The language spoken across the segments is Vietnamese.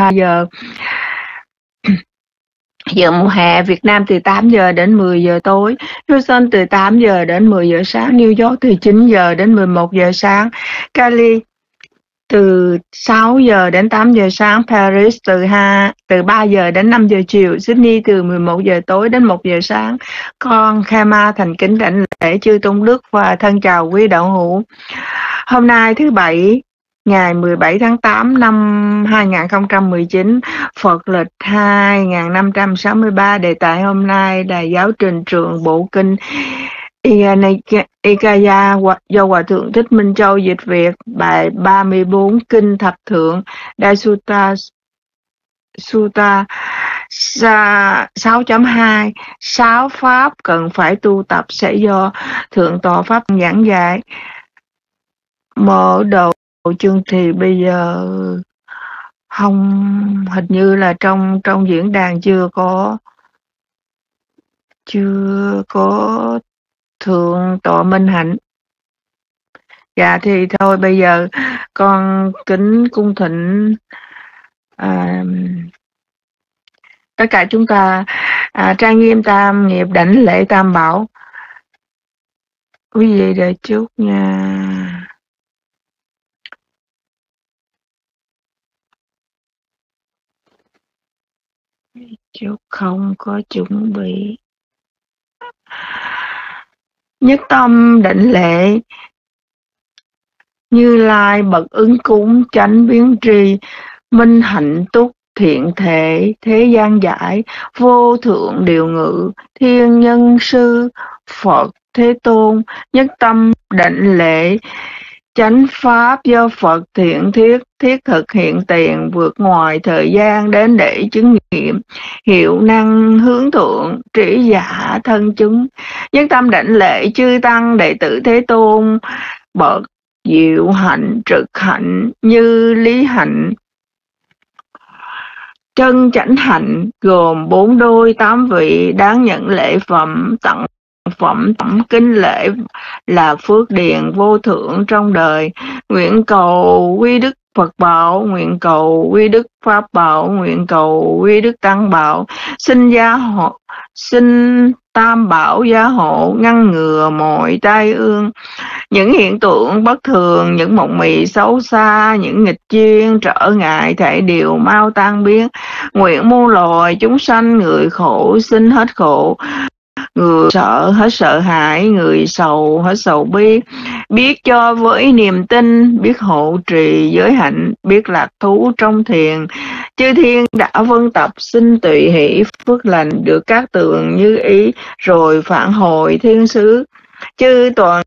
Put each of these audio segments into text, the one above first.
2 giờ giờ mùa hè Việt Nam từ 8 giờ đến 10 giờ tối Houston từ 8 giờ đến 10 giờ sáng New York từ 9 giờ đến 11 giờ sáng Cali từ 6 giờ đến 8 giờ sáng, Paris từ 2, từ 3 giờ đến 5 giờ chiều, Sydney từ 11 giờ tối đến 1 giờ sáng. Con Khama thành kính đảnh lễ chư Tôn Đức và thân chào quý đạo hữu. Hôm nay thứ Bảy, ngày 17 tháng 8 năm 2019, Phật lịch 2563, đề tài hôm nay là giáo trình trường Bộ Kinh Ikaya do Hòa Thượng Thích Minh Châu dịch Việt bài 34 Kinh Thập Thượng Đại Sutta Sutta 6.2 sáu pháp cần phải tu tập sẽ do Thượng tọa Pháp giảng dạy. Mở đầu chương thì bây giờ không hình như là trong trong diễn đàn chưa có chưa có thượng tọa minh hạnh. Dạ thì thôi bây giờ con kính cung thịnh à, tất cả chúng ta à, trang nghiêm tam nghiệp đảnh lễ tam bảo. Quý vị đợi chút nha. Chứ không có chuẩn bị. Nhất tâm định lệ như lai bậc ứng cúng chánh biến tri, minh hạnh túc thiện thể, thế gian giải, vô thượng điều ngự, thiên nhân sư, phật, thế tôn. Nhất tâm định lệ chánh pháp do Phật thiện thiết thiết thực hiện tiền, vượt ngoài thời gian đến để chứng nghiệm, hiệu năng hướng thượng, trí giả thân chứng. Nhất tâm định lễ chư tăng đệ tử thế tôn, bậc diệu hạnh, trực hạnh như lý hạnh. Chân chánh hạnh gồm bốn đôi tám vị, đáng nhận lễ phẩm tặng phẩm tổng kinh lễ là phước điền vô thượng trong đời nguyện cầu quy đức Phật bảo, nguyện cầu quy đức Pháp bảo, nguyện cầu quy đức Tăng bảo, xin gia hộ, xin tam bảo gia hộ, ngăn ngừa mọi tai ương. Những hiện tượng bất thường, những mộng mị xấu xa, những nghịch duyên, trở ngại thể đều mau tan biến. Nguyện muôn loài chúng sanh người khổ xin hết khổ, người sợ hết sợ hãi, người sầu hết sầu bi. Biết cho với niềm tin, biết hộ trì giới hạnh, biết lạc thú trong thiền. Chư thiên đã vân tập xin tùy hỷ phước lành được các tường như ý, rồi phản hồi thiên sứ. Chư toàn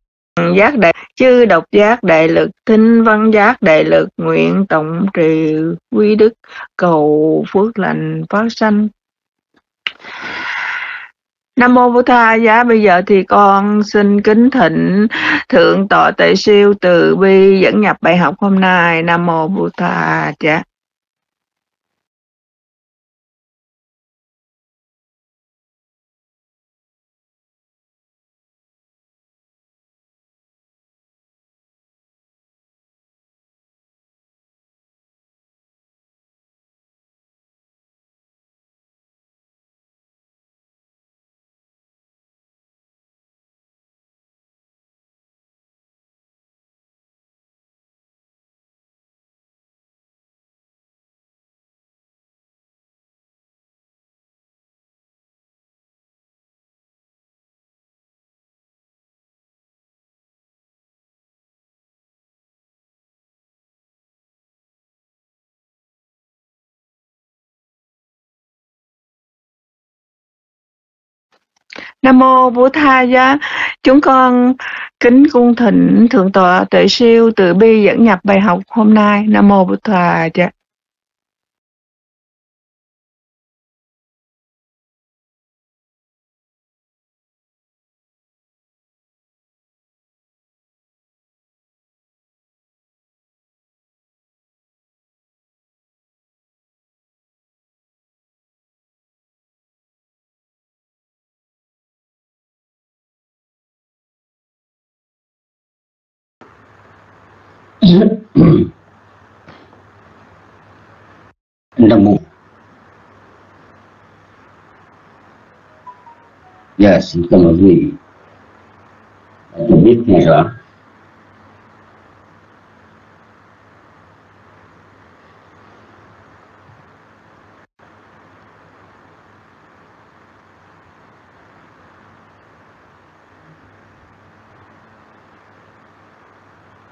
giác đại, chư độc giác đại lực, thinh văn giác đại lực, nguyện tổng trì quy đức, cầu phước lành phát sanh. Nam mô Bổn Tha. Giá bây giờ thì con xin kính thịnh thượng tọa tệ siêu từ bi dẫn nhập bài học hôm nay. Nam mô Bổn Tha. Dạ. Nam mô Bố Tha Giá. Chúng con kính cung thỉnh thượng tọa tuệ siêu từ bi dẫn nhập bài học hôm nay. Nam mô Bố Tha Giá. trong bụng dạ xin cảm ơn quý vị. Biết ngày đó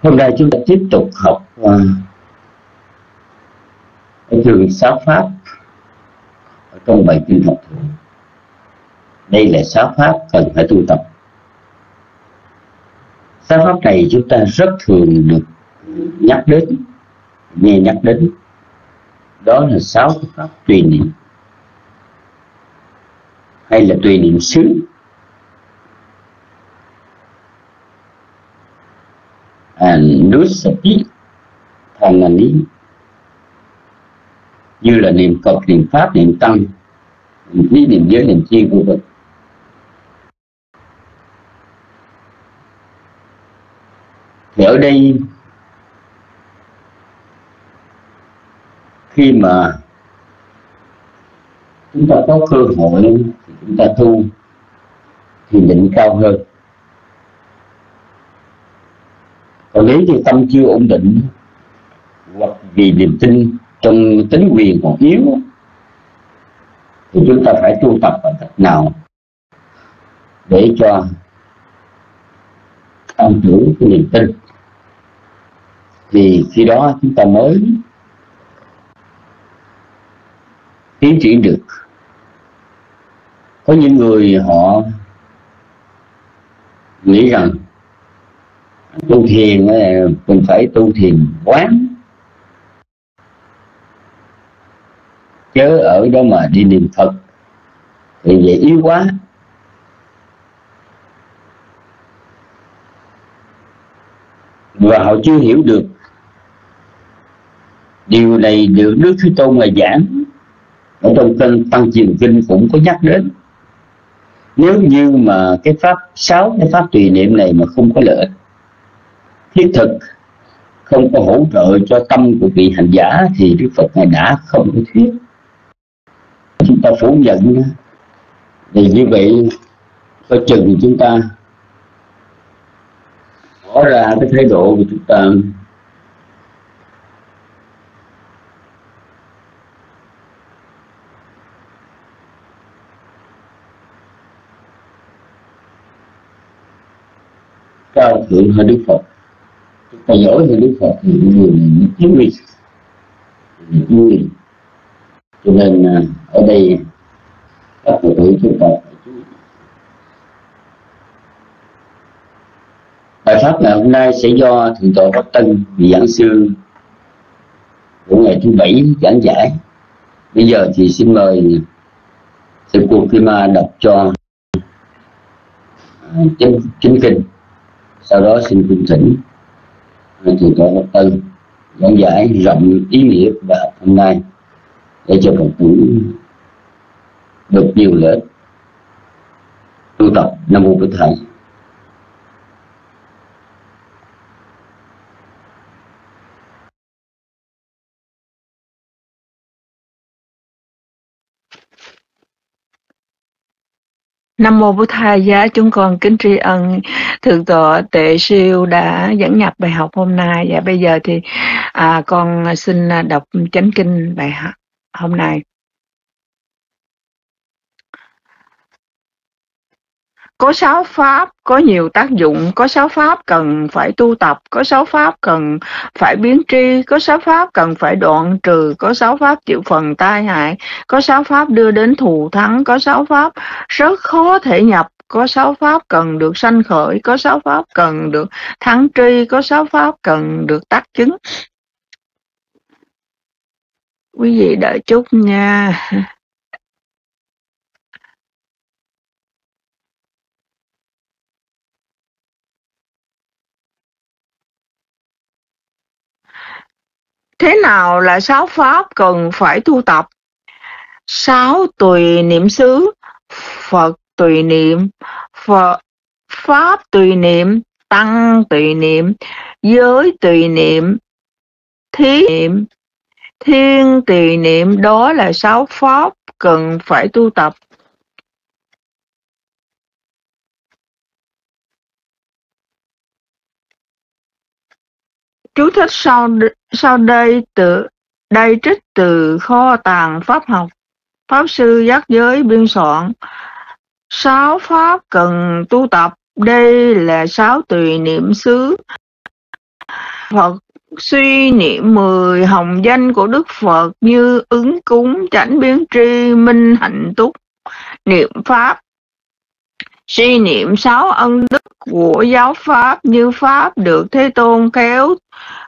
hôm nay chúng ta tiếp tục học uh, trường sáu pháp ở trong bài kinh học thường đây là sáu pháp cần phải tu tập. Sáu pháp này chúng ta rất thường được nhắc đến nghe nhắc đến. Đó là sáu pháp tùy niệm. Hay là tùy niệm xứ. Anusati Thanani như là niệm Phật, niệm Pháp, niệm Tăng, niệm Lý, niệm Giới, niệm Chiên của Phật. Thì ở đây khi mà chúng ta có cơ hội thì chúng ta tu thì định cao hơn còn nếu như tâm chưa ổn định hoặc vì niềm tin trong tính quyền còn yếu, thì chúng ta phải tu tập bằng cách nào để cho tăng trưởng cái niềm tin? Thì khi đó chúng ta mới tiến triển được. Có những người họ nghĩ rằng tu thiền ờ, mình phải tu thiền quán. Chớ ở đó mà đi niệm phật. Thì vậy yếu quá. Và họ chưa hiểu được. Điều này được đức thế tôn là giảng ở trong kinh tăng truyền kinh cũng có nhắc đến. Nếu như mà cái pháp, sáu cái pháp tùy niệm này mà không có lợi thiết thực, không có hỗ trợ cho tâm của vị hành giả thì Đức Phật ngài đã không có thuyết. Chúng ta phủ nhận thì như vậy có chừng chúng ta bỏ ra cái thái độ của chúng ta. Cao thượng hơn Đức Phật ta giỏi hơn Đức Phật thì người này yếu đi. Yếu đi. Cho nên à, ở đây các phật tử chúng ta phải chú ý. Bài pháp ngày hôm nay sẽ do thượng tọa Pháp Tân vị giảng sư của ngày thứ bảy giảng giải. Bây giờ thì xin mời sư cô Kima đọc cho à, chính, chính kinh. Sau đó xin cung thỉnh thì có Pháp tư giảng giải rộng ý nghĩa và hôm nay để cho phật tử được nhiều lợi tu tập nam mô bổn thầy. Nam mô Bố Tha giá chúng con kính tri ân thượng tọa Tệ Siêu đã dẫn nhập bài học hôm nay. Và bây giờ thì à, con xin à, đọc chánh kinh bài học hôm nay. Có sáu pháp, có nhiều tác dụng, có sáu pháp cần phải tu tập, có sáu pháp cần phải biến tri, có sáu pháp cần phải đoạn trừ, có sáu pháp chịu phần tai hại, có sáu pháp đưa đến thù thắng, có sáu pháp rất khó thể nhập, có sáu pháp cần được sanh khởi, có sáu pháp cần được thắng tri, có sáu pháp cần được tác chứng. Quý vị đợi chút nha. Thế nào là sáu pháp cần phải tu tập? Sáu tùy niệm xứ, phật tùy niệm, phật, pháp tùy niệm, tăng tùy niệm, giới tùy niệm, thí niệm, thiên tùy niệm. Đó là sáu pháp cần phải tu tập. Chú thích sau sau đây từ đây trích từ kho tàng pháp học, pháp sư giác giới biên soạn. Sáu pháp cần tu tập, đây là sáu tùy niệm xứ. Phật suy niệm mười hồng danh của Đức Phật như ứng cúng, chánh biến tri, minh hạnh túc. Niệm pháp, suy niệm sáu ân đức của giáo pháp như pháp được thế tôn khéo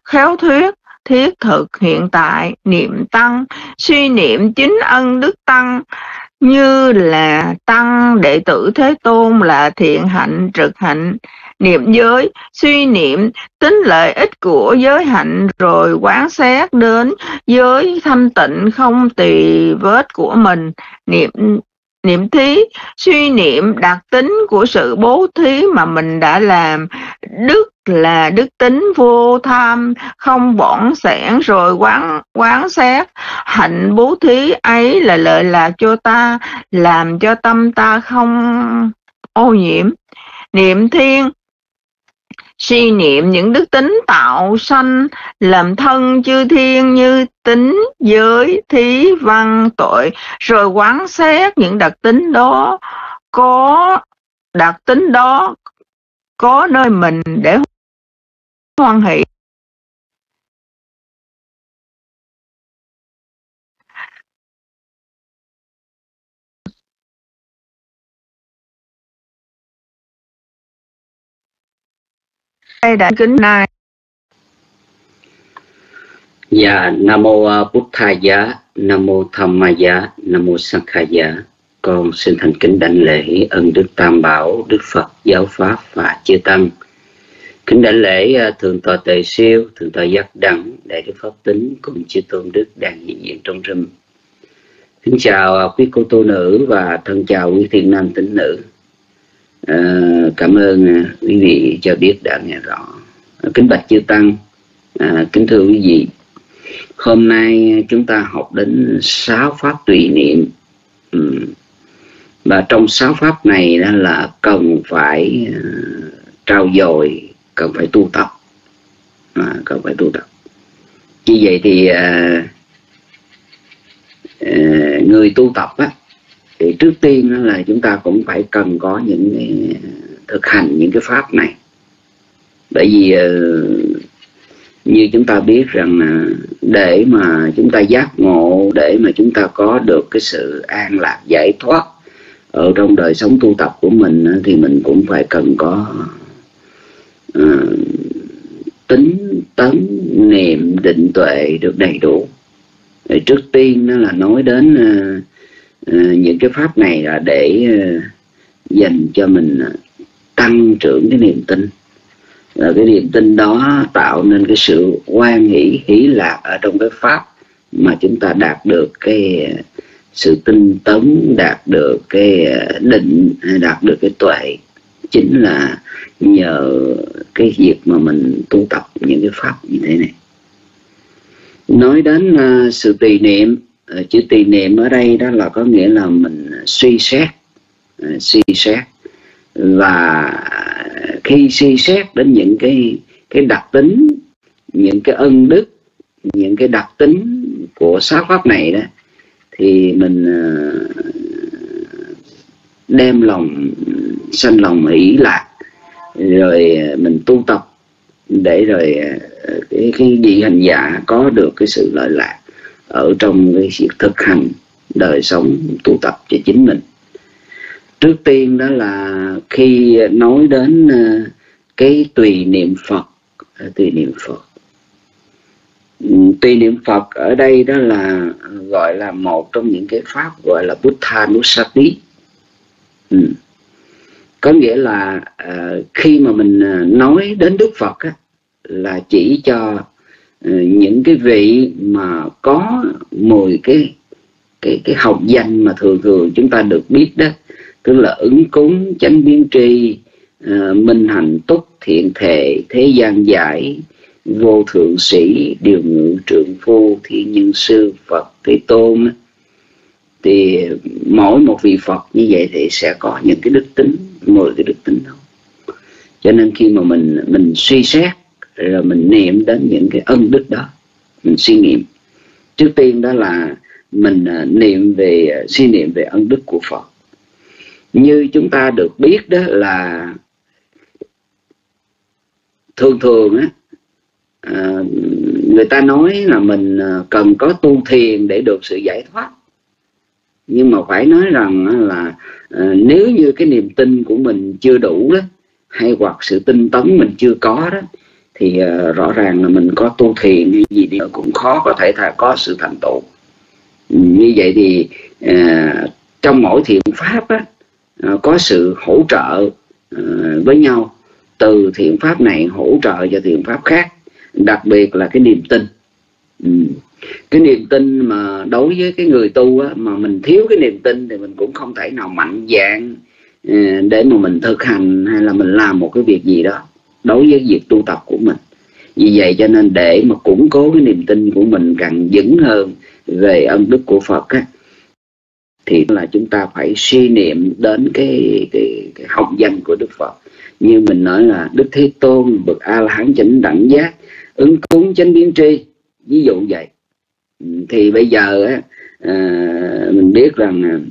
khéo thuyết thiết thực hiện tại niệm tăng, suy niệm chính ân đức tăng như là tăng đệ tử thế tôn là thiện hạnh, trực hạnh, niệm giới, suy niệm tính lợi ích của giới hạnh rồi quán xét đến giới thanh tịnh không tùy vết của mình, niệm niệm thí, suy niệm đặc tính của sự bố thí mà mình đã làm. Đức là đức tính vô tham, không bỏng sẻn rồi quán quán xét. Hạnh bố thí ấy là lợi lạc cho ta, làm cho tâm ta không ô nhiễm. Niệm thiên suy niệm những đức tính tạo sanh, làm thân chư thiên như tính giới thí văn tội, rồi quán xét những đặc tính đó. Có đặc tính đó, có nơi mình để hoan hỷ. Đây đã kính này Dạ, Nam Mô à, Bút Tha Giá, Nam Mô Tham Ma Giá, Nam Mô Sang Kha Giá. Con xin thành kính đảnh lễ ân Đức Tam Bảo, Đức Phật, Giáo Pháp và Chư Tăng. Kính đảnh lễ à, Thượng tọa Tề Siêu, Thượng tọa Giác Đẳng, Đại Đức Pháp Tính cùng Chư Tôn Đức đang hiện diện trong rừng. Kính chào à, quý cô tu nữ và thân chào quý thiện nam tín nữ. À, cảm ơn à, quý vị cho biết đã nghe rõ. À, kính bạch Chư Tăng, à, kính thưa quý vị, hôm nay chúng ta học đến sáu pháp tùy niệm. Ừ. Và trong sáu pháp này đó là cần phải à, trao dồi cần phải tu tập. À, cần phải tu tập. Như vậy thì à, người tu tập á thì trước tiên là chúng ta cũng phải cần có những ờ, thực hành những cái pháp này. Bởi vì ờ, như chúng ta biết rằng để mà chúng ta giác ngộ để mà chúng ta có được cái sự an lạc giải thoát ở trong đời sống tu tập của mình thì mình cũng phải cần có uh, tính tấn niệm định tuệ được đầy đủ. Thì trước tiên nó là nói đến uh, Ờ, những cái pháp này là để ờ, dành cho mình ờ, tăng trưởng cái niềm tin. Và cái niềm tin đó tạo nên cái sự quan hỷ hỷ lạc ở trong cái pháp mà chúng ta đạt được cái sự tinh tấn đạt được cái định đạt được cái tuệ. Chính là nhờ cái việc mà mình tu tập những cái pháp như thế này. Nói đến uh, sự tùy niệm Ờ, chữ tỳ niệm ở đây đó là có nghĩa là mình suy xét ờ, suy xét. Và khi suy xét đến những cái cái đặc tính những cái ân đức những cái đặc tính của sáu pháp này đó thì mình ờ, đem lòng sanh lòng ý lạc. Rồi mình tu tập để rồi cái, cái vị hành giả có được cái sự lợi lạc ở trong cái việc thực hành đời sống tu tập cho chính mình. Trước tiên đó là khi nói đến ờ, cái tùy niệm phật ờ, tùy niệm phật. Ừ, tùy niệm phật ở đây đó là ờ, gọi là một trong những cái pháp gọi là buddha nusati. Ừ. có nghĩa là khi mà mình nói đến đức phật á, là chỉ cho Ờ, những cái vị mà có mười cái cái cái học danh mà thường thường chúng ta được biết đó tức là ứng cúng chánh biến tri uh, minh hạnh túc thiện thệ thế gian giải vô thượng sĩ điều ngự trượng phu thiên nhân sư phật thế tôn thì mỗi một vị phật như vậy thì sẽ có những cái đức tính mười cái đức tính đó. Cho nên khi mà mình mình suy xét rồi mình niệm đến những cái ân đức đó. Mình suy niệm trước tiên đó là mình à, niệm về à, suy niệm về ân đức của phật. Như chúng ta được biết đó là thường thường á à, người ta nói là mình à, cần có tu thiền để được sự giải thoát. Nhưng mà phải nói rằng là nếu như cái niềm tin của mình chưa đủ đó hay hoặc sự tinh tấn mình chưa có đó thì uh, rõ ràng là mình có tu thiền hay gì đi cũng khó có thể là có sự thành tựu. Như vậy thì uh, trong mỗi thiện pháp á, uh, có sự hỗ trợ uh, với nhau. Từ thiện pháp này hỗ trợ cho thiện pháp khác. Đặc biệt là cái niềm tin. Um, cái niềm tin mà đối với cái người tu á, mà mình thiếu cái niềm tin thì mình cũng không thể nào mạnh dạng để mà mình thực hành hay là mình làm một cái việc gì đó đối với việc tu tập của mình. Vì vậy cho nên để mà củng cố cái niềm tin của mình càng vững hơn về ân đức của Phật á, thì là chúng ta phải suy niệm đến cái cái, cái học danh của Đức Phật. Như mình nói là Đức Thế Tôn bậc A La Hán chánh đẳng giác ứng cúng chánh biến tri ví dụ vậy. Thì bây giờ á, à, mình biết rằng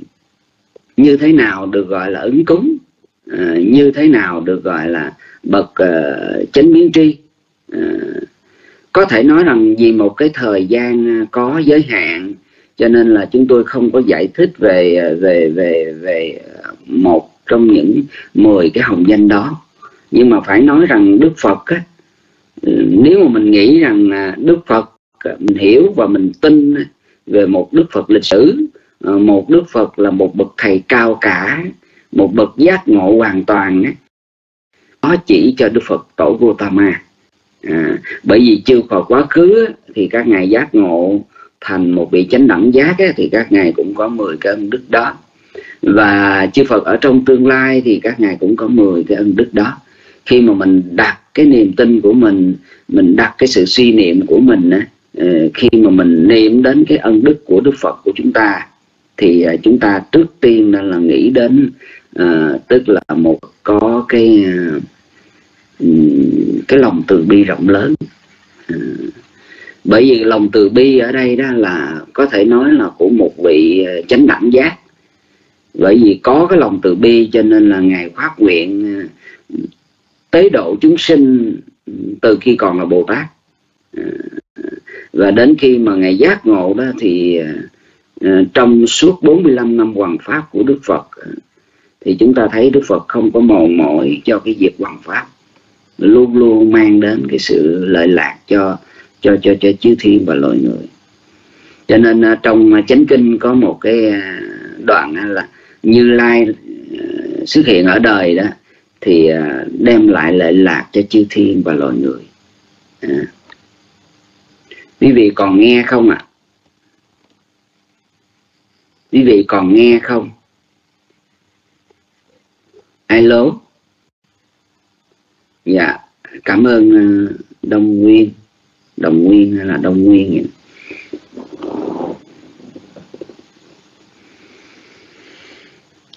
như thế nào được gọi là ứng cúng à, như thế nào được gọi là bậc uh, chánh biến tri. Uh, có thể nói rằng vì một cái thời gian ờ, có giới hạn cho nên là chúng tôi không có giải thích về về về về một trong những 10 cái hồng danh đó. Nhưng mà phải nói rằng Đức Phật á, ừ, nếu mà mình nghĩ rằng Đức Phật mình hiểu và mình tin về một Đức Phật lịch sử một Đức Phật là một bậc thầy cao cả một bậc giác ngộ hoàn toàn nó chỉ cho Đức Phật tổ Gautama à, bởi vì chưa còn quá khứ thì các ngài giác ngộ thành một vị chánh đẳng giác ấy, thì các ngài cũng có 10 cái ân đức đó. Và chư Phật ở trong tương lai thì các ngài cũng có 10 cái ân đức đó. Khi mà mình đặt cái niềm tin của mình mình đặt cái sự suy niệm của mình ờ, khi mà mình niệm đến cái ân đức của Đức Phật của chúng ta thì ờ, chúng ta trước tiên là nghĩ đến à, tức là một có cái Ừ, cái lòng từ bi rộng lớn. À, bởi vì lòng từ bi ở đây đó là có thể nói là của một vị ờ, chánh đẳng giác. Bởi vì có cái lòng từ bi cho nên là ngài phát nguyện ờ, tế độ chúng sinh từ khi còn là bồ tát ờ, và đến khi mà ngài giác ngộ đó thì trong suốt 45 năm hoàng pháp của Đức Phật thì chúng ta thấy Đức Phật không có mòn mỏi cho cái việc hoàng pháp luôn luôn mang đến cái sự lợi lạc cho cho cho cho chư thiên và loài người cho nên à, trong à, chánh kinh có một cái à, đoạn là như lai xuất hiện ở đời đó, thì đem lại lợi lạc cho chư thiên và loài người à. quý vị còn nghe không ạ à? quý vị còn nghe không alo dạ cảm ơn ờ, đông nguyên. Đồng nguyên hay là đông nguyên vậy?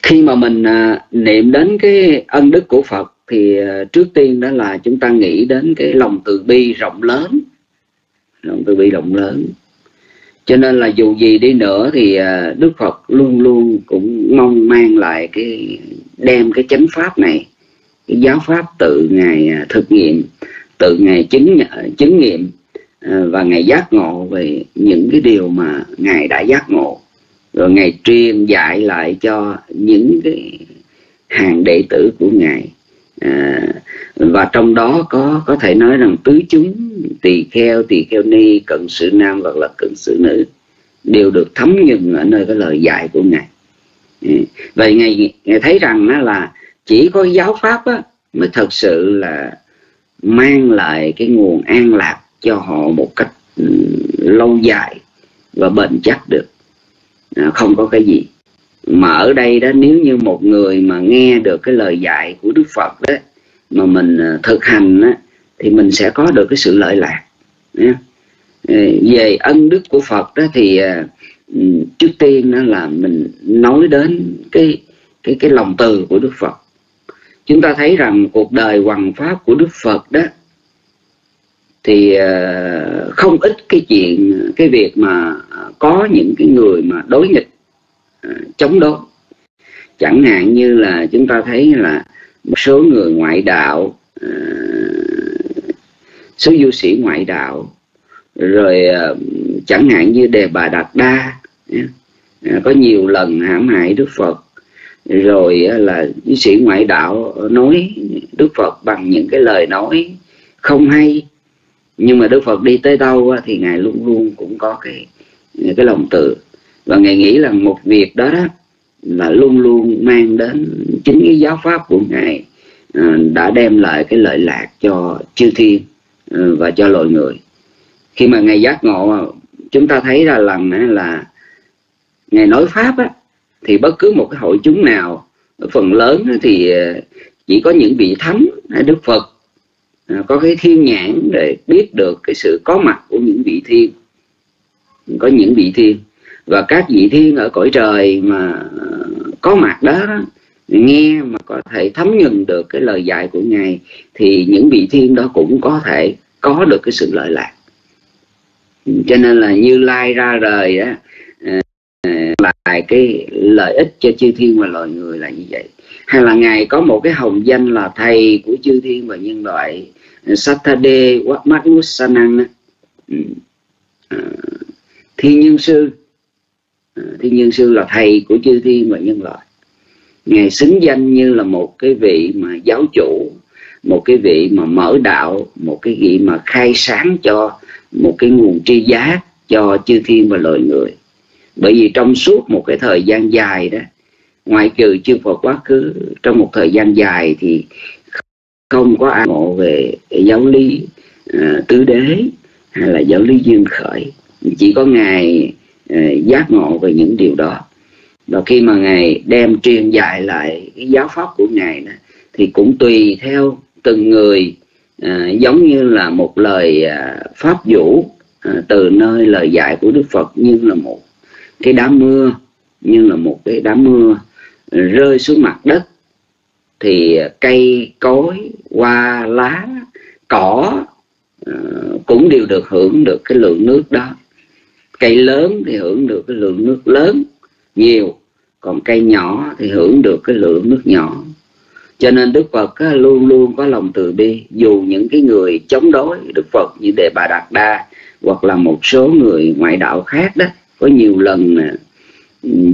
khi mà mình ờ, niệm đến cái ân đức của Phật thì ờ, trước tiên đó là chúng ta nghĩ đến cái lòng từ bi rộng lớn. Lòng từ bi rộng lớn. Cho nên là dù gì đi nữa thì Đức Phật luôn luôn cũng mong mang lại cái, đem cái chánh pháp này cái giáo pháp tự ngài à, thực nghiệm tự ngài chứng chứng nghiệm à, và ngài giác ngộ về những cái điều mà ngài đã giác ngộ rồi ngài truyền dạy lại cho những cái hàng đệ tử của ngài à, và trong đó có có thể nói rằng tứ chúng tỳ kheo tỳ kheo ni cận sự nam hoặc là cận sự nữ đều được thấm nhuần ở nơi cái lời dạy của ngài ừ. vậy ngài, ngài thấy rằng nó là chỉ có giáo pháp á, mới thật sự là mang lại cái nguồn an lạc cho họ một cách ừ, lâu dài và bền chắc được. À, không có cái gì. Mà ở đây đó nếu như một người mà nghe được cái lời dạy của Đức Phật đó mà mình à, thực hành á, thì mình sẽ có được cái sự lợi lạc ờ, về ân đức của Phật đó thì à, ừ, trước tiên đó là mình nói đến cái cái cái lòng từ của Đức Phật chúng ta thấy rằng cuộc đời hoàng pháp của Đức Phật đó, thì ờ, không ít cái chuyện, cái việc mà có những cái người mà đối nghịch ờ, chống đối. Chẳng hạn như là chúng ta thấy là một số người ngoại đạo ờ, số du sĩ ngoại đạo, rồi chẳng hạn như đề bà đạt đa có nhiều lần hãm hại đức phật rồi là những sĩ ngoại đạo nói đức phật bằng những cái lời nói không hay. Nhưng mà đức phật đi tới đâu thì ngài luôn luôn cũng có cái cái lòng tự. Và ngài nghĩ là một việc đó đó là luôn luôn mang đến chính cái giáo pháp của ngài à, đã đem lại cái lợi lạc cho chư thiên à, và cho loài người. Khi mà ngài giác ngộ chúng ta thấy ra lần là ngài nói pháp á, thì bất cứ một cái hội chúng nào phần lớn thì ờ, chỉ có những vị thánh à, đức phật à, có cái thiên nhãn để biết được cái sự có mặt của những vị thiên. Có những vị thiên. Và các vị thiên ở cõi trời mà ờ, có mặt đó, nghe mà có thể thấm nhuần được cái lời dạy của ngài, thì những vị thiên đó cũng có thể có được cái sự lợi lạc. Cho nên là như lai ra rời á lại cái lợi ích cho chư thiên và loài người là như vậy. Hay là ngài có một cái hồng danh là thầy của chư thiên và nhân loại à, Satade Matmusanang ừ. à, thiên nhân sư. À, thiên nhân sư là thầy của chư thiên và nhân loại. Ngài xứng danh như là một cái vị mà giáo chủ một cái vị mà mở đạo một cái vị mà khai sáng cho một cái nguồn tri giác cho chư thiên và loài người bởi vì trong suốt một cái thời gian dài đó ngoại trừ chư Phật quá khứ trong một thời gian dài thì không có ai ngộ về giáo lý uh, tứ đế hay là giáo lý duyên khởi. Chỉ có ngài uh, giác ngộ về những điều đó. Và khi mà ngài đem truyền dạy lại cái giáo pháp của ngài đó, thì cũng tùy theo từng người à, giống như là một lời à, pháp vũ à, từ nơi lời dạy của đức phật như là một cái đám mưa như là một cái đám mưa rơi xuống mặt đất, thì cây cối, hoa, lá, cỏ ờ, cũng đều được hưởng được cái lượng nước đó. Cây lớn thì hưởng được cái lượng nước lớn nhiều, còn cây nhỏ thì hưởng được cái lượng nước nhỏ. Cho nên đức phật luôn luôn có lòng từ bi, dù những cái người chống đối đức phật như đề bà đạt đa hoặc là một số người ngoại đạo khác đó có nhiều lần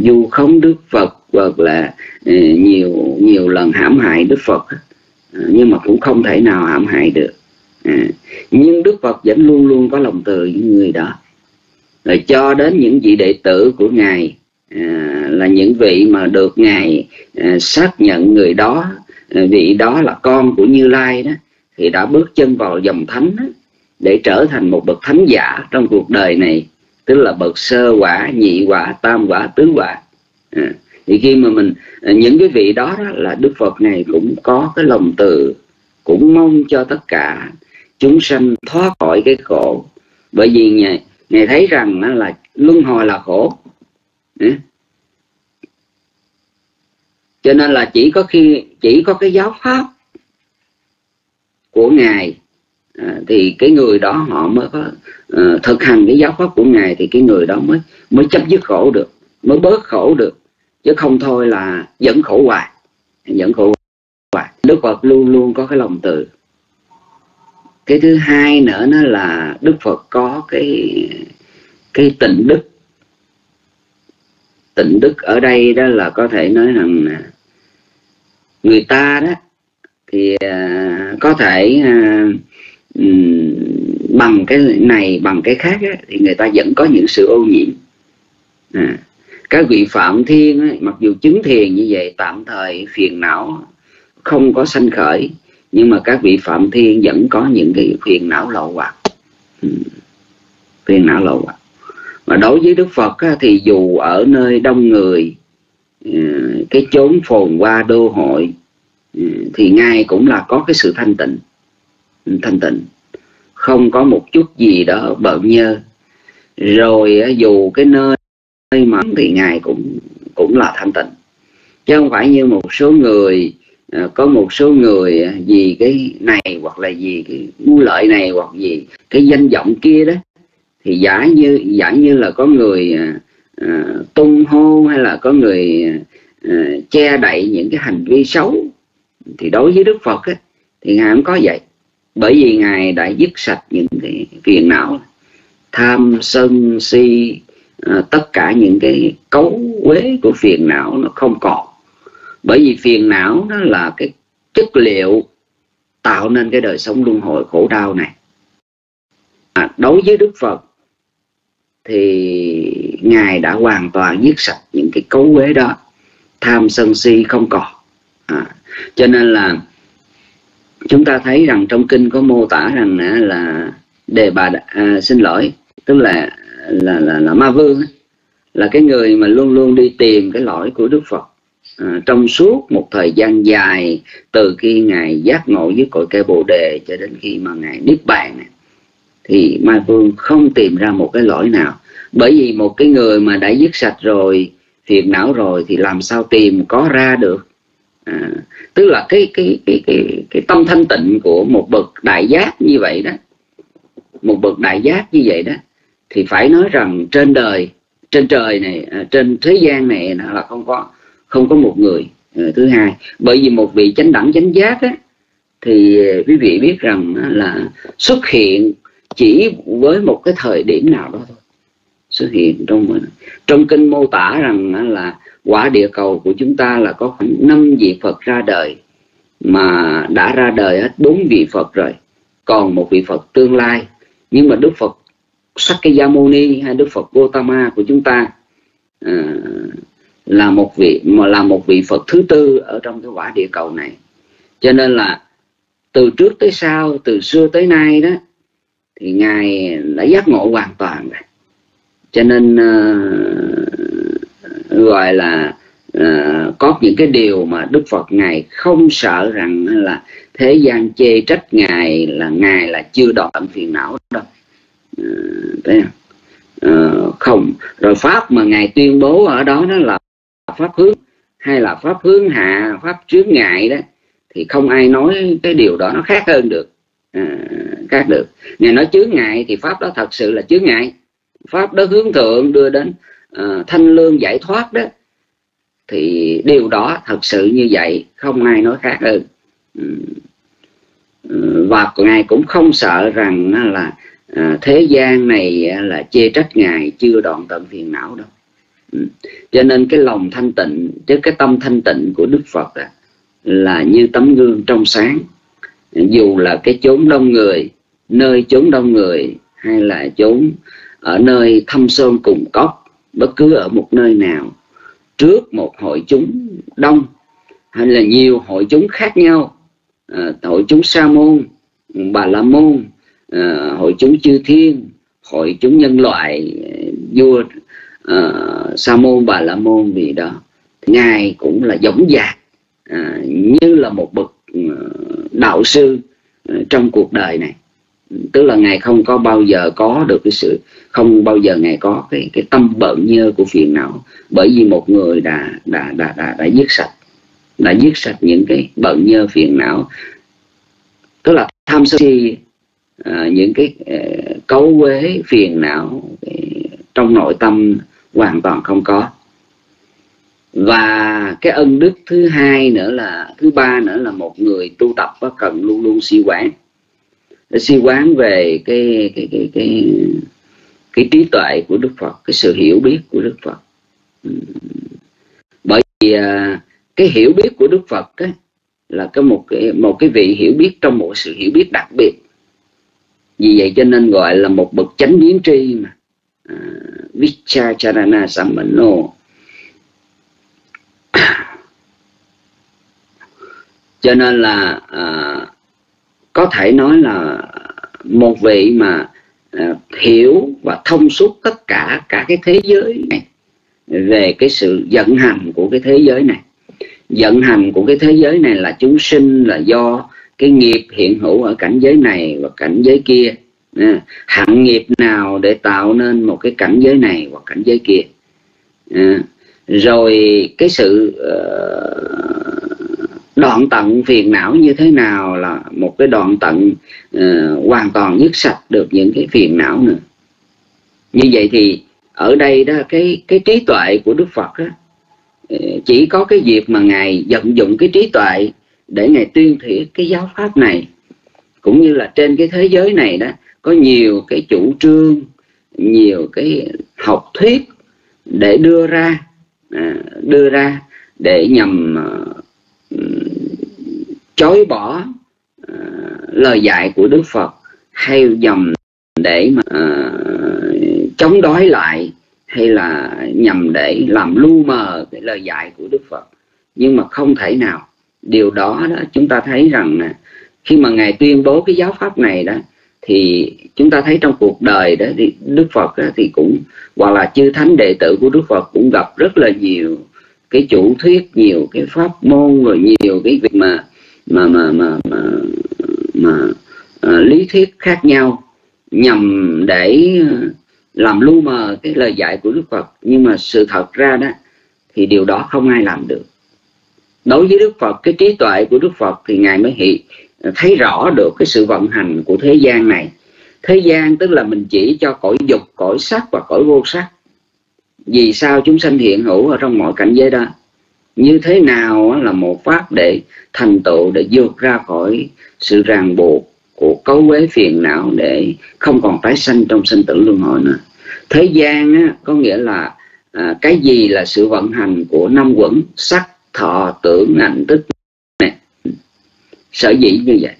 dù ừ, không đức phật hoặc là ừ, nhiều nhiều lần hãm hại đức phật à, nhưng mà cũng không thể nào hãm hại được à. nhưng đức phật vẫn luôn luôn có lòng từ những người đó. Rồi cho đến những vị đệ tử của ngài à, là những vị mà được ngài xác nhận người đó vị đó là con của như lai đó thì đã bước chân vào dòng thánh đó, để trở thành một bậc thánh giả trong cuộc đời này tức là bậc sơ quả nhị quả tam quả tứ quả. À, thì khi mà mình à, những cái vị đó, đó là đức phật này cũng có cái lòng từ cũng mong cho tất cả chúng sanh thoát khỏi cái khổ. Bởi vì ngài, ngài thấy rằng là luân hồi là khổ. À. Cho nên là chỉ có khi chỉ có cái giáo pháp của ngài à, thì cái người đó họ mới có uh, thực hành cái giáo pháp của ngài thì cái người đó mới mới chấp dứt khổ được mới bớt khổ được. Chứ không thôi là dẫn khổ hoài dẫn khổ hoài. Đức phật luôn luôn có cái lòng từ. Cái thứ hai nữa nó là đức phật có cái cái tình đức. Tịnh đức ở đây đó là có thể nói rằng người ta đó thì à, có thể à, bằng cái này bằng cái khác á, thì người ta vẫn có những sự ô nhiễm. À, các vị phạm thiên á, mặc dù chứng thiền như vậy tạm thời phiền não không có sanh khởi nhưng mà các vị phạm thiên vẫn có những cái phiền não lậu hoặc. Ừ. phiền não lậu hoặc. Mà đối với đức phật á, thì dù ở nơi đông người ừ, cái chốn phồn hoa đô hội ừ, thì ngài cũng là có cái sự thanh tịnh thanh tịnh không có một chút gì đó bợn nhơ. Rồi dù cái nơi mà thì ngài cũng cũng là thanh tịnh. Chứ không phải như một số người à, có một số người à, vì cái này hoặc là vì cái mưu lợi này hoặc gì cái danh vọng kia đó thì giả như giả như là có người uh, tung hô hay là có người uh, che đậy những cái hành vi xấu thì đối với đức phật ấy, thì ngài không có vậy bởi vì ngài đã dứt sạch những cái phiền não tham sân si à, tất cả những cái cấu quế của phiền não nó không còn. Bởi vì phiền não nó là cái chất liệu tạo nên cái đời sống luân hồi khổ đau này. À, đối với đức phật thì ngài đã hoàn toàn dứt sạch những cái cấu quế đó. Tham sân si không còn. À, cho nên là chúng ta thấy rằng trong kinh có mô tả rằng là đề bà à, xin lỗi tức là là là, là ma vương là cái người mà luôn luôn đi tìm cái lỗi của đức phật. À, trong suốt một thời gian dài từ khi ngài giác ngộ với cội cây bồ đề cho đến khi mà ngài niết bàn thì ma vương không tìm ra một cái lỗi nào. Bởi vì một cái người mà đã dứt sạch rồi phiền não rồi thì làm sao tìm có ra được? À, tức là cái cái cái cái cái tâm thanh tịnh của một bậc đại giác như vậy đó. Một bậc đại giác như vậy đó. Thì phải nói rằng trên đời trên trời này à, trên thế gian này là không có không có một người à, thứ hai. Bởi vì một vị chánh đẳng chánh giác á, thì quý vị biết rằng là xuất hiện chỉ với một cái thời điểm nào đó thôi xuất hiện trong trong kinh mô tả rằng là quả địa cầu của chúng ta là có khoảng năm vị Phật ra đời mà đã ra đời hết bốn vị Phật rồi còn một vị Phật tương lai. Nhưng mà Đức Phật Sakyamuni hay Đức Phật Gotama của chúng ta à, là một vị mà là một vị Phật thứ tư ở trong cái quả địa cầu này. Cho nên là từ trước tới sau từ xưa tới nay đó thì ngài đã giác ngộ hoàn toàn rồi cho nên uh, gọi là uh, có những cái điều mà đức phật ngài không sợ rằng là thế gian chê trách ngài là ngài là chưa đoạn phiền não đâu. Uh, thấy không? Uh, không. Rồi pháp mà ngài tuyên bố ở đó nó là pháp hướng hay là pháp hướng hạ pháp trước ngại đó thì không ai nói cái điều đó nó khác hơn được. À, khác được. Ngài nói chướng ngại thì pháp đó thật sự là chướng ngại pháp đó hướng thượng đưa đến uh, thanh lương giải thoát đó. Thì điều đó thật sự như vậy không ai nói khác hơn. Ừ. Ừ, và ngài cũng không sợ rằng là à, thế gian này là chê trách ngài chưa đoạn tận phiền não đâu. Ừ. Cho nên cái lòng thanh tịnh chứ cái tâm thanh tịnh của đức phật à, là như tấm gương trong sáng. Dù là cái chốn đông người nơi chốn đông người hay là chốn ở nơi thâm sơn cùng cốc bất cứ ở một nơi nào trước một hội chúng đông hay là nhiều hội chúng khác nhau à, hội chúng sa môn bà la môn à, hội chúng chư thiên hội chúng nhân loại vua à, sa môn bà la môn gì đó ngài cũng là giống dạc à, như là một bậc à, đạo sư à, trong cuộc đời này tức là ngài không có bao giờ có được cái sự không bao giờ ngài có cái cái tâm bận nhơ của phiền não. Bởi vì một người đã đã đã đã, đã dứt sạch đã dứt sạch những cái bận nhơ phiền não. Tức là tham sân si à, những cái uh, cấu quế phiền não trong nội tâm hoàn toàn không có. Và cái ân đức thứ hai nữa là thứ ba nữa là một người tu tập cần luôn luôn siêu quán suy quán về cái cái cái cái cái trí tuệ của Đức Phật cái sự hiểu biết của Đức Phật. Bởi vì à, cái hiểu biết của Đức Phật ấy, là cái một cái một cái vị hiểu biết trong một sự hiểu biết đặc biệt. Vì vậy cho nên gọi là một bậc chánh biến tri mà à, Vichacharana Sammano cho nên là à, có thể nói là một vị mà à, hiểu và thông suốt tất cả cả cái thế giới này về cái sự vận hành của cái thế giới này. Vận hành của cái thế giới này là chúng sinh là do cái nghiệp hiện hữu ở cảnh giới này và cảnh giới kia. À, nghiệp nào để tạo nên một cái cảnh giới này hoặc cảnh giới kia. À, rồi cái sự uh, đoạn tận phiền não như thế nào là một cái đoạn tận uh, hoàn toàn dứt sạch được những cái phiền não nữa. Như vậy thì ở đây đó cái cái trí tuệ của đức phật đó, ờ, chỉ có cái việc mà ngài vận dụng cái trí tuệ để ngài tuyên thuyết cái giáo pháp này. Cũng như là trên cái thế giới này đó có nhiều cái chủ trương nhiều cái học thuyết để đưa ra à, đưa ra để nhằm ờ, chối bỏ uh, lời dạy của Đức Phật hay nhằm để mà uh, chống đối lại hay là nhằm để làm lu mờ cái lời dạy của Đức Phật. Nhưng mà không thể nào. Điều đó đó chúng ta thấy rằng nè khi mà ngài tuyên bố cái giáo pháp này đó thì chúng ta thấy trong cuộc đời đó thì Đức Phật đó, thì cũng hoặc là chư thánh đệ tử của Đức Phật cũng gặp rất là nhiều cái chủ thuyết nhiều cái pháp môn rồi nhiều cái việc mà mà mà mà mà, mà à, lý thuyết khác nhau nhằm để à, làm lu mờ cái lời dạy của Đức Phật. Nhưng mà sự thật ra đó thì điều đó không ai làm được. Đối với Đức Phật cái trí tuệ của Đức Phật thì ngài mới hiện à, thấy rõ được cái sự vận hành của thế gian này. Thế gian tức là mình chỉ cho cõi dục cõi sắc và cõi vô sắc vì sao chúng sanh hiện hữu ở trong mọi cảnh giới đó? Như thế nào là một pháp để thành tựu để vượt ra khỏi sự ràng buộc của cấu quế phiền não để không còn tái sanh trong sinh tử luân hồi nữa? Thế gian á, có nghĩa là à, cái gì là sự vận hành của năm quẩn sắc thọ tưởng ảnh tức này sở dĩ như vậy.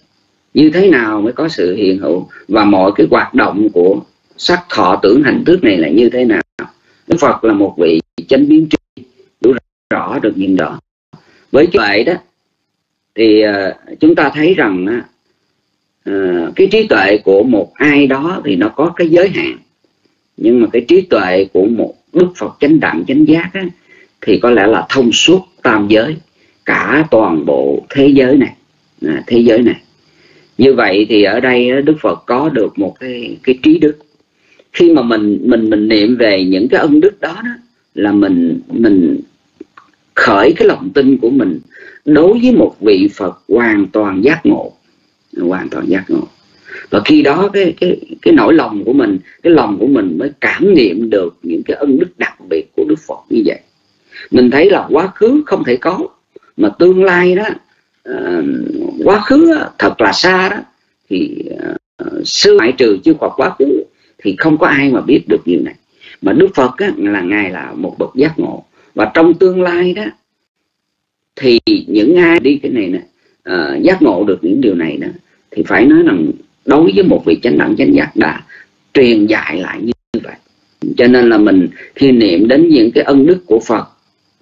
Như thế nào mới có sự hiện hữu? Và mọi cái hoạt động của sắc thọ tưởng hành thức này là như thế nào? Đức Phật là một vị chánh biến tri đủ rõ được nhìn rõ với vậy đó thì uh, chúng ta thấy rằng uh, cái trí tuệ của một ai đó thì nó có cái giới hạn. Nhưng mà cái trí tuệ của một Đức Phật chánh đẳng chánh giác á, thì có lẽ là thông suốt tam giới cả toàn bộ thế giới này à, thế giới này. Như vậy thì ở đây Đức Phật có được một cái cái trí đức khi mà mình mình mình niệm về những cái ân đức đó, đó là mình mình khởi cái lòng tin của mình đối với một vị Phật hoàn toàn giác ngộ hoàn toàn giác ngộ. Và khi đó cái cái cái nỗi lòng của mình cái lòng của mình mới cảm nghiệm được những cái ân đức đặc biệt của Đức Phật như vậy. Mình thấy là quá khứ không thể có mà tương lai đó uh, quá khứ thật là xa đó thì uh, sư ngoại trừ chưa hoặc quá khứ thì không có ai mà biết được điều này. Mà đức phật á, là ngài là một bậc giác ngộ. Và trong tương lai đó thì những ai đi cái này nè uh, giác ngộ được những điều này đó thì phải nói rằng đối với một vị chánh đẳng chánh giác đã truyền dạy lại như vậy. Cho nên là mình khi niệm đến những cái ân đức của phật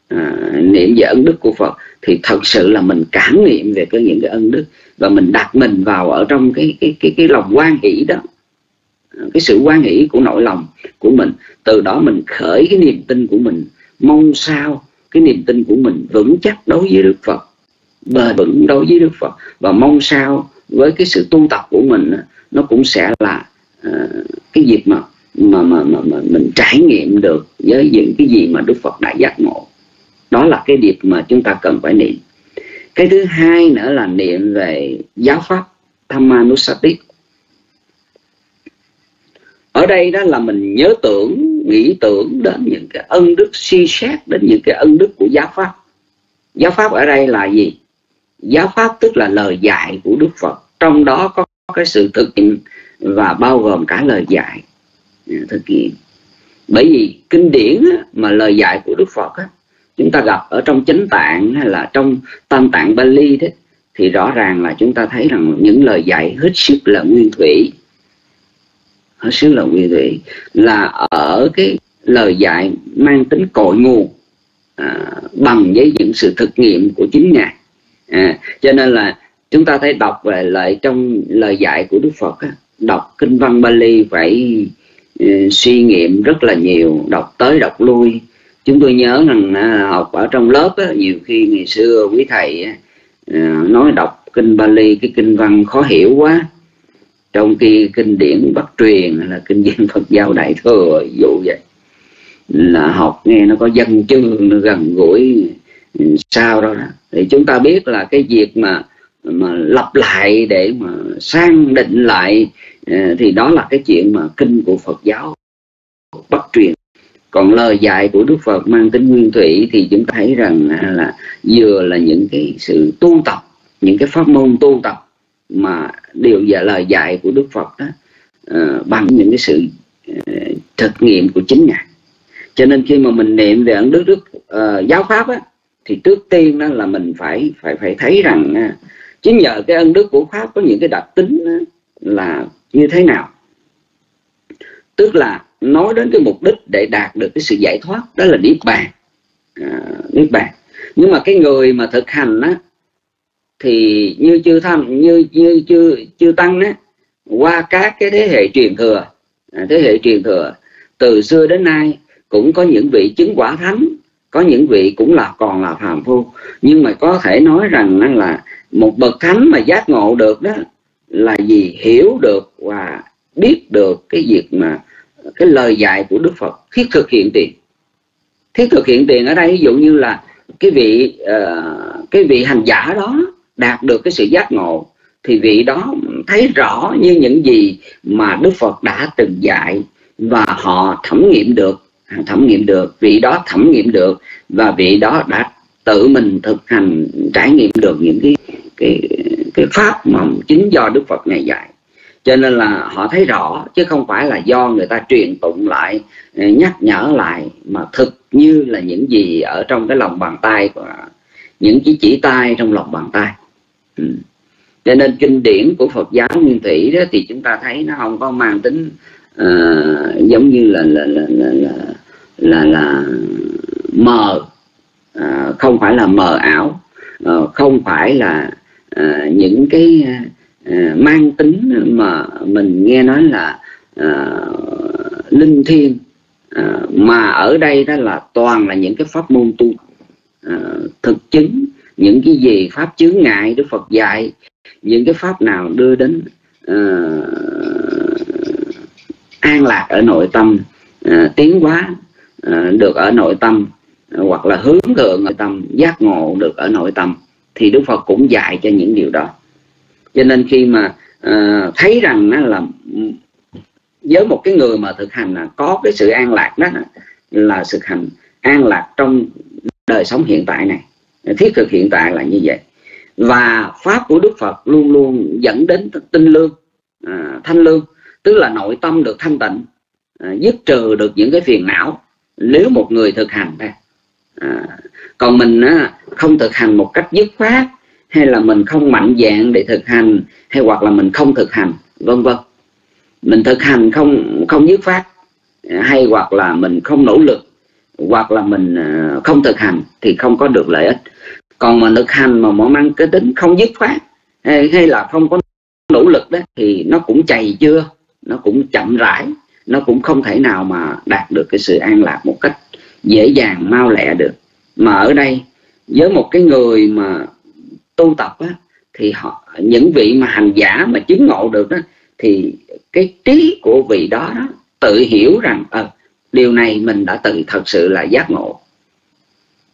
à, niệm về ân đức của phật thì thật sự là mình cảm nghiệm về cái những cái ân đức. Và mình đặt mình vào ở trong cái cái cái cái lòng quan hỷ đó cái sự quan nghĩ của nội lòng của mình. Từ đó mình khởi cái niềm tin của mình. Mong sao cái niềm tin của mình vững chắc đối với đức phật. Bền vững đối với đức phật. Và mong sao với cái sự tu tập của mình nó cũng sẽ là uh, cái dịp mà mà, mà mà mà mình trải nghiệm được với những cái gì mà đức phật đã giác ngộ. Đó là cái điệp mà chúng ta cần phải niệm. Cái thứ hai nữa là niệm về giáo pháp Thammanusati ở đây đó là mình nhớ tưởng, nghĩ tưởng đến những cái ân đức suy xét, đến những cái ân đức của giáo pháp. Giáo pháp ở đây là gì? Giáo pháp tức là lời dạy của đức phật. Trong đó có cái sự thực hiện và bao gồm cả lời dạy à, thực hiện. Bởi vì kinh điển mà lời dạy của đức phật chúng ta gặp ở trong chánh tạng hay là trong tam tạng Bali thế thì rõ ràng là chúng ta thấy rằng những lời dạy hết sức là nguyên thủy hết sức là nguyên thủy là ở cái lời dạy mang tính cội nguồn à, bằng với những sự thực nghiệm của chính ngài. À, cho nên là chúng ta thấy đọc về lại trong lời dạy của Đức Phật á, đọc kinh văn Bali phải uh, suy nghiệm rất là nhiều đọc tới đọc lui. Chúng tôi nhớ rằng uh, học ở trong lớp á, nhiều khi ngày xưa quý thầy uh, nói đọc kinh Bali cái kinh văn khó hiểu quá trong khi kinh điển bắc truyền là kinh điển Phật giáo đại thừa, ví dụ vậy, là học nghe nó có dân chương, nó gần gũi ừ, sao đó thì chúng ta biết là cái việc mà mà lặp lại để mà sang định lại ừ, thì đó là cái chuyện mà kinh của Phật giáo Bắc truyền. Còn lời dạy của Đức Phật mang tính nguyên thủy thì chúng ta thấy rằng là vừa là những cái sự tu tập, những cái pháp môn tu tập mà điều và lời dạy của Đức Phật đó uh, bằng những cái sự uh, thực nghiệm của chính ngài. Cho nên khi mà mình niệm về ấn đức đức uh, giáo pháp á thì trước tiên đó là mình phải phải phải thấy rằng uh, chính nhờ cái ân đức của pháp có những cái đặc tính uh, là như thế nào. Tức là nói đến cái mục đích để đạt được cái sự giải thoát đó là niết bàn. Uh, niết bàn. Nhưng mà cái người mà thực hành á thì như chưa tham như như chưa chưa tăng á qua các cái thế hệ truyền thừa à, thế hệ truyền thừa từ xưa đến nay cũng có những vị chứng quả thánh có những vị cũng là còn là phàm phu. Nhưng mà có thể nói rằng là một bậc thánh mà giác ngộ được đó là gì? Hiểu được và biết được cái việc mà cái lời dạy của Đức Phật thiết thực hiện tiền. Thiết thực hiện tiền ở đây ví dụ như là cái vị uh, cái vị hành giả đó đạt được cái sự giác ngộ, thì vị đó thấy rõ như những gì mà Đức Phật đã từng dạy và họ thẩm nghiệm được, thẩm nghiệm được, vị đó thẩm nghiệm được và vị đó đã tự mình thực hành, trải nghiệm được những cái cái cái pháp mà chính do Đức Phật này dạy. Cho nên là họ thấy rõ, chứ không phải là do người ta truyền tụng lại ờ, nhắc nhở lại, mà thực như là những gì ở trong cái lòng bàn tay của, những chỉ chỉ tay trong lòng bàn tay ừ. cho nên kinh điển của Phật giáo nguyên thủy đó thì chúng ta thấy nó không có mang tính uh, giống như là là là là là, là, là mờ. Uh, không phải là mờ ảo. Uh, không phải là uh, những cái uh, mang tính mà mình nghe nói là uh, linh thiêng. Uh, mà ở đây đó là toàn là những cái pháp môn tu uh, thực chứng những cái gì pháp chướng ngại đức phật dạy những cái pháp nào đưa đến uh, an lạc ở nội tâm uh, tiến hóa uh, được ở nội tâm uh, hoặc là hướng thượng nội tâm giác ngộ được ở nội tâm thì đức phật cũng dạy cho những điều đó. Cho nên khi mà uh, thấy rằng nó là với một cái người mà thực hành là có cái sự an lạc đó là thực hành an lạc trong đời sống hiện tại này thiết thực hiện tại là như vậy. Và pháp của đức phật luôn luôn dẫn đến tinh lương à, thanh lương tức là nội tâm được thanh tịnh à, dứt trừ được những cái phiền não nếu một người thực hành thôi. À, còn mình á, không thực hành một cách dứt khoát hay là mình không mạnh dạng để thực hành hay hoặc là mình không thực hành vân vân. Mình thực hành không không dứt phát à, hay hoặc là mình không nỗ lực hoặc là mình ờ, không thực hành thì không có được lợi ích. Còn mà thực hành mà mang cái tính không dứt khoát hay, hay là không có nỗ lực đó thì nó cũng chày chưa nó cũng chậm rãi nó cũng không thể nào mà đạt được cái sự an lạc một cách dễ dàng mau lẹ được. Mà ở đây với một cái người mà tu tập á, thì họ những vị mà hành giả mà chứng ngộ được đó thì cái trí của vị đó, đó tự hiểu rằng à, điều này mình đã tự thật sự là giác ngộ.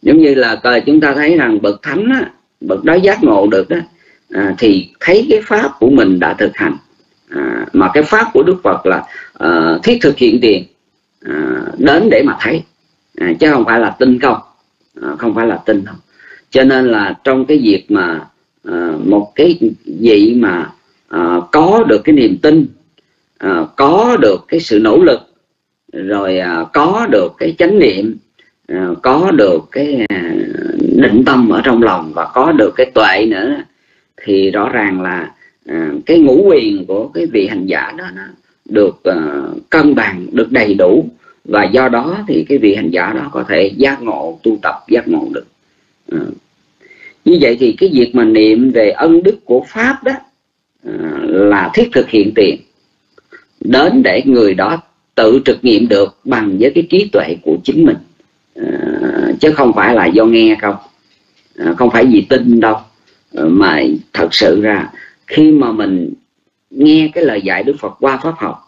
Giống như là chúng ta thấy rằng bậc thánh á, bậc đó giác ngộ được đó à, thì thấy cái pháp của mình đã thực hành. À, mà cái pháp của đức phật là à, thiết thực hiện tiền à, đến để mà thấy. À, chứ không phải là tin không à, không phải là tin không. Cho nên là trong cái việc mà à, một cái vị mà à, có được cái niềm tin à, có được cái sự nỗ lực rồi à, có được cái chánh niệm à, có được cái à, định tâm ở trong lòng và có được cái tuệ nữa, thì rõ ràng là cái ngũ quyền của cái vị hành giả đó, nó được cân bằng, được đầy đủ. Và do đó thì cái vị hành giả đó có thể giác ngộ, tu tập, giác ngộ được. Như vậy thì cái việc mà niệm về ân đức của pháp đó là thiết thực hiện tiền. Đến để người đó tự trực nghiệm được bằng với cái trí tuệ của chính mình. À, chứ không phải là do nghe không. À, không phải vì tin đâu. À, mà thật sự ra khi mà mình nghe cái lời dạy Đức Phật qua pháp học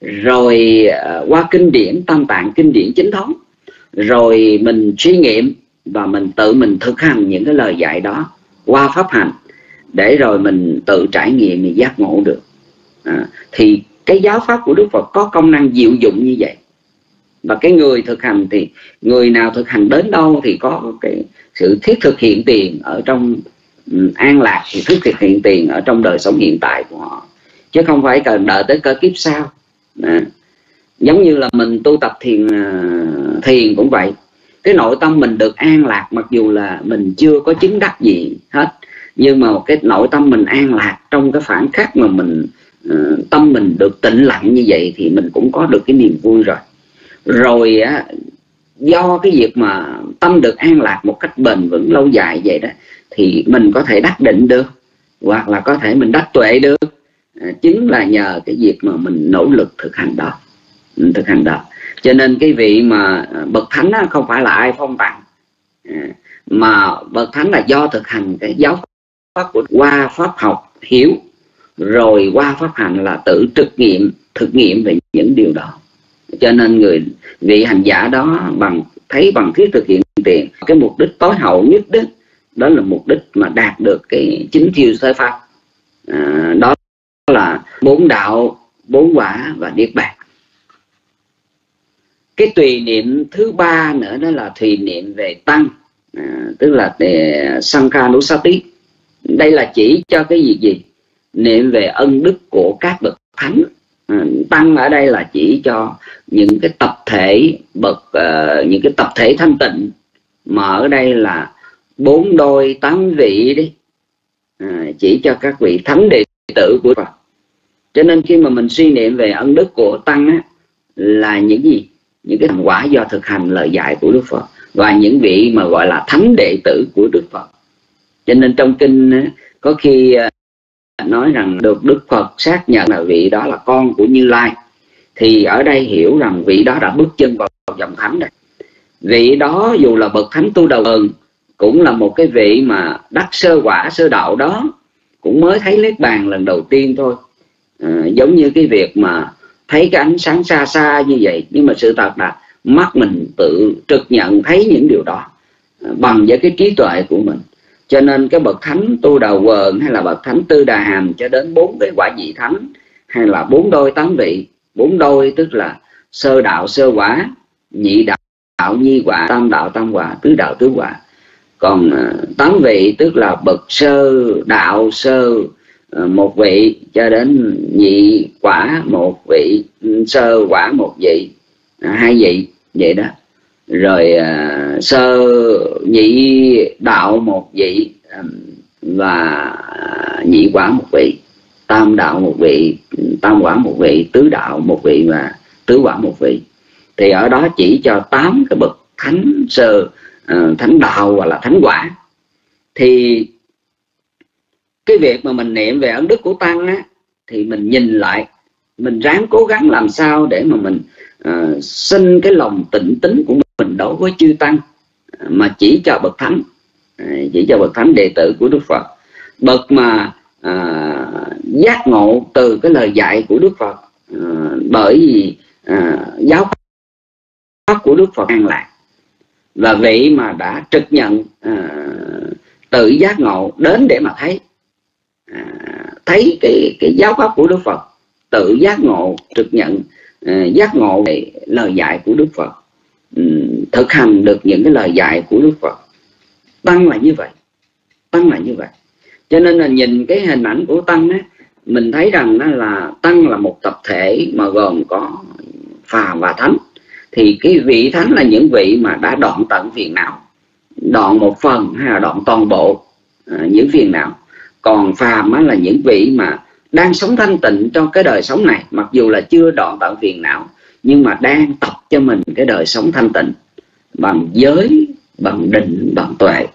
rồi qua kinh điển tam tạng kinh điển chính thống rồi mình suy nghiệm và mình tự mình thực hành những cái lời dạy đó qua pháp hành để rồi mình tự trải nghiệm mình giác ngộ được. À, thì cái giáo pháp của Đức Phật có công năng diệu dụng như vậy. Và cái người thực hành thì người nào thực hành đến đâu thì có cái sự thiết thực hiện tiền ở trong ừ, an lạc thì thiết thực hiện tiền ở trong đời sống hiện tại của họ. Chứ không phải cần đợi tới cơ kiếp sau. À. giống như là mình tu tập thiền à, thiền cũng vậy. Cái nội tâm mình được an lạc mặc dù là mình chưa có chứng đắc gì hết nhưng mà cái nội tâm mình an lạc trong cái phản khắc mà mình uh, Ừ, tâm mình được tĩnh lặng như vậy thì mình cũng có được cái niềm vui rồi. Rồi á do cái việc mà tâm được an lạc một cách bền vững lâu dài vậy đó thì mình có thể đắc định được hoặc là có thể mình đắc tuệ được. À, chính là nhờ cái việc mà mình nỗ lực thực hành đó. Ừ, thực hành đó. Cho nên cái vị mà à, bậc thánh á, không phải là ai phong tặng. À, mà bậc thánh là do thực hành cái giáo pháp của qua pháp học hiểu rồi qua pháp hành là tự thực nghiệm thực nghiệm về những điều đó. Cho nên người vị hành giả đó bằng thấy bằng thiết thực hiện tiền cái mục đích tối hậu nhất đó đó là mục đích mà đạt được cái chính thiêu sơ pháp. À, đó là bốn đạo bốn quả và niết bàn. Cái tùy niệm thứ ba nữa đó là tùy niệm về tăng à, tức là à, sankhanusati đây là chỉ cho cái gì gì? Niệm về ân đức của các bậc thánh. À, tăng ở đây là chỉ cho những cái tập thể bậc uh, những cái tập thể thanh tịnh. Mà ở đây là bốn đôi tám vị đi. À, chỉ cho các vị thánh đệ tử của Phật. Cho nên khi mà mình suy niệm về ân đức của tăng á, là những gì? Những cái thành quả do thực hành lời dạy của Đức Phật. Và những vị mà gọi là thánh đệ tử của Đức Phật. Cho nên trong kinh á, có khi à, nói rằng được Đức Phật xác nhận là vị đó là con của Như Lai thì ở đây hiểu rằng vị đó đã bước chân vào dòng thánh rồi. Vị đó dù là bậc thánh tu đầu ơn cũng là một cái vị mà đắc sơ quả sơ đạo đó cũng mới thấy lết bàn lần đầu tiên thôi. À, giống như cái việc mà thấy cái ánh sáng xa xa như vậy nhưng mà sự thật là mắt mình tự trực nhận thấy những điều đó à, bằng với cái trí tuệ của mình cho nên cái bậc thánh tu đầu quần hay là bậc thánh tư đà hàm cho đến bốn cái quả vị thánh hay là bốn đôi tám vị, bốn đôi tức là sơ đạo, sơ quả, nhị đạo đạo nhi quả, tam đạo, tam quả, tứ đạo, tứ quả. Còn ờ, tám vị tức là bậc sơ đạo, sơ ờ, một vị, cho đến nhị quả một vị, sơ quả một vị, hai vị, vậy đó rồi à, sơ nhị đạo một vị và à, nhị quả một vị tam đạo một vị tam quả một vị tứ đạo một vị và tứ quả một vị. Thì ở đó chỉ cho tám cái bậc thánh sơ à, thánh đạo hoặc là thánh quả. Thì cái việc mà mình niệm về ấn đức của tăng á thì mình nhìn lại mình ráng cố gắng làm sao để mà mình uh, sinh cái lòng tịnh tính của mình mình đối với chư tăng mà chỉ cho bậc thánh à, chỉ cho bậc thánh đệ tử của đức phật. Bậc mà à, giác ngộ từ cái lời dạy của đức phật à, bởi vì à, giáo pháp của đức phật an lạc. Và vị mà đã trực nhận à, tự giác ngộ đến để mà thấy à, thấy cái cái giáo pháp của Đức Phật tự giác ngộ trực nhận à, giác ngộ về lời dạy của Đức Phật. Ừ, thực hành được những cái lời dạy của Đức Phật. Tăng là như vậy. Tăng là như vậy. Cho nên là nhìn cái hình ảnh của tăng á mình thấy rằng đó là tăng là một tập thể mà gồm có phàm và thánh. Thì cái vị thánh là những vị mà đã đoạn tận phiền não. Đoạn một phần hay là đoạn toàn bộ à, những phiền não. Còn phàm á, là những vị mà đang sống thanh tịnh trong cái đời sống này. Mặc dù là chưa đoạn tận phiền não nhưng mà đang tập cho mình cái đời sống thanh tịnh bằng giới bằng định bằng tuệ.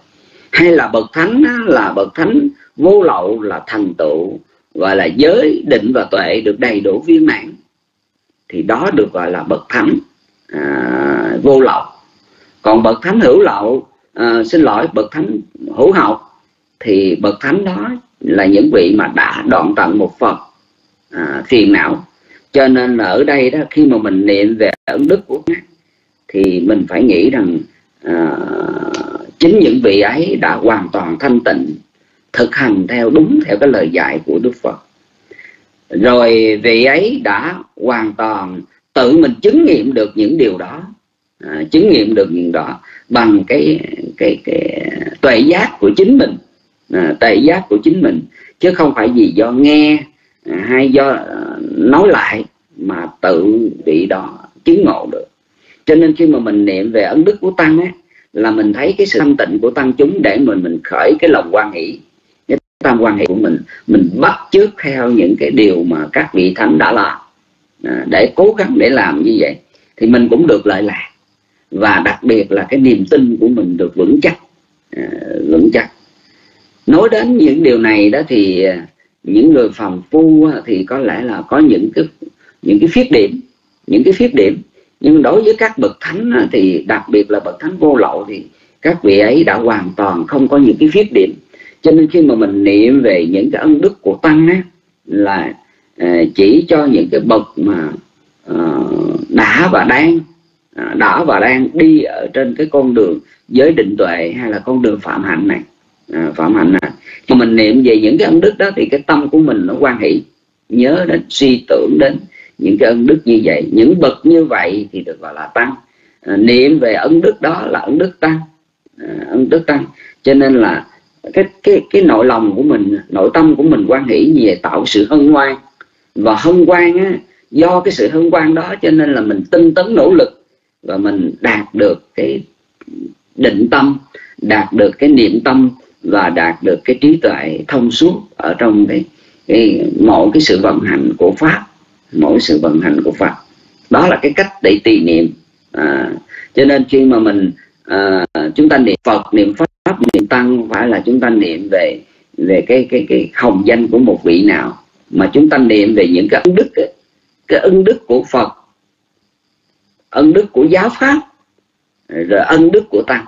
Hay là bậc thánh là bậc thánh vô lậu là thành tựu gọi là giới định và tuệ được đầy đủ viên mãn thì đó được gọi là bậc thánh à, vô lậu. Còn bậc thánh hữu lậu à, xin lỗi bậc thánh hữu học thì bậc thánh đó là những vị mà đã đoạn tận một phần à, phiền não cho nên là ở đây đó khi mà mình niệm về ân đức của ngài thì mình phải nghĩ rằng à, chính những vị ấy đã hoàn toàn thanh tịnh thực hành theo đúng theo cái lời dạy của Đức Phật. Rồi vị ấy đã hoàn toàn tự mình chứng nghiệm được những điều đó à, chứng nghiệm được những đó bằng cái cái cái tuệ giác của chính mình à, tuệ giác của chính mình chứ không phải gì do nghe hay do ờ, nói lại mà tự bị đó chứng ngộ được. Cho nên khi mà mình niệm về ấn đức của tăng á là mình thấy cái sự tâm tịnh của tăng chúng để mình mình khởi cái lòng quan hỷ. Cái tam quan hệ của mình mình bắt chước theo những cái điều mà các vị thánh đã làm à, để cố gắng để làm như vậy thì mình cũng được lợi lạc. Và đặc biệt là cái niềm tin của mình được vững chắc. À, vững chắc. Nói đến những điều này đó thì à, những người phàm phu thì có lẽ là có những cái những cái phiết điểm, những cái phiết điểm. Nhưng đối với các bậc thánh thì đặc biệt là bậc thánh vô lậu thì các vị ấy đã hoàn toàn không có những cái phiết điểm. Cho nên khi mà mình niệm về những cái ân đức của tăng á, là à, chỉ cho những cái bậc mà à, đã và đang à, đã và đang đi ở trên cái con đường giới định tuệ hay là con đường phạm hạnh này à, phạm hạnh này khi mình niệm về những cái ân đức đó thì cái tâm của mình nó quan hỷ. Nhớ đến suy tưởng đến những cái ân đức như vậy. Những bậc như vậy thì được gọi là tăng. À, niệm về ân đức đó là ân đức tăng. À, ân đức tăng. Cho nên là cái cái cái nội lòng của mình nội tâm của mình quan hỷ như vậy tạo sự hân hoan. Và hân hoan á do cái sự hân hoan đó cho nên là mình tinh tấn nỗ lực và mình đạt được cái định tâm đạt được cái niệm tâm và đạt được cái trí tuệ thông suốt ở trong cái, cái mỗi cái sự vận hành của pháp mỗi sự vận hành của Phật. Đó là cái cách để tỳ niệm. À, cho nên khi mà mình à, chúng ta niệm Phật niệm pháp niệm tăng phải là chúng ta niệm về về cái cái cái hồng danh của một vị nào. Mà chúng ta niệm về những cái ân đức ấy, cái ân đức của Phật ân đức của giáo pháp rồi ân đức của tăng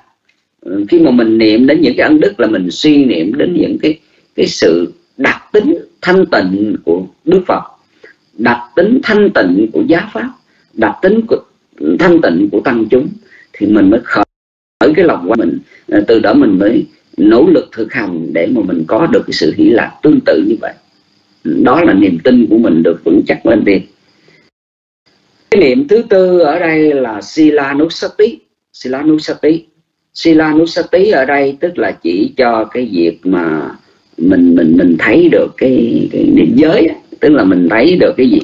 khi mà mình niệm đến những cái ân đức là mình suy niệm đến những cái cái sự đặc tính thanh tịnh của Đức Phật, đặc tính thanh tịnh của giá pháp, đặc tính của, thanh tịnh của tăng chúng, thì mình mới khởi cái lòng của mình. À, từ đó mình mới nỗ lực thực hành để mà mình có được cái sự hỷ lạc tương tự như vậy. Đó là niềm tin của mình được vững chắc lên đi cái niệm thứ tư ở đây là Silanusati. Silanusati. Silanusati ở đây tức là chỉ cho cái việc mà mình mình mình thấy được cái, cái niệm giới tức là mình thấy được cái gì?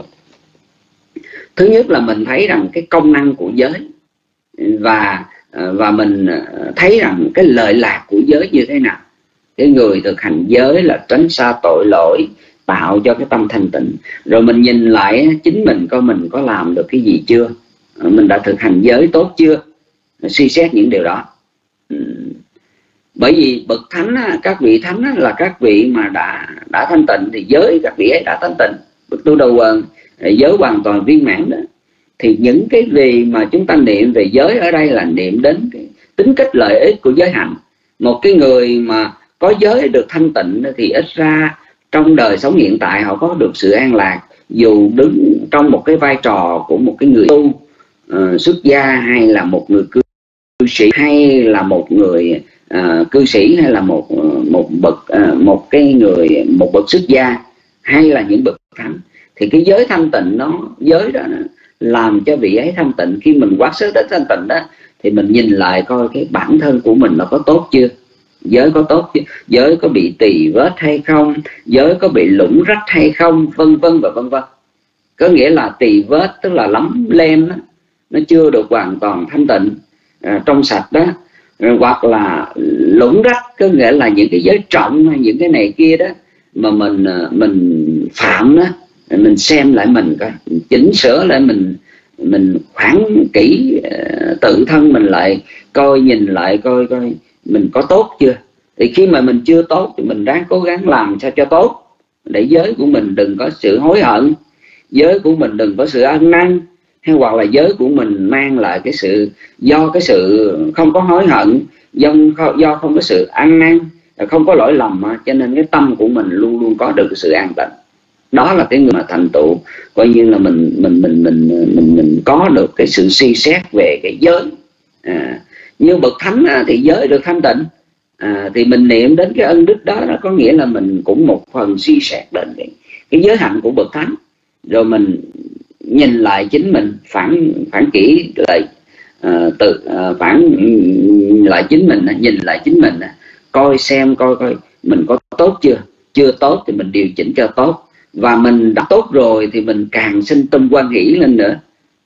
Thứ nhất là mình thấy rằng cái công năng của giới và và mình ờ, thấy rằng cái lợi lạc của giới như thế nào. Cái người thực hành giới là tránh xa tội lỗi tạo cho cái tâm thanh tịnh. Rồi mình nhìn lại chính mình coi mình có làm được cái gì chưa? Ờ, mình đã thực hành giới tốt chưa? Suy xét những điều đó bởi vì bậc thánh các vị thánh là các vị mà đã đã thanh tịnh thì giới các vị ấy đã thanh tịnh. Bậc tu đầu quần à, giới hoàn toàn viên mãn đó. Thì những cái gì mà chúng ta niệm về giới ở đây là niệm đến cái tính cách lợi ích của giới hạnh. Một cái người mà có giới được thanh tịnh thì ít ra trong đời sống hiện tại họ có được sự an lạc. Dù đứng trong một cái vai trò của một cái người tu uh, xuất gia hay là một người cư sĩ hay là một người uh, cư sĩ hay là một à, một bậc uh, một cái người một bậc xuất gia hay là những bậc thánh thì cái giới thanh tịnh nó giới đó làm cho vị ấy thanh tịnh. Khi mình quát sớ đến thanh tịnh đó thì mình nhìn lại coi cái bản thân của mình nó có tốt chưa giới có tốt chứ giới có bị tỳ vết hay không giới có bị lũng rách hay không vân vân và vân vân. Có nghĩa là tỳ vết tức là lắm lem đó, nó chưa được hoàn toàn thanh tịnh à, trong sạch đó à, hoặc là lũng rách có nghĩa là những cái giới trọng hay những cái này kia đó mà mình à, mình phạm đó mình xem lại mình coi chỉnh sửa lại mình mình khoảng kỹ à, tự thân mình lại coi nhìn lại coi coi mình có tốt chưa. Thì khi mà mình chưa tốt thì mình ráng cố gắng làm sao cho tốt để giới của mình đừng có sự hối hận giới của mình đừng có sự ăn năn hay hoặc là giới của mình mang lại cái sự do cái sự không có hối hận do do không có sự ăn năn không có lỗi lầm cho nên cái tâm của mình luôn luôn có được sự an tịnh. Đó là cái người mà thành tựu coi như là mình mình mình mình mình mình có được cái sự suy xét về cái giới. À, như bậc thánh à, thì giới được thanh tịnh. À, thì mình niệm đến cái ân đức đó, nó có nghĩa là mình cũng một phần suy xét đến cái, cái giới hạnh của bậc thánh. Rồi mình nhìn lại chính mình phản phản kỹ lại uh, tự uh, phản lại chính mình nhìn lại chính mình coi xem coi coi mình có tốt chưa? Chưa tốt thì mình điều chỉnh cho tốt. Và mình đã tốt rồi thì mình càng sinh tâm quan hỷ lên nữa.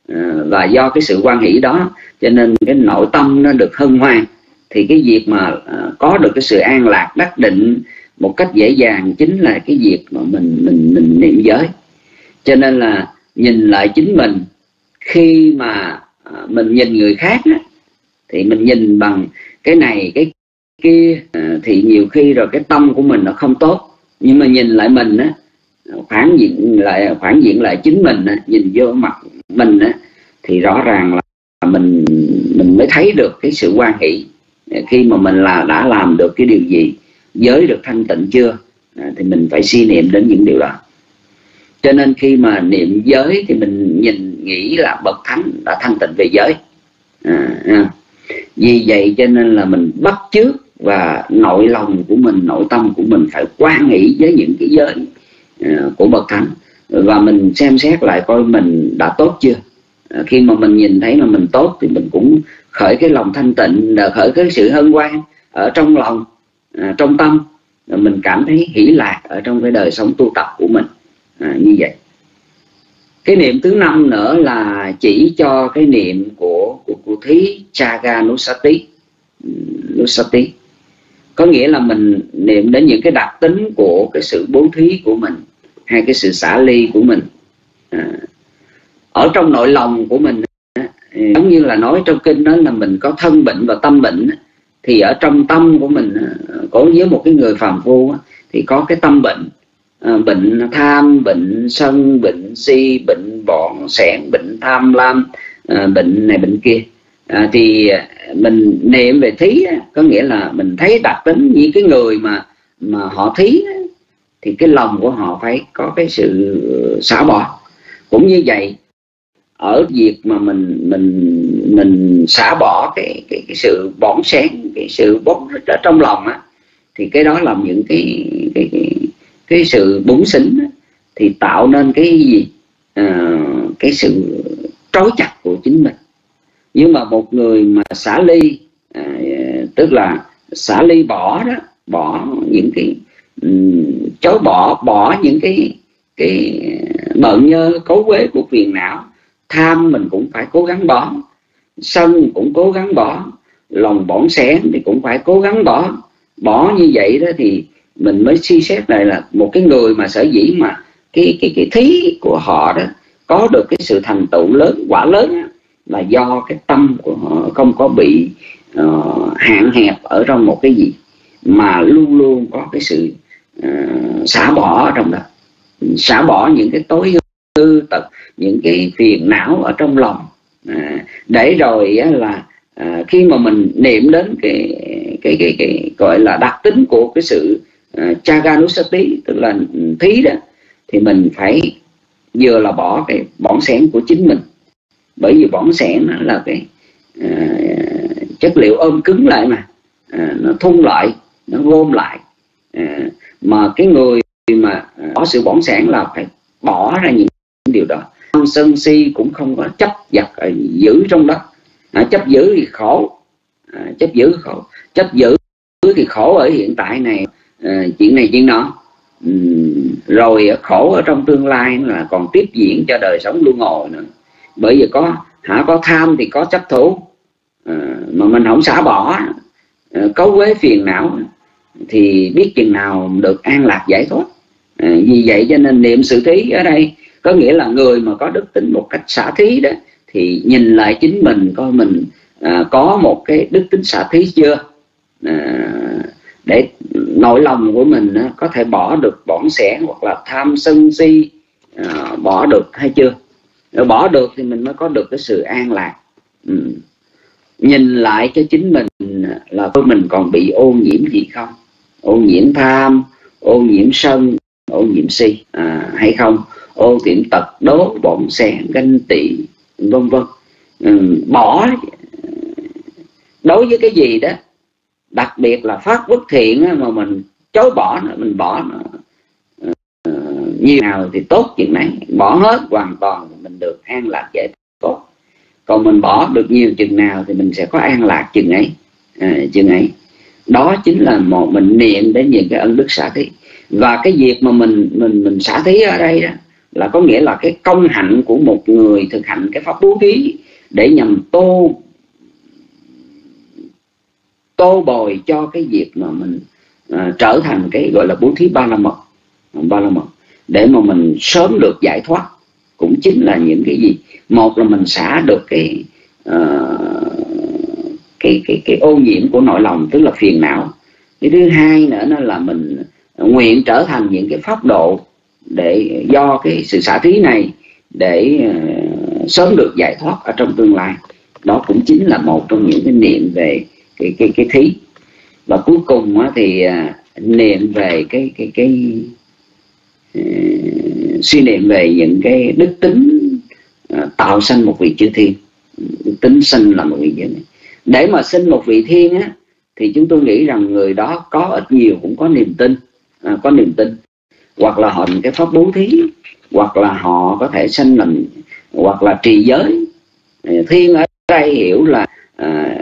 Ờ, và do cái sự quan hỷ đó cho nên cái nội tâm nó được hân hoan. Thì cái việc mà có được cái sự an lạc đắc định một cách dễ dàng chính là cái việc mà mình mình mình niệm giới. Cho nên là nhìn lại chính mình. Khi mà à, mình nhìn người khác đó, thì mình nhìn bằng cái này cái kia à, thì nhiều khi rồi cái tâm của mình nó không tốt. Nhưng mà nhìn lại mình á phản diện lại phản diện lại chính mình á, nhìn vô mặt mình á, thì rõ ràng là mình mình mới thấy được cái sự quan hỷ. Khi mà mình là đã làm được cái điều gì giới được thanh tịnh chưa à, thì mình phải suy niệm đến những điều đó cho nên khi mà niệm giới thì mình nhìn nghĩ là bậc thánh đã thanh tịnh về giới. À, à. vì vậy cho nên là mình bắt chước và nội lòng của mình nội tâm của mình phải quan nghĩ với những cái giới uh, của bậc thánh. Và mình xem xét lại coi mình đã tốt chưa. Uh, khi mà mình nhìn thấy mà mình tốt thì mình cũng khởi cái lòng thanh tịnh khởi cái sự hân hoan ở trong lòng uh, trong tâm. Mình cảm thấy hỷ lạc ở trong cái đời sống tu tập của mình à, như vậy. Cái niệm thứ năm nữa là chỉ cho cái niệm của của, của thí chaga nusati nusati có nghĩa là mình niệm đến những cái đặc tính của cái sự bố thí của mình hay cái sự xả ly của mình. À, ở trong nội lòng của mình giống như là nói trong kinh đó là mình có thân bệnh và tâm bệnh thì ở trong tâm của mình à, có với một cái người phàm phu thì có cái tâm bệnh. Ờ, bệnh tham bệnh sân bệnh si bệnh bọn sẻn bệnh tham lam ờ, bệnh này bệnh kia. À, thì mình niệm về thí có nghĩa là mình thấy đặc tính những cái người mà mà họ thí thì cái lòng của họ phải có cái sự xả bỏ. Cũng như vậy ở việc mà mình mình mình xả bỏ cái cái, cái sự bỏng sáng cái sự bốc ở trong lòng á thì cái đó là những cái cái cái, cái sự búng xính thì tạo nên cái gì? À, cái sự trói chặt của chính mình. Nhưng mà một người mà xả ly à, tức là xả ly bỏ đó bỏ những cái um, chối bỏ bỏ những cái cái bận nhơ cấu quế của phiền não tham mình cũng phải cố gắng bỏ sân cũng cố gắng bỏ lòng bỏng xén thì cũng phải cố gắng bỏ. Bỏ như vậy đó thì mình mới suy xét lại là một cái người mà sở dĩ mà cái cái cái thí của họ đó có được cái sự thành tựu lớn quả lớn là do cái tâm của họ không có bị uh, hạn hẹp ở trong một cái gì mà luôn luôn có cái sự uh, xả bỏ ở trong đó. Xả bỏ những cái tối hư tật những cái phiền não ở trong lòng. À, để rồi á, là à, khi mà mình niệm đến cái cái cái cái gọi là đặc tính của cái sự À, uh, chaganusati tức là thí đó thì mình phải vừa là bỏ cái bỏng sẻn của chính mình. Bởi vì bỏng sẻn nó là cái uh, chất liệu ôm cứng lại mà uh, nó thun lại nó gom lại. Uh, mà cái người mà có sự bỏng sẻn là phải bỏ ra những điều đó. Sân si cũng không có chấp giật giữ trong đó. À, chấp giữ thì khổ. À, chấp giữ khổ. Chấp giữ thì khổ ở hiện tại này à, chuyện này chuyện nọ. Ừ, rồi khổ ở trong tương lai là còn tiếp diễn cho đời sống luân hồi nữa. Bởi vì có hả có tham thì có chấp thủ. À, mà mình không xả bỏ. À, cấu quế phiền não thì biết chừng nào được an lạc giải thoát. À, vì vậy cho nên niệm sự thí ở đây có nghĩa là người mà có đức tính một cách xả thí đó thì nhìn lại chính mình coi mình à, có một cái đức tính xả thí chưa? À, để nội lòng của mình có thể bỏ được bỏng sẻ hoặc là tham sân si à, bỏ được hay chưa? Nếu bỏ được thì mình mới có được cái sự an lạc. Ừ. nhìn lại cho chính mình là mình còn bị ô nhiễm gì không? Ô nhiễm tham ô nhiễm sân ô nhiễm si à, hay không? Ô nhiễm tật đố bỏng sẻ ganh tị vân vân. Ừ, bỏ đối với cái gì đó đặc biệt là phát bất thiện mà mình chối bỏ mình bỏ nó ờ, nhiều nào thì tốt chuyện này. Bỏ hết hoàn toàn thì mình được an lạc dễ tốt. Còn mình bỏ được nhiều chừng nào thì mình sẽ có an lạc chừng ấy. À, chừng ấy. Đó chính là một mình niệm đến những cái ân đức xả thí. Và cái việc mà mình mình mình xả thí ở đây đó là có nghĩa là cái công hạnh của một người thực hành cái pháp bố thí để nhằm tô tô bồi cho cái việc mà mình à, trở thành cái gọi là bố thí ba la mật ba la mật để mà mình sớm được giải thoát. Cũng chính là những cái gì? Một là mình xả được cái uh, cái cái cái ô nhiễm của nội lòng tức là phiền não. Cái thứ hai nữa nó là mình nguyện trở thành những cái pháp độ để do cái sự xả thí này để uh, sớm được giải thoát ở trong tương lai. Đó cũng chính là một trong những cái niệm về cái cái cái thí. Và cuối cùng á, thì à, niệm về cái cái cái uh, suy niệm về những cái đức tính uh, tạo sanh một vị chư thiên. Đức tính sanh là một vị chư thiên. Để mà sinh một vị thiên á thì chúng tôi nghĩ rằng người đó có ít nhiều cũng có niềm tin à, có niềm tin. Hoặc là họ cái pháp bố thí hoặc là họ có thể sanh làm hoặc là trì giới. Ờ, thiên ở đây hiểu là à,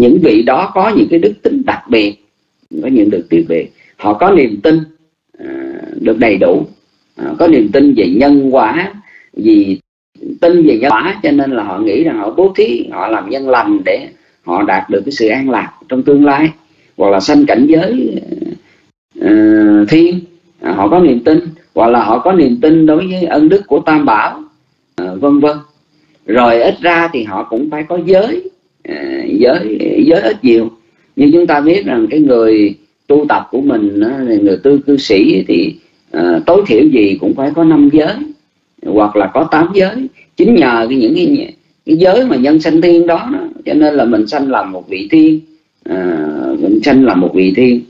những vị đó có những cái đức tính đặc biệt có những được tuyệt biệt họ có niềm tin à, được đầy đủ. À, có niềm tin về nhân quả vì tin về nhân quả cho nên là họ nghĩ rằng họ bố thí họ làm nhân lành để họ đạt được cái sự an lạc trong tương lai hoặc là sanh cảnh giới uh, thiên. À, họ có niềm tin hoặc là họ có niềm tin đối với ân đức của tam bảo uh, vân vân. Rồi ít ra thì họ cũng phải có giới À, giới giới ít nhiều. Như chúng ta biết rằng cái người tu tập của mình người tư cư sĩ thì à, tối thiểu gì cũng phải có năm giới hoặc là có tám giới. Chính nhờ cái những cái, cái giới mà nhân sanh thiên đó, đó cho nên là mình sanh làm một vị thiên à, mình sanh làm một vị thiên.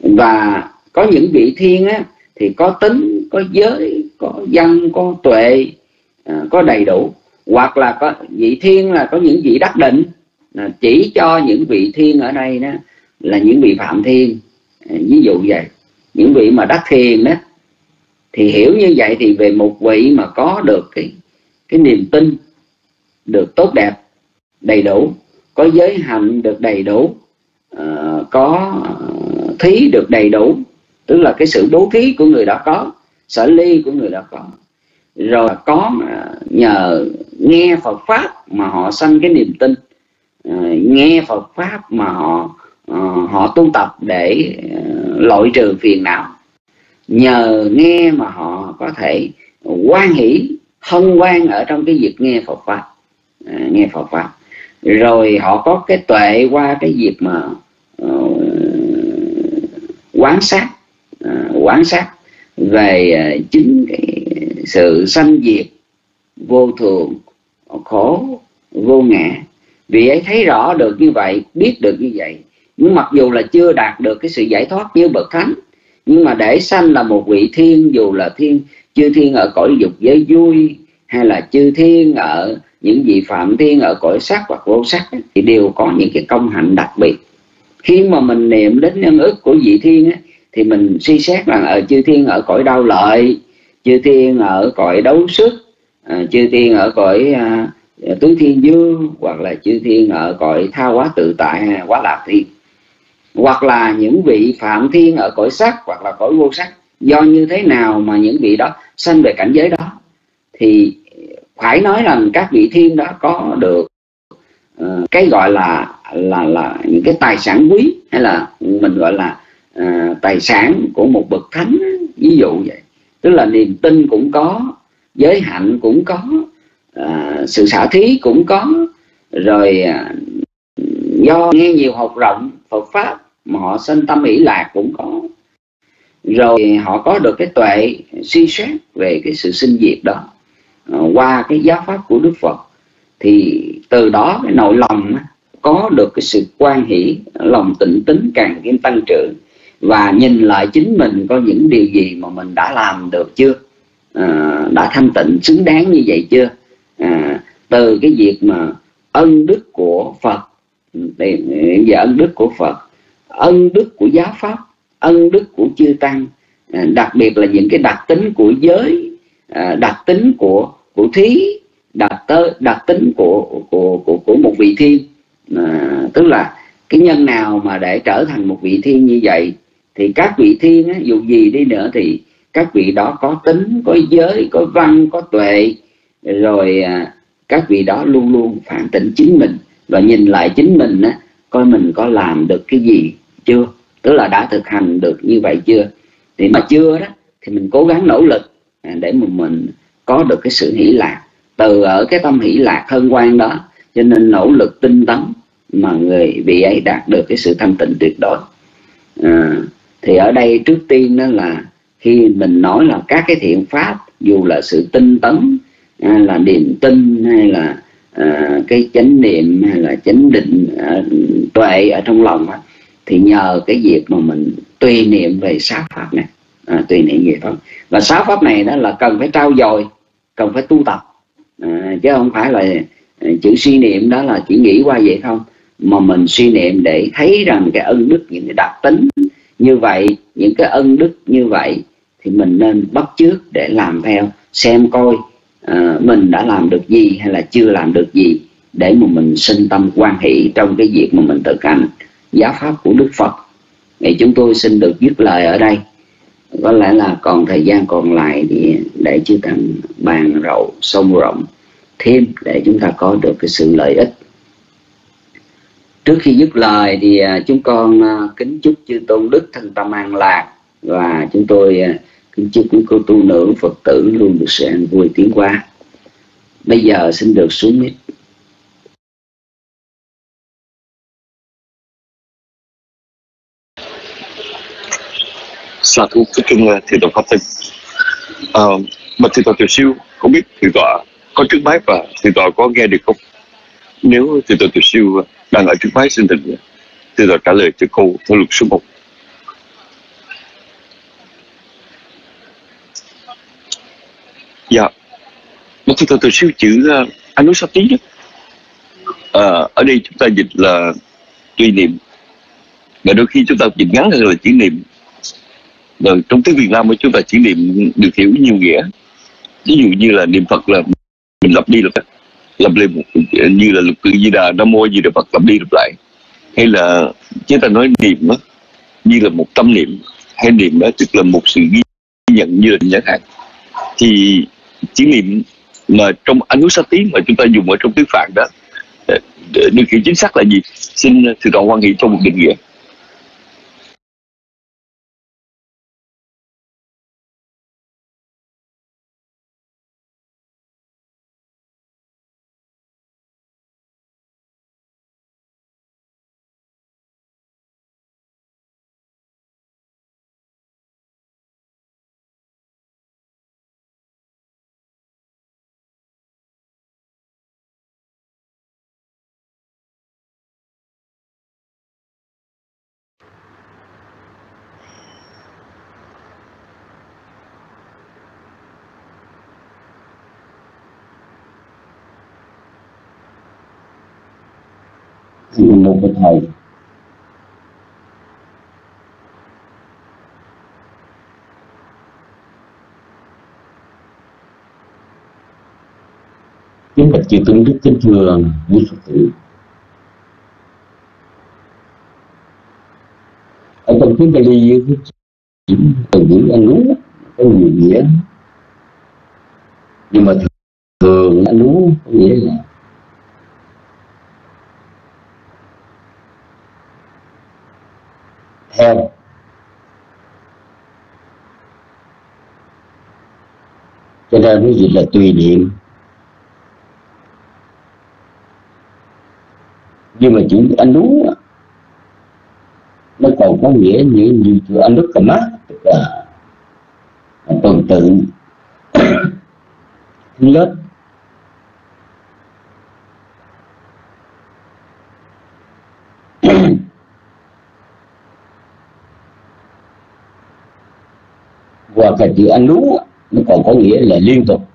Và có những vị thiên á, thì có tính có giới có văn có tuệ à, có đầy đủ. Hoặc là có vị thiên là có những vị đắc định. À, chỉ cho những vị thiên ở đây đó là những vị phạm thiên. À, ví dụ vậy. Những vị mà đắc thiền đó thì hiểu như vậy thì về một vị mà có được cái cái niềm tin được tốt đẹp đầy đủ có giới hạnh được đầy đủ uh, có thí được đầy đủ tức là cái sự bố thí của người đó có sở ly của người đó có. Rồi có nhờ nghe Phật pháp mà họ sanh cái niềm tin. Ờ, nghe Phật pháp mà họ ờ, họ tu tập để ờ, loại trừ phiền não. Nhờ nghe mà họ có thể quan hỷ hân hoan ở trong cái việc nghe Phật pháp. Nghe Phật pháp. Rồi họ có cái tuệ qua cái việc mà uh, quán sát uh, quán sát về uh, chính cái sự sanh diệt vô thường khổ vô ngã vị ấy thấy rõ được như vậy biết được như vậy. Nhưng mặc dù là chưa đạt được cái sự giải thoát như bậc thánh nhưng mà để sanh là một vị thiên dù là thiên chư thiên ở cõi dục giới vui hay là chư thiên ở những vị phạm thiên ở cõi sắc hoặc vô sắc thì đều có những cái công hạnh đặc biệt. Khi mà mình niệm đến nhân ức của vị thiên ấy, thì mình suy xét rằng ở chư thiên ở cõi đau lợi chư thiên ở cõi đấu sức ờ, chư thiên ở cõi à, Dạ, tứ thiên dương hoặc là chư thiên ở cõi tha hóa tự tại quá lạc thiên. Hoặc là những vị phạm thiên ở cõi sắc hoặc là cõi vô sắc. Do như thế nào mà những vị đó sanh về cảnh giới đó? Thì phải nói rằng các vị thiên đó có được uh, cái gọi là là là những cái tài sản quý hay là mình gọi là uh, tài sản của một bậc thánh ví dụ vậy. Tức là niềm tin cũng có giới hạnh cũng có à, sự xả thí cũng có. Rồi à, do nghe nhiều học rộng Phật pháp mà họ sinh tâm ỷ lạc cũng có. Rồi họ có được cái tuệ suy xét về cái sự sinh diệt đó à, qua cái giáo pháp của Đức Phật. Thì từ đó cái nội lòng có được cái sự quan hỷ lòng tịnh tính càng thêm tăng trưởng. Và nhìn lại chính mình có những điều gì mà mình đã làm được chưa? À, đã thanh tịnh xứng đáng như vậy chưa? À, từ cái việc mà ân đức của Phật và ân đức của Phật ân đức của giáo pháp ân đức của chư tăng à, đặc biệt là những cái đặc tính của giới à, đặc tính của của thí đặc tớ đặc tính của của của của một vị thiên. À, tức là cái nhân nào mà để trở thành một vị thiên như vậy thì các vị thiên á, dù gì đi nữa thì các vị đó có tính có giới có văn có tuệ rồi à, các vị đó luôn luôn phản tỉnh chính mình và nhìn lại chính mình á, coi mình có làm được cái gì chưa? Tức là đã thực hành được như vậy chưa? Thì mà chưa đó thì mình cố gắng nỗ lực à, để mà mình có được cái sự hỷ lạc. Từ ở cái tâm hỷ lạc hân quan đó cho nên nỗ lực tinh tấn mà người vị ấy đạt được cái sự thanh tịnh tuyệt đối. À, thì ở đây trước tiên đó là khi mình nói là các cái thiện pháp dù là sự tinh tấn hay là niềm tin hay là à, cái chánh niệm hay là chánh định à, tuệ ở trong lòng á, thì nhờ cái việc mà mình tùy niệm về sáu pháp này à, tùy niệm về pháp và sáu pháp này đó là cần phải trao dồi cần phải tu tập à, chứ không phải là à, chữ suy niệm đó là chỉ nghĩ qua vậy không. Mà mình suy niệm để thấy rằng cái ân đức những cái đặc tính như vậy những cái ân đức như vậy thì mình nên bắt chước để làm theo xem coi Ờ, mình đã làm được gì hay là chưa làm được gì để mà mình sinh tâm quan hỷ trong cái việc mà mình thực hành giáo pháp của Đức Phật? Thì chúng tôi xin được dứt lời ở đây. Có lẽ là còn thời gian còn lại thì để chư cần bàn rậu sông rộng thêm để chúng ta có được cái sự lợi ích. Trước khi dứt lời thì à, chúng con à, kính chúc chư tôn đức thân tâm an lạc và chúng tôi à, kính chúc quý cô tu nữ phật tử luôn được sự an vui tiến qua bây giờ xin được xuống mic. Sa thú kính trung thiền tọa pháp tinh à, mà thiền tòa tiểu siêu không biết thiền tọa có trước máy và thiền tọa có nghe được không? Nếu thiền tòa tiểu siêu đang ở trước máy xin thỉnh thiền tọa trả lời cho câu thảo luật số 1 dạ. Một thiền tọa tiểu siêu chữ ờ, uh, anusati đó. À, ở đây chúng ta dịch là tuy niệm. Và đôi khi chúng ta dịch ngắn hơn là chữ niệm. Rồi trong tiếng Việt Nam của chúng ta chữ niệm được hiểu nhiều nghĩa. Ví dụ như là niệm Phật là mình lặp đi lặp lại. Lặp lại như là lục tự di đà nam mô di đà Phật lặp đi lặp lại. Hay là chúng ta nói niệm đó, như là một tâm niệm. Hay niệm đó tức là một sự ghi nhận như là chẳng hạn. Thì chỉ niệm mà trong anusati mà chúng ta dùng ở trong tiếng Phạn đó. Được hiểu chính xác là gì? Xin thưa đoàn quan nghị cho một định nghĩa. Thì với thầy kính bạch chư tôn đức kính thưa quý phật tử. Ở trong tiếng Bali chỉ từ ngữ ăn uống, có nhiều nghĩa. Nhưng mà thường ăn uống có nghĩa là theo cho cái gì là tùy niệm? Nhưng mà chữ anh đúng nó còn có nghĩa như như chữ anh đức cầm mát, tức là tuần tự lớp. Hoặc là chữ anu nó còn có nghĩa là liên tục.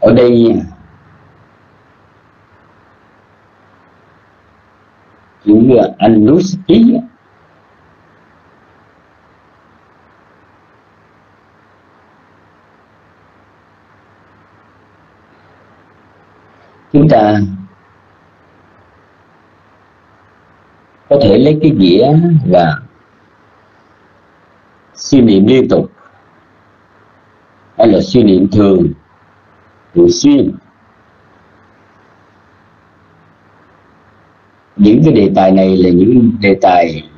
Ở đây chữ anusti chúng ta có thể lấy cái nghĩa và suy niệm liên tục. Hay là suy niệm thường. Thường xuyên. Những cái đề tài này là những đề tài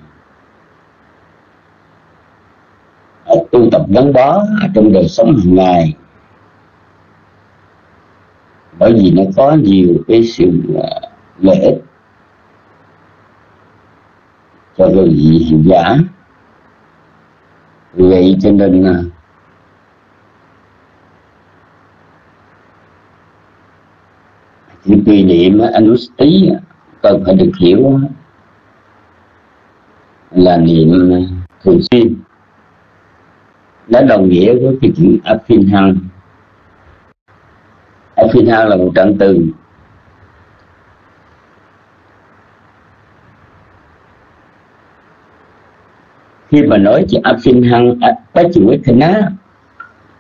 à, tu tập gắn bó trong đời sống hàng ngày. Bởi vì nó có nhiều cái sự à, lợi ích cho người vị giả vì vậy cho nên à, chữ tùy niệm anusti cần phải được hiểu là niệm à, thường xuyên. Nó đồng nghĩa với cái chữ afinhal afinhal là một trạng từ. Khi mà nói chữ Aphinhang à, cái chữ á,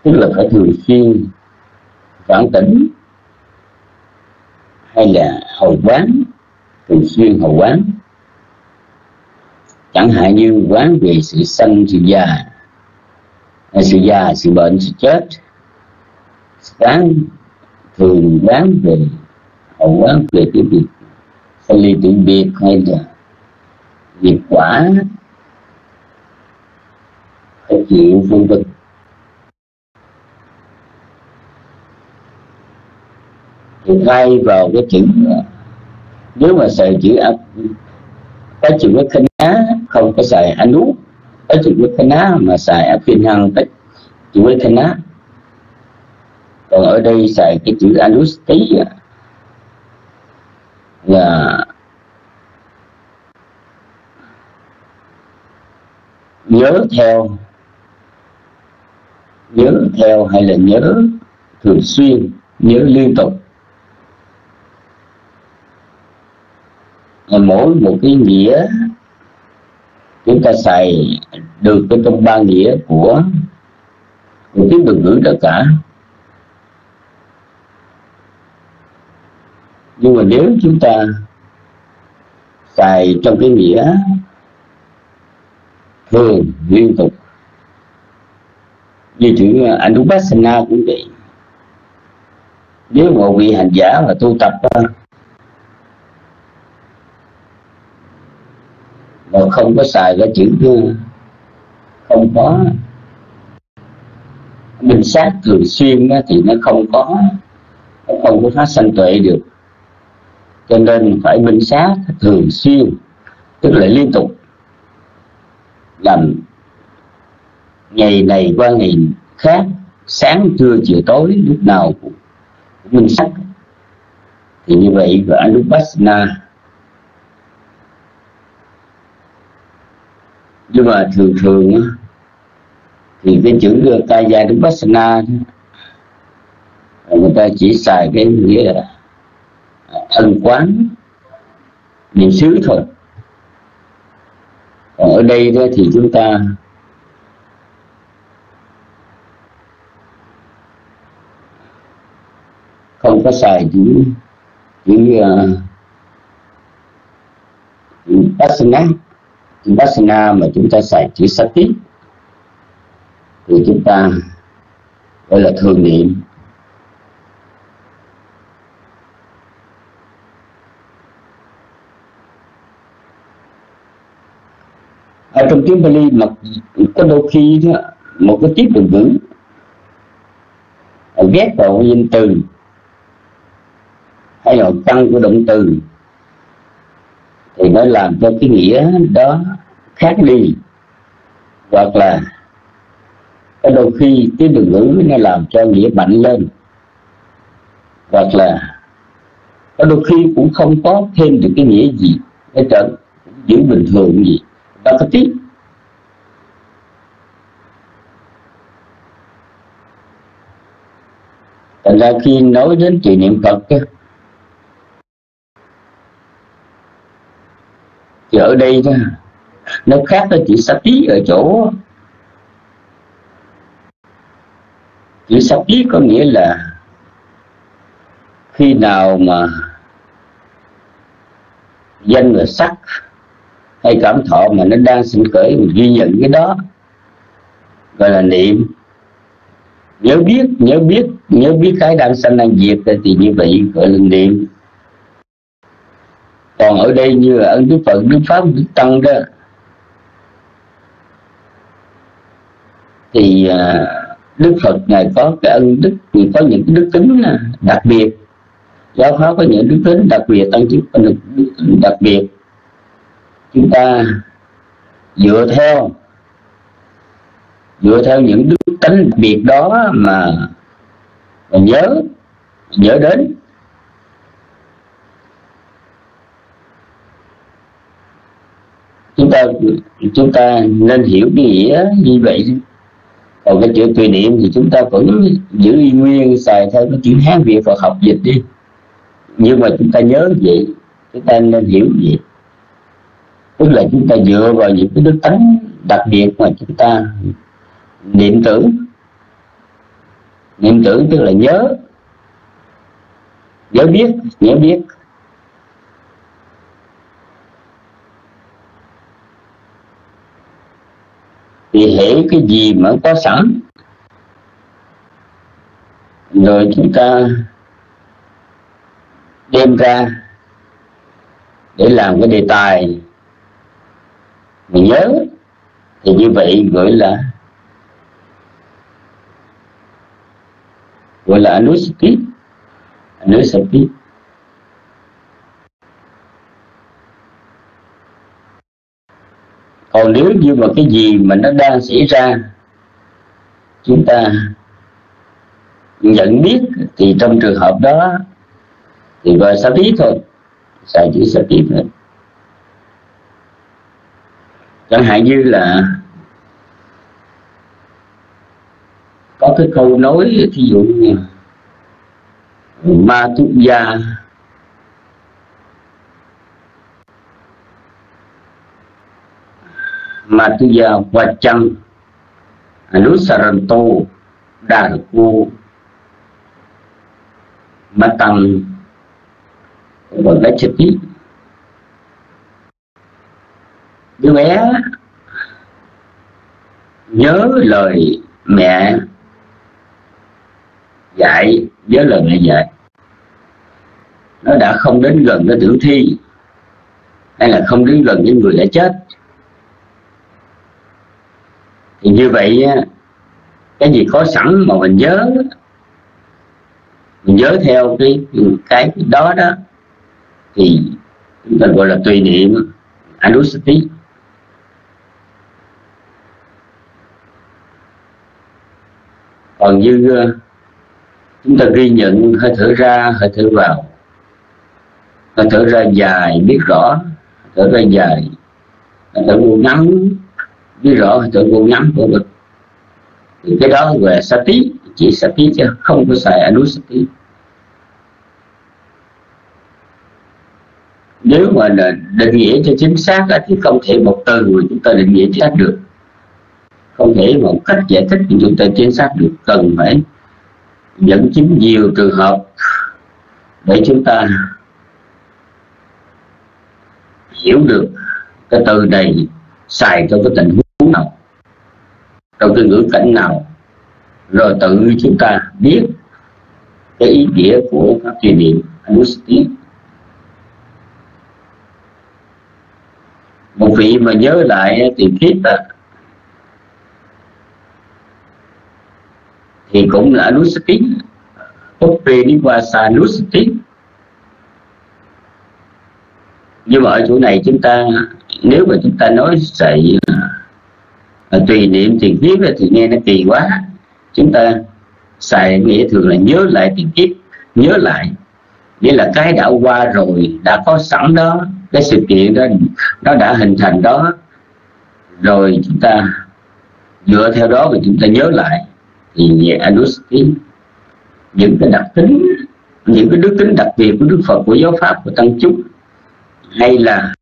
tức là phải thường xuyên phản tỉnh hay là hồi quán thường xuyên hồi quán. Chẳng hạn như quán về sự sanh sự già. Sự già sự bệnh sự chết. Quán thường quán về hồi quán về cái việc sanh ly tự biệt hay là nghiệp quả phải chịu vân vân thì thay vào cái chữ, nếu mà xài chữ cái chữ cái khinh á, không có xài anh ú cái chữ cái khinh á mà xài áp phiên hăng cái chữ cái khinh á. Còn ở đây xài cái chữ anus tí là nhớ theo nhớ theo hay là nhớ thường xuyên, nhớ liên tục. Mỗi một cái nghĩa chúng ta xài được cái trong ba nghĩa của của tiếng đường ngữ đó cả. Nhưng mà nếu chúng ta xài trong cái nghĩa thường, liên tục như chữ ờ, Anupassana cũng vậy. Nếu một vị hành giả mà tu tập ờ, mà không có xài cái chữ không có, minh sát thường xuyên thì nó không có, nó không có phát sanh tuệ được. Cho nên phải minh sát thường xuyên, tức là liên tục, làm ngày này qua ngày khác, sáng, trưa, chiều, tối, lúc nào cũng minh sắc. Thì như vậy gọi Anupasana nhưng mà thường thường thì cái chữ ờ, kaya vipassana người ta chỉ xài cái nghĩa là à, thân quán, niệm xứ thôi. Còn ở đây đó thì chúng ta không có xài chữ chữ uh, ờ, vipassana Vipassana mà chúng ta xài chữ Sati thì chúng ta gọi là thường niệm ở trong tiếng Bali mà có đôi khi đó, một cái tiếp từ ngữ ghét vào danh từ hay là căn của động từ thì nó làm cho cái nghĩa đó khác đi. Hoặc là có đôi khi cái đường ngữ nó làm cho nghĩa mạnh lên. Hoặc là có đôi khi cũng không có thêm được cái nghĩa gì, nó trở giữ bình thường gì. Đó có tiếp. Thành ra khi nói đến chuyện niệm phật thì ở đây đó, nó khác với chữ sati ở chỗ. Chữ sati có nghĩa là khi nào mà danh và sắc hay cảm thọ mà nó đang sinh khởi mình ghi nhận cái đó gọi là niệm. Nhớ biết nhớ biết nhớ biết cái đang sanh đang diệt thì như vậy gọi là niệm còn ở đây như là ân đức phật đức pháp đức tăng đó thì à, đức phật ngài có cái ân đức có những đức tính đặc biệt. Giáo pháp có những đức tính đặc biệt tăng chức có đức tính đặc biệt. Chúng ta dựa theo dựa theo những đức tính đặc biệt đó mà, mà nhớ nhớ đến. Chúng ta chúng ta nên hiểu cái nghĩa như vậy. Còn cái chữ tùy niệm thì chúng ta vẫn giữ y nguyên xài theo cái chữ hán việt và học dịch đi. Nhưng mà chúng ta nhớ vậy, chúng ta nên hiểu vậy. Tức là chúng ta dựa vào những cái đức tánh đặc biệt mà chúng ta niệm tưởng. Niệm tưởng tức là nhớ. Nhớ biết nhớ biết. Thì hiểu cái gì mà có sẵn. Rồi chúng ta đem ra để làm cái đề tài. Mình nhớ, thì như vậy gọi là gọi là anusati anusati còn nếu như mà cái gì mà nó đang xảy ra, chúng ta nhận biết thì trong trường hợp đó thì gọi sa tí thôi xài chữ sa tí thôi. Chẳng hạn như là có cái câu nói thí dụ như ma tu gia ma vachang anusaranto darku matang và đứa bé nhớ lời mẹ dạy, nhớ lời mẹ dạy. Nó đã không đến gần cái tử thi, hay là không đến gần những người đã chết thì như vậy cái gì có sẵn mà mình nhớ mình nhớ theo cái cái đó đó, thì chúng ta gọi là tùy niệm anusati còn như ờ, chúng ta ghi nhận, hơi thở ra, hơi thở vào. Hơi thở ra dài, biết rõ. Hơi thở ra dài, hơi thở ngắn biết rõ hơi vô ngắm của mình. Thì cái đó về sati chỉ sati chứ, không có xài anusati nếu mà định nghĩa cho chính xác thì không thể một từ mà chúng ta định nghĩa chính xác được. Không thể một cách giải thích thì chúng ta chính xác được. Cần phải dẫn chứng nhiều trường hợp để chúng ta hiểu được cái từ này xài trong cái tình huống trong cái ngữ cảnh nào rồi tự chúng ta biết cái ý nghĩa của các truyền niệm Anusti một vị mà nhớ lại thì kiếp đó, à. thì cũng là Anusati Upeniwasa Nusati nhưng mà ở chỗ này chúng ta nếu mà chúng ta nói dạy à, tùy niệm tiền kiếp thì nghe nó kỳ quá. Chúng ta xài nghĩa thường là nhớ lại tiền kiếp nhớ lại. Nghĩa là cái đã qua rồi đã có sẵn đó cái sự kiện đó nó đã hình thành đó. Rồi chúng ta dựa theo đó và chúng ta nhớ lại. Thì nhẹ anusati những cái đặc tính những cái đức tính đặc biệt của đức phật của giáo pháp của tăng chúng hay là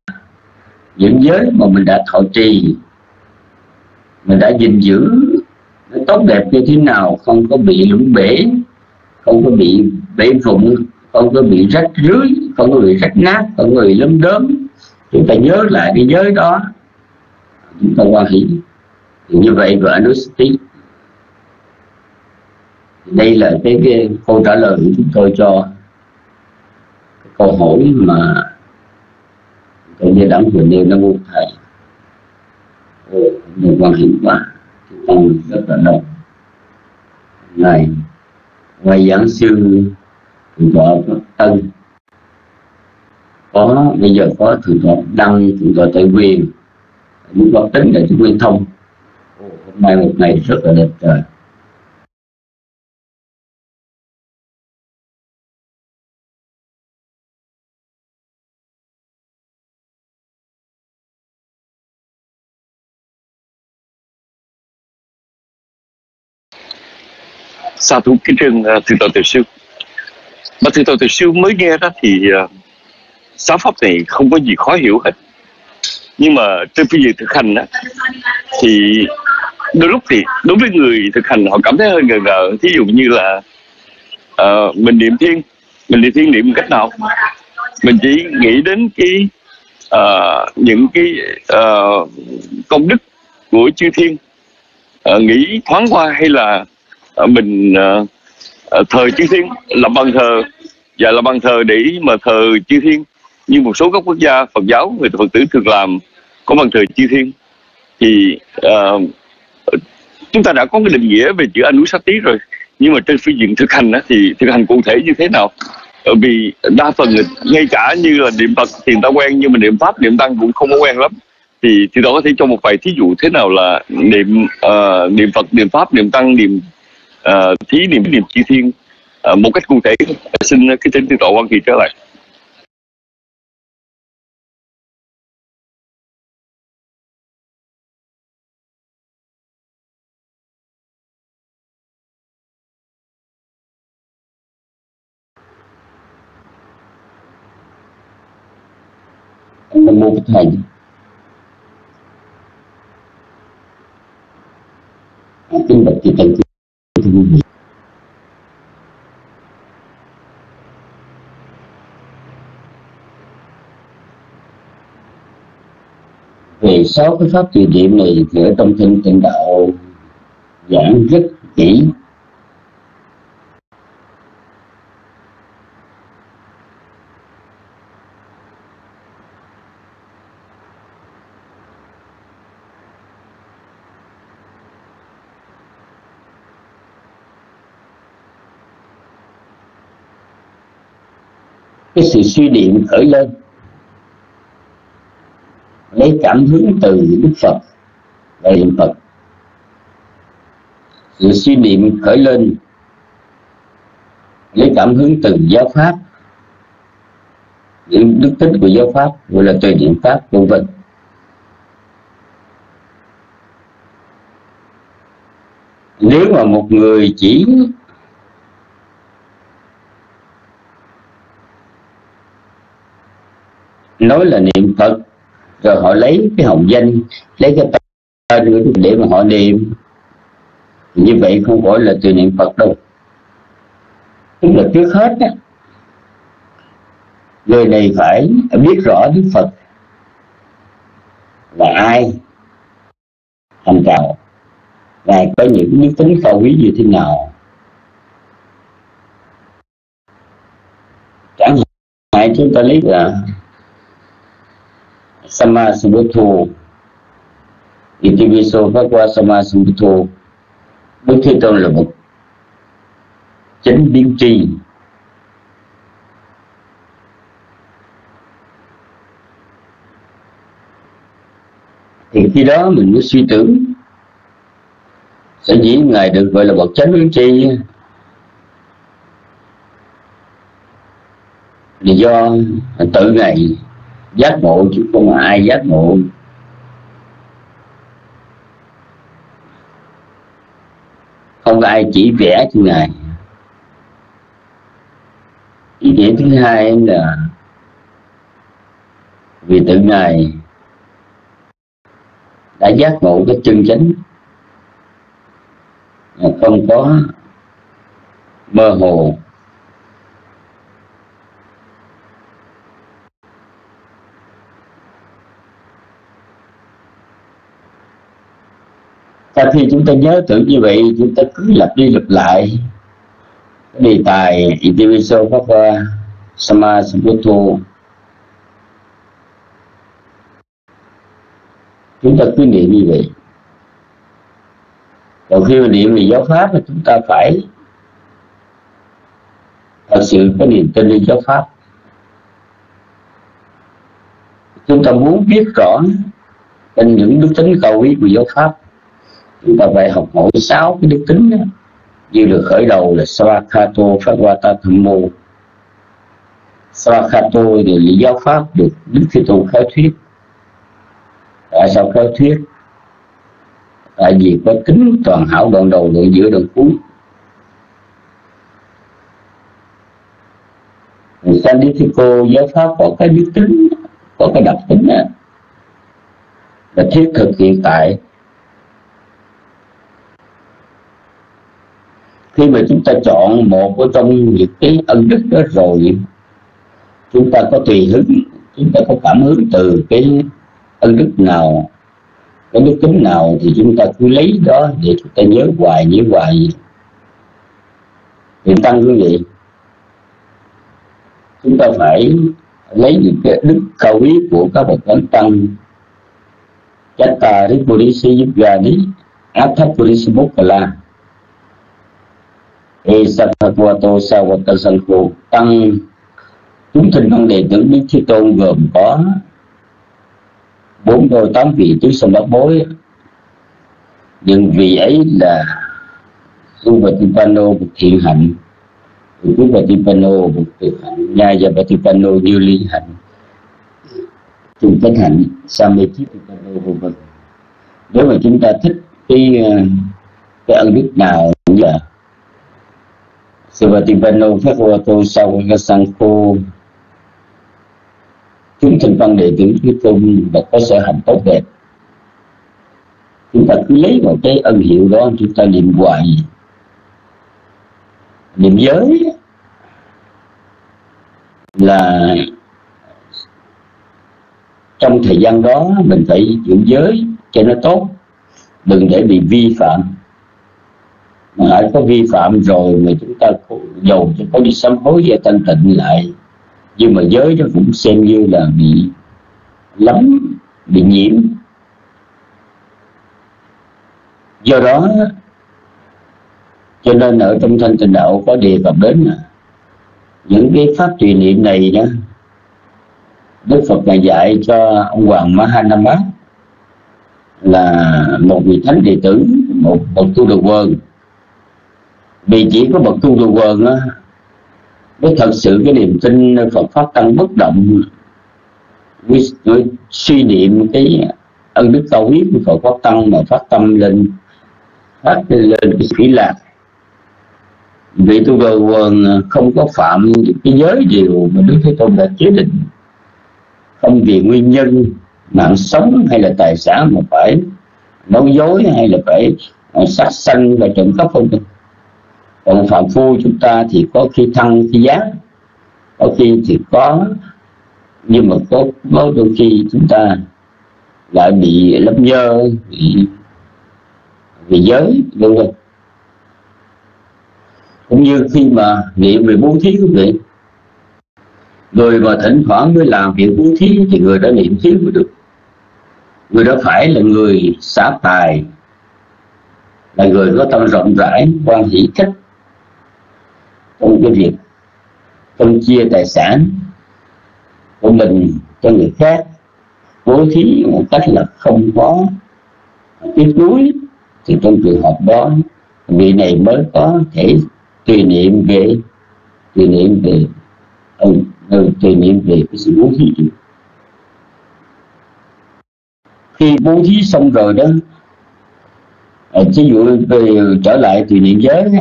những giới mà mình đã thọ trì mình đã gìn giữ nó tốt đẹp như thế nào không có bị lũng bể không có bị bể vụn không có bị rách rưới không có bị rách nát không có bị lấm đớm. Chúng ta nhớ lại cái giới đó. Chúng ta quan hỷ. Như vậy vợ anusati đây là cái, cái câu trả lời của chúng tôi cho câu hỏi mà tôi như đẳng vừa nêu nó vô thầy liên quan quả thì tăng rất là đông này ngoài giảng sư thượng tọa tân có, bây giờ có thượng tọa đăng, thượng tọa tây quyền lúc đó tính để chúng nguyên thông. Hôm nay một ngày rất là đẹp trời. Sa thú kính trường uh, ờ, thượng tọa tiểu sư? Mà thượng tọa tiểu sư mới nghe đó thì uh, giáo pháp này không có gì khó hiểu hết. Nhưng mà trên phương diện thực hành đó, thì đôi lúc thì đối với người thực hành họ cảm thấy hơi ngờ ngờ. Thí dụ như là uh, mình niệm thiên mình niệm thiên niệm cách nào? Mình chỉ nghĩ đến cái uh, những cái uh, công đức của chư thiên uh, nghĩ thoáng qua hay là Ờ, mình ờ, ờ, thờ chư thiên làm bằng thờ dạ, và làm bằng thờ để mà thờ chư thiên. Như một số các quốc gia Phật giáo người Phật tử thường làm có bằng thờ chư thiên. Thì uh, chúng ta đã có cái định nghĩa về chữ Anusati rồi. Nhưng mà trên phương diện thực hành đó, thì thực hành cụ thể như thế nào? Bởi vì đa phần ngay cả như là niệm Phật thì người ta quen nhưng mà niệm Pháp niệm Tăng cũng không có quen lắm. Thì thì đó có thể cho một vài thí dụ thế nào là niệm uh, niệm Phật niệm Pháp niệm Tăng niệm uh, thí niệm niệm chi thiên uh, ờ, một cách cụ thể. Xin cái tên tư tổ quan kỳ trở lại. Nam mô Bích Thầy. Kính bạch chư tăng quý về sáu cái pháp tùy niệm này thì ở trong kinh tịnh đạo giảng rất kỹ. Cái sự suy niệm khởi lên cảm hứng từ đức phật và niệm phật. Sự suy niệm khởi lên, lấy cảm hứng từ giáo pháp, những đức tính của giáo pháp, gọi là tùy niệm pháp, vân vân. Nếu mà một người chỉ nói là niệm phật rồi họ lấy cái hồng danh lấy cái tên để mà họ niệm. Như vậy không gọi là từ niệm phật đâu. Tức là trước hết á, người này phải biết rõ đức phật là ai thành đạo ngài có những đức tính cao quý như thế nào. Chẳng hạn chúng ta lấy là Sama Sambuddho Itiviso Phakwa Sama Sambuddho Đức Thế Tôn là một chánh biến tri thì khi đó mình mới suy tưởng. Sẽ dĩ ngài được gọi là bậc chánh biến tri. Là do tự ngài giác ngộ chứ không ai giác ngộ. Không có ai chỉ vẽ cho ngài ý nghĩa thứ hai là vì tự ngài đã giác ngộ cái chân chánh không có mơ hồ. Dạ, Và khi chúng ta nhớ tưởng như vậy, chúng ta cứ lặp đi lặp lại. Đề tài Itiviso Pháp Hoa Sama Sambuddho. Chúng ta cứ niệm như vậy. Còn khi mà niệm về giáo pháp thì chúng ta phải thật sự có niềm tin về giáo pháp. Chúng ta muốn biết rõ trên những đức tính cầu ý của giáo pháp chúng ta phải học hỏi sáu cái đức tính đó. Như được khởi đầu là Svakato phagwata Thammo Svakato là lý giáo pháp được Đức Thế Tôn khai thuyết. Tại sao khai thuyết? Tại vì có tính toàn hảo đoạn đầu đoạn giữa đoạn cuối. Sanditico giáo pháp có cái đức tính có cái đặc tính đó, là thiết thực hiện tại khi mà chúng ta chọn một ở trong những cái ân đức đó rồi, chúng ta có tùy hứng, chúng ta có cảm hứng từ cái ân đức nào, cái đức tính nào thì chúng ta cứ lấy đó để chúng ta nhớ hoài nhớ hoài. Thì tăng quý vị chúng ta phải lấy những cái đức cao quý của các bậc thánh tăng. Chatta Ripurisi Yupgani Atthapurisi Mokkala Esatthakwato san khu tăng chúng sinh văn đệ tử Đức Thế Tôn gồm có bốn đôi tám vị tứ sông bát bối. Nhưng vị ấy là Suvatipano một thiện hạnh. Suvatipano một thiện hạnh. Nha và Vatipano như ly hạnh. Trung tánh hạnh. Sametipano vân vân nếu mà chúng ta thích cái ờ, cái ân đức nào như là Sivatipano Phật Sau Sankho chúng thành văn đệ tử Đức Tôn và có sở hành tốt đẹp. Chúng ta cứ lấy một cái ân hiệu đó, chúng ta niệm hoài. Niệm giới là trong thời gian đó mình phải giữ giới cho nó tốt. Đừng để bị vi phạm mà có vi phạm rồi mà chúng ta dầu cho có đi sám hối và thanh tịnh lại. Nhưng mà giới nó cũng xem như là bị lắm bị nhiễm. Do đó, cho nên ở trong thanh tịnh đạo có đề cập đến những cái pháp tùy niệm này đó, Đức Phật ngài dạy cho ông Hoàng Mahanama là một vị thánh đệ tử, một bậc tu đồ quân vì chỉ có bậc tu đồ quần á mới thật sự cái niềm tin Phật pháp tăng bất động. Với, với suy niệm cái ân đức cao quý của Phật pháp tăng mà phát tâm lên phát lên cái sĩ lạc. Vị tu đồ quần không có phạm cái giới điều mà Đức Thế Tôn đã chế định. Không vì nguyên nhân mạng sống hay là tài sản mà phải nói dối hay là phải ờ, sát sanh và trộm cắp không được còn phạm phu chúng ta thì có khi thăng khi giác có khi thì có nhưng mà có, có đôi khi chúng ta lại bị lấp nhơ bị vì giới vân vân. Cũng như khi mà niệm về bố thí quý vị người mà thỉnh thoảng mới làm việc bố thí thì người đã niệm thí mới được. Người đó phải là người xả tài là người có tâm rộng rãi quan hỷ cách trong cái việc. Phân chia tài sản của mình cho người khác. Bố thí một cách là không có. Tiếc nuối thì trong trường hợp đó vị này mới có thể tùy niệm về tùy niệm về ừ, ừ, tùy niệm về cái sự bố thí khi bố thí xong rồi đó à, ví dụ về trở lại tùy niệm giới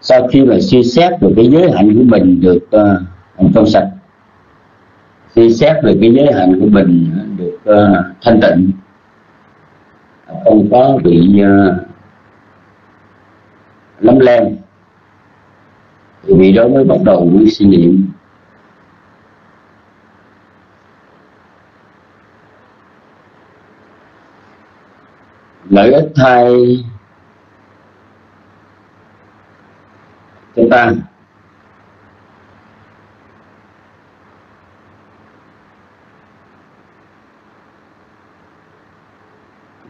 sau khi mà suy xét về cái giới hạnh của mình được ờ, uh, trong sạch. Suy xét về cái giới hạnh của mình ờ, được uh, thanh tịnh. Không có bị uh, lấm lem. Thì vị đó mới bắt đầu mới suy niệm. Lợi ích thay chúng ta.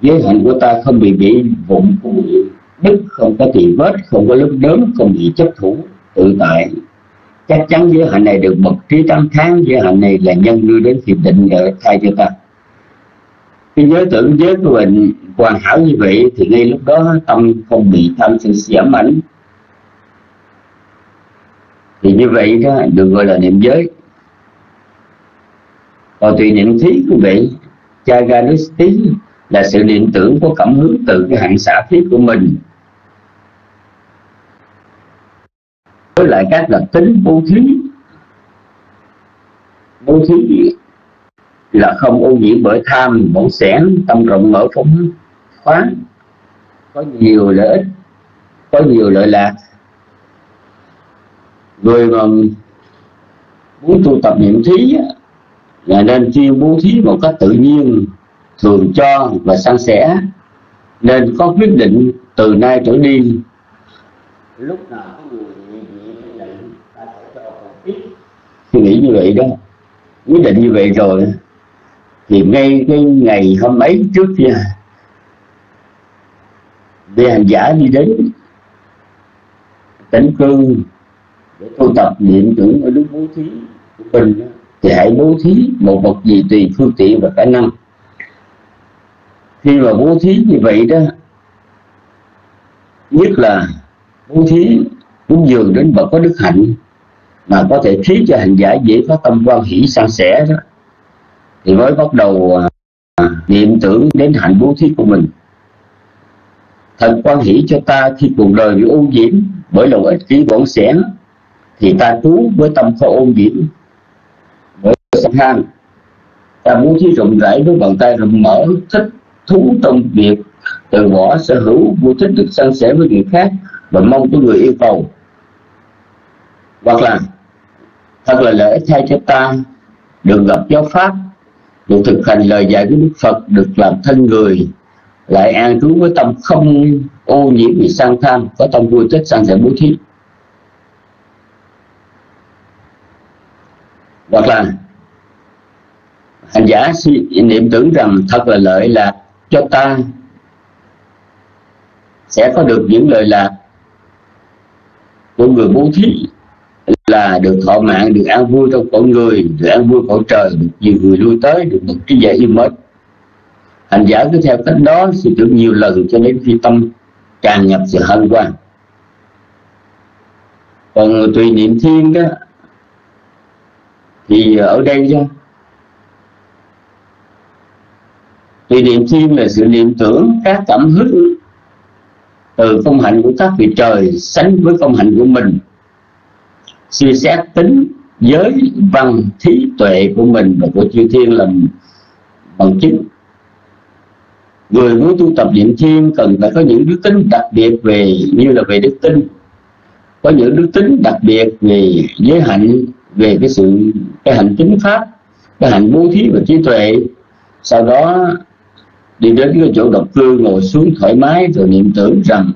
Giới hạnh của ta không bị bị vụng không bị đứt, không có tỳ vết, không có lúc đớn, không bị chấp thủ, tự tại. Chắc chắn giới hạnh này được bậc trí tám tháng giới hạnh này là nhân đưa đến thiền định để thay cho ta cái giới tưởng giới của mình hoàn hảo như vậy thì ngay lúc đó tâm không bị tham sân si ám ảnh thì như vậy đó, được gọi là niệm giới. Còn tùy niệm thí quý vị Chaganusti là sự niệm tưởng có cảm hứng từ cái hạng xả thí của mình. Với lại các đặc tính vô thí. Vô thí là không ô nhiễm bởi tham, bổn sẻn, tâm rộng mở phóng khoáng. Có nhiều lợi ích, có nhiều lợi lạc người mà muốn tu tập niệm thí là nên chuyên bố thí một cách tự nhiên thường cho và san sẻ. Nên có quyết định từ nay trở đi. Lúc nào có người ta sẽ cho tiếp suy nghĩ như vậy đó. Quyết định như vậy rồi thì ngay cái ngày hôm ấy trước kia vị hành giả đi đến tỉnh cương để tu tập niệm tưởng ở đúng bố thí của mình thì hãy bố thí một vật gì tùy phương tiện và khả năng. Khi mà bố thí như vậy đó nhất là bố thí cúng dường đến bậc có đức hạnh mà có thể khiến cho hành giả dễ có tâm quan hỷ san sẻ đó thì mới bắt đầu à, niệm tưởng đến hạnh bố thí của mình. Thật quan hỷ cho ta khi cuộc đời bị ô nhiễm bởi lòng ích kỷ bổn sẻn thì ta trú với tâm không ô nhiễm với sân ham ta bố thí rộng rãi với bàn tay rộng mở, thích thú trong việc từ bỏ sở hữu vui thích được san sẻ với người khác và mong có người yêu cầu. Hoặc là, thật là lợi ích thay cho ta được gặp giáo pháp, được thực hành lời dạy của Đức Phật, được làm thân người. Lại an trú với tâm không ô nhiễm bị sang tham, có tâm vui thích sang sẻ bố thí. Hoặc là hành giả niệm tưởng rằng thật là lợi lạc cho ta sẽ có được những lời lạc của người bố thí là được thọ mạng, được an vui trong cõi người, được an vui cõi trời, được nhiều người lui tới, được một trí giải yêu mến. Hành giả cứ theo cách đó suy tưởng nhiều lần cho đến khi tâm tràn ngập sự hân hoan. Còn tùy niệm thiên đó thì ở đây chứ thì niệm thiên là sự niệm tưởng các cảm hứng từ công hạnh của các vị trời sánh với công hạnh của mình. Suy xét tính giới văn thí tuệ của mình và của chư thiên làm bằng chứng. Người muốn tu tập niệm thiên cần phải có những đức tính đặc biệt về, như là về đức tin có những đức tính đặc biệt về giới hạnh, về cái sự cái hạnh chính pháp, cái hạnh bố thí và trí tuệ. Sau đó, đi đến cái chỗ độc cư, ngồi xuống thoải mái rồi niệm tưởng rằng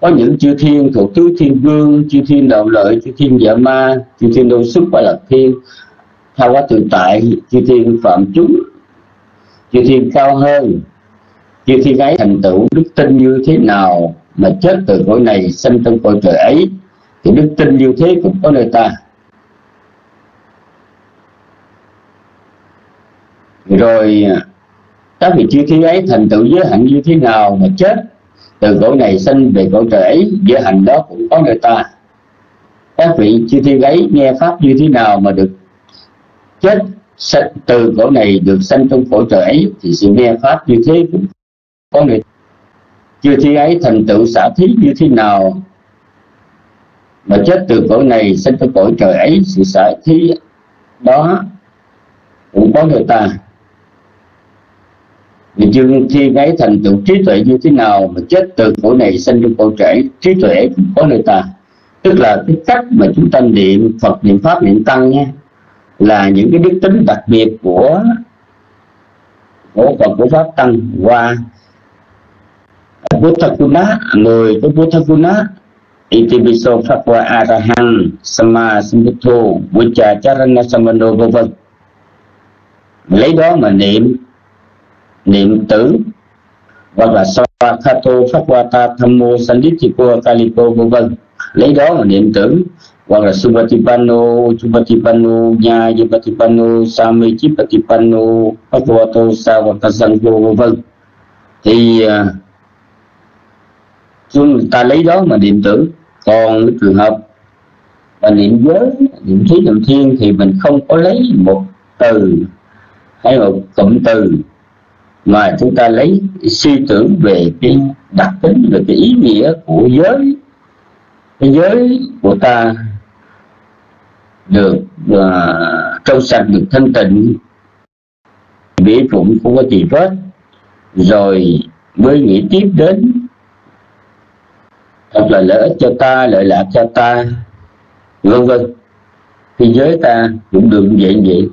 có những chư thiên thuộc tứ thiên vương, chư thiên đạo lợi, chư thiên dạ ma, chư thiên đô xuất và lạc thiên theo quá tự tại, chư thiên phạm chúng, chư thiên cao hơn, chư thiên ấy thành tựu đức tin như thế nào mà chết từ cõi này sinh trong cõi trời ấy, thì đức tin như thế cũng có nơi ta. Rồi à, các vị chư thiên ấy thành tựu giới hạnh như thế nào mà chết? Từ cõi này sinh về cõi trời ấy, giới hạnh đó cũng có nơi ta. Các vị chư thiên ấy nghe pháp như thế nào mà được chết từ cõi này được sanh trong cõi trời ấy, thì sự nghe pháp như thế cũng có người chư thiên ấy thành tựu xả thí như thế nào mà chết từ cõi này sinh trong cõi trời ấy, sự xả thí đó cũng có người ta vì khi ấy thành tựu trí tuệ như thế nào mà chết từ cổ này sinh trong cổ trẻ trí tuệ cũng có người ta. Tức là cái cách mà chúng ta niệm Phật, niệm pháp, niệm tăng nha, là những cái đức tính đặc biệt của của Phật, của pháp tăng. Qua Buddha Kuna mười cái Buddha Kuna Itibiso Phakwa Arahang Sama Sambuddho Vujja Charana Samano vân vân. Lấy đó mà niệm niệm tử hoặc là Swakhato Phakwa Thammo Sanditiko Kaliko vân vân. Lấy đó mà niệm tử hoặc là Subhatipano, Subhatipano, Nha, Yupatipano, Sami, Chipatipano, Bhagavato, Savakasango, vân vân. Thì à, chúng ta lấy đó mà niệm tử còn trường hợp và niệm giới niệm thí niệm thiên thì mình không có lấy một từ hay một cụm từ mà chúng ta lấy suy tưởng về cái đặc tính về cái ý nghĩa của giới. Cái giới của ta được uh, trong sạch được thanh tịnh. Bỉ phụng không có gì vết rồi mới nghĩ tiếp đến. Thật là lợi ích cho ta lợi lạc cho ta vân vân. Thì giới ta cũng được vậy vậy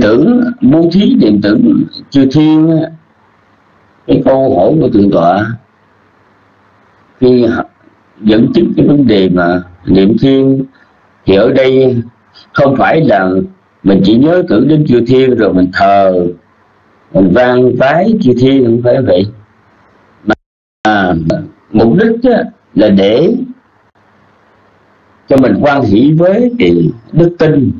tưởng bố thí điện tưởng chư thiên cái câu hỏi của thượng tọa khi dẫn chứng cái vấn đề mà niệm thiên thì ở đây không phải là mình chỉ nhớ tưởng đến chư thiên rồi mình thờ mình vang vái chư thiên không phải vậy. À, mục đích là để cho mình quan hỷ với cái đức tin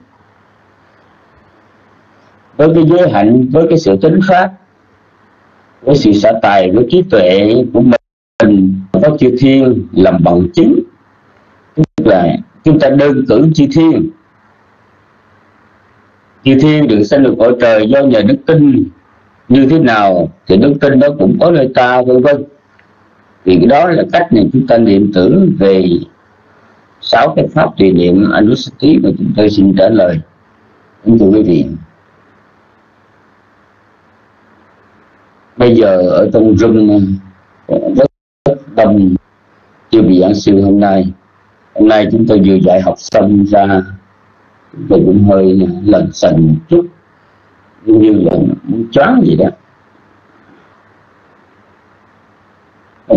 với cái giới hạnh, với cái sự tính pháp với sự xả tài, với trí tuệ của mình, có chư thiên làm bằng chứng. Tức là chúng ta đơn cử chư thiên. Chư thiên được sanh được cõi trời do nhờ đức tin. Như thế nào thì đức tin đó cũng có nơi ta, vân vân. Thì cái đó là cách này chúng ta niệm tưởng về sáu cái pháp tùy niệm Anusati mà chúng tôi xin trả lời. Kính thưa quý vị. Bây giờ ở trong rừng rất, rất đông chưa bị giảng sư hôm nay. Hôm nay chúng tôi vừa dạy học xong ra tôi cũng hơi lần sần một chút như là muốn choáng gì đó.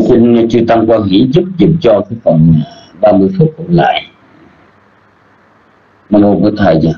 Xin chư tăng quan hỷ giúp dùm cho cái phần 30 phút còn lại. Mà ngồi của thầy giờ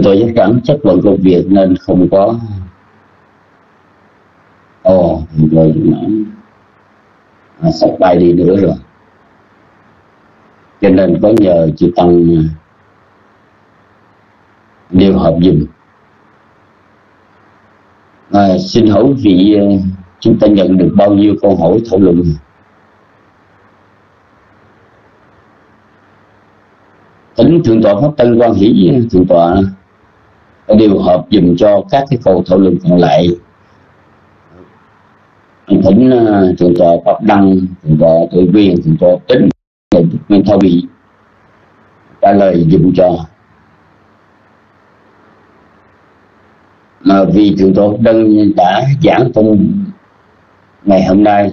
chúng tôi chắc chắn chất lượng công việc nên không có. Ồ rồi nó sắp bay đi nữa rồi. Cho nên có nhờ chị tăng à, điều hợp dùm à, xin hỏi vị à, chúng ta nhận được bao nhiêu câu hỏi thảo luận? Tính thượng tọa pháp tân quan hỷ thượng tọa điều hợp dùm cho các cái câu thảo luận còn lại. Thỉnh ờ, thượng tọa pháp đăng, thượng tọa tự viên, thượng tọa tính nguyên thao bị trả lời dùm cho. Mà vì thượng tọa đăng đã giảng trong ngày hôm nay,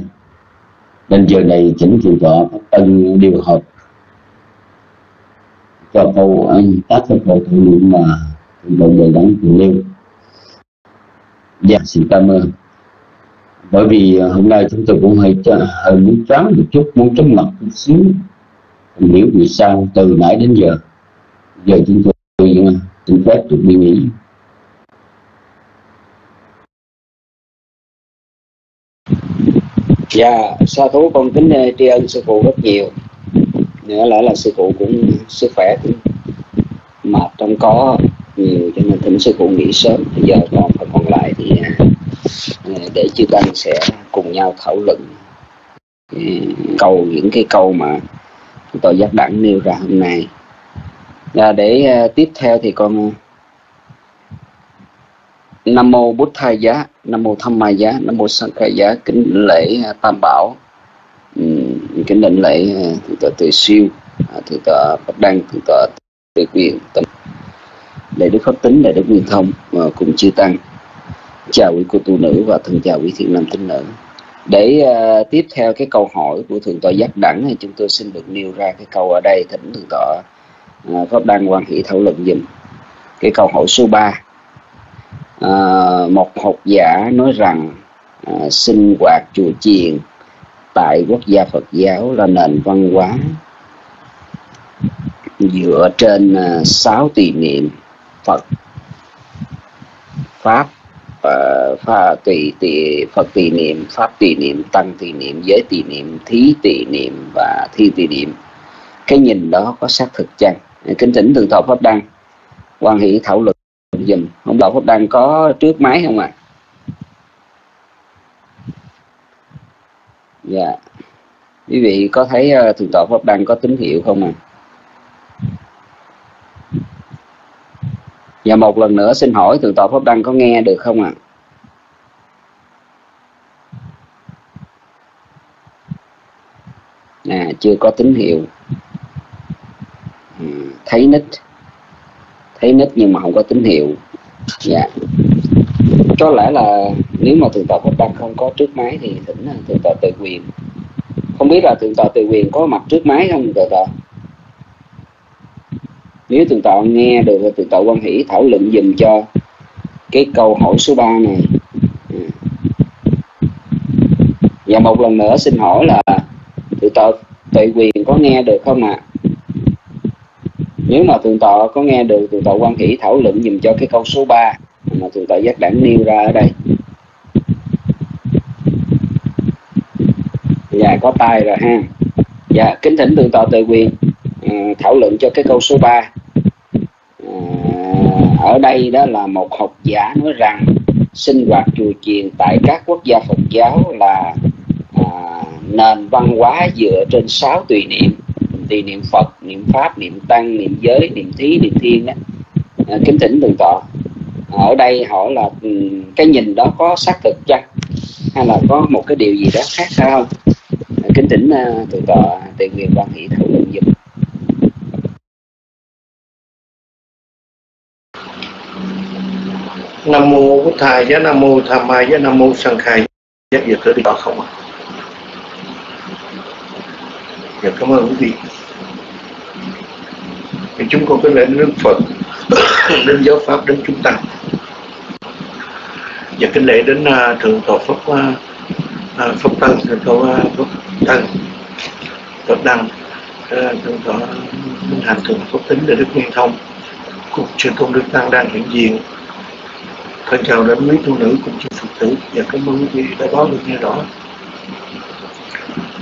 nên giờ này chỉnh thượng tọa pháp đăng điều hợp cho câu ờ, các cái câu thảo luận mà bộ đề tình yêu. dạ xin cảm ơn. Bởi vì à, hôm nay chúng tôi cũng hơi hơi muốn trắng một chút, muốn chóng mặt một xíu. Không hiểu vì sao, từ nãy đến giờ. Giờ chúng tôi à, xin phép được đi nghỉ. Dạ sa thú, con kính à, tri ân sư phụ rất nhiều. Nữa lại là sư phụ cũng sức khỏe cũng mệt trong có nhiều cho nên thỉnh sư phụ nghỉ sớm. Bây giờ còn phần còn lại thì à, à, để chư tăng sẽ cùng nhau thảo luận ừ, cầu câu những cái câu mà tôi giác đẳng nêu ra hôm nay. Và để uh, tiếp theo thì con nam mô bút thai giá nam mô tham ma giá nam mô sang khai giá kính lễ uh, tam bảo. Um, kính định lễ uh, thượng tọa tuệ siêu thượng tọa bạch đăng thượng tọa tuệ quyền tâm để đức pháp tính để đức nguyên thông uh, cùng chư tăng. Chào quý cô tu nữ và thân chào quý thiện nam tín nữ. Để uh, tiếp theo cái câu hỏi của thượng tọa giác đẳng thì chúng tôi xin được nêu ra cái câu ở đây. Thỉnh thượng tọa à, pháp đăng quan hỷ thảo luận dùm cái câu hỏi số 3 uh, à, một học giả nói rằng uh, sinh hoạt chùa chiền tại quốc gia Phật giáo là nền văn hóa. Dựa trên à, sáu tỳ niệm Phật. Pháp uh, pha tùy tỳ Phật tùy niệm pháp tùy niệm tăng tùy niệm giới tùy niệm thí tùy niệm và thi tùy niệm. Cái nhìn đó có xác thực chăng? Kính thỉnh từ thọ pháp đăng quan hệ thảo luận dùm ông đạo pháp đăng có trước máy không ạ? À? dạ. Quý vị có thấy uh, thượng tọa pháp đăng có tín hiệu không à và một lần nữa xin hỏi thượng tọa pháp đăng có nghe được không ạ? À? à chưa có tín hiệu. Ừ, thấy nít. Thấy nít nhưng mà không có tín hiệu. Dạ. Có lẽ là nếu mà thượng tọa Phật đăng không có trước máy thì thỉnh thượng tọa tự quyền. Không biết là thượng tọa tự quyền có mặt trước máy không thượng tọa nếu thượng tọa nghe được thì thượng tọa quan hỷ thảo luận dùm cho. Cái câu hỏi số 3 này. À. Và một lần nữa xin hỏi là thượng tọa tự quyền có nghe được không ạ? À? nếu mà thượng tọa có nghe được thượng tọa quan hỷ thảo luận dùm cho cái câu số 3 mà thượng tọa giác đẳng nêu ra ở đây. Dạ có tay rồi ha. Dạ kính thỉnh thượng tọa tự quyền à, thảo luận cho cái câu số 3 ở đây đó là một học giả nói rằng sinh hoạt chùa chiền tại các quốc gia Phật giáo là à, nền văn hóa dựa trên sáu tùy niệm. Tùy niệm phật niệm pháp niệm tăng niệm giới niệm thí niệm thiên đó à, kính thỉnh từ tọa. Ở đây hỏi là ừ, cái nhìn đó có xác thực chăng? Hay là có một cái điều gì đó khác hay không? À, kính thỉnh à, uh, từ tọa tự nguyện quan hệ thảo luận dùm nam mô bút thầy giá nam mô tham mai giá nam mô sanh khai giác giờ tới đi đó không ạ. Dạ cảm ơn quý vị. Thì chúng con có lễ đến Phật đến giáo pháp đến chúng ta. Và kính lễ đến uh, thượng tọa pháp uh, uh, pháp tăng thượng tọa pháp tăng pháp đăng uh, thượng tọa minh hành thượng pháp tính để đức nguyên thông. Cùng trường công đức tăng đang hiện diện thân chào đến quý tu nữ cùng chư phật tử. Và cảm ơn quý vị đã báo được nghe rõ.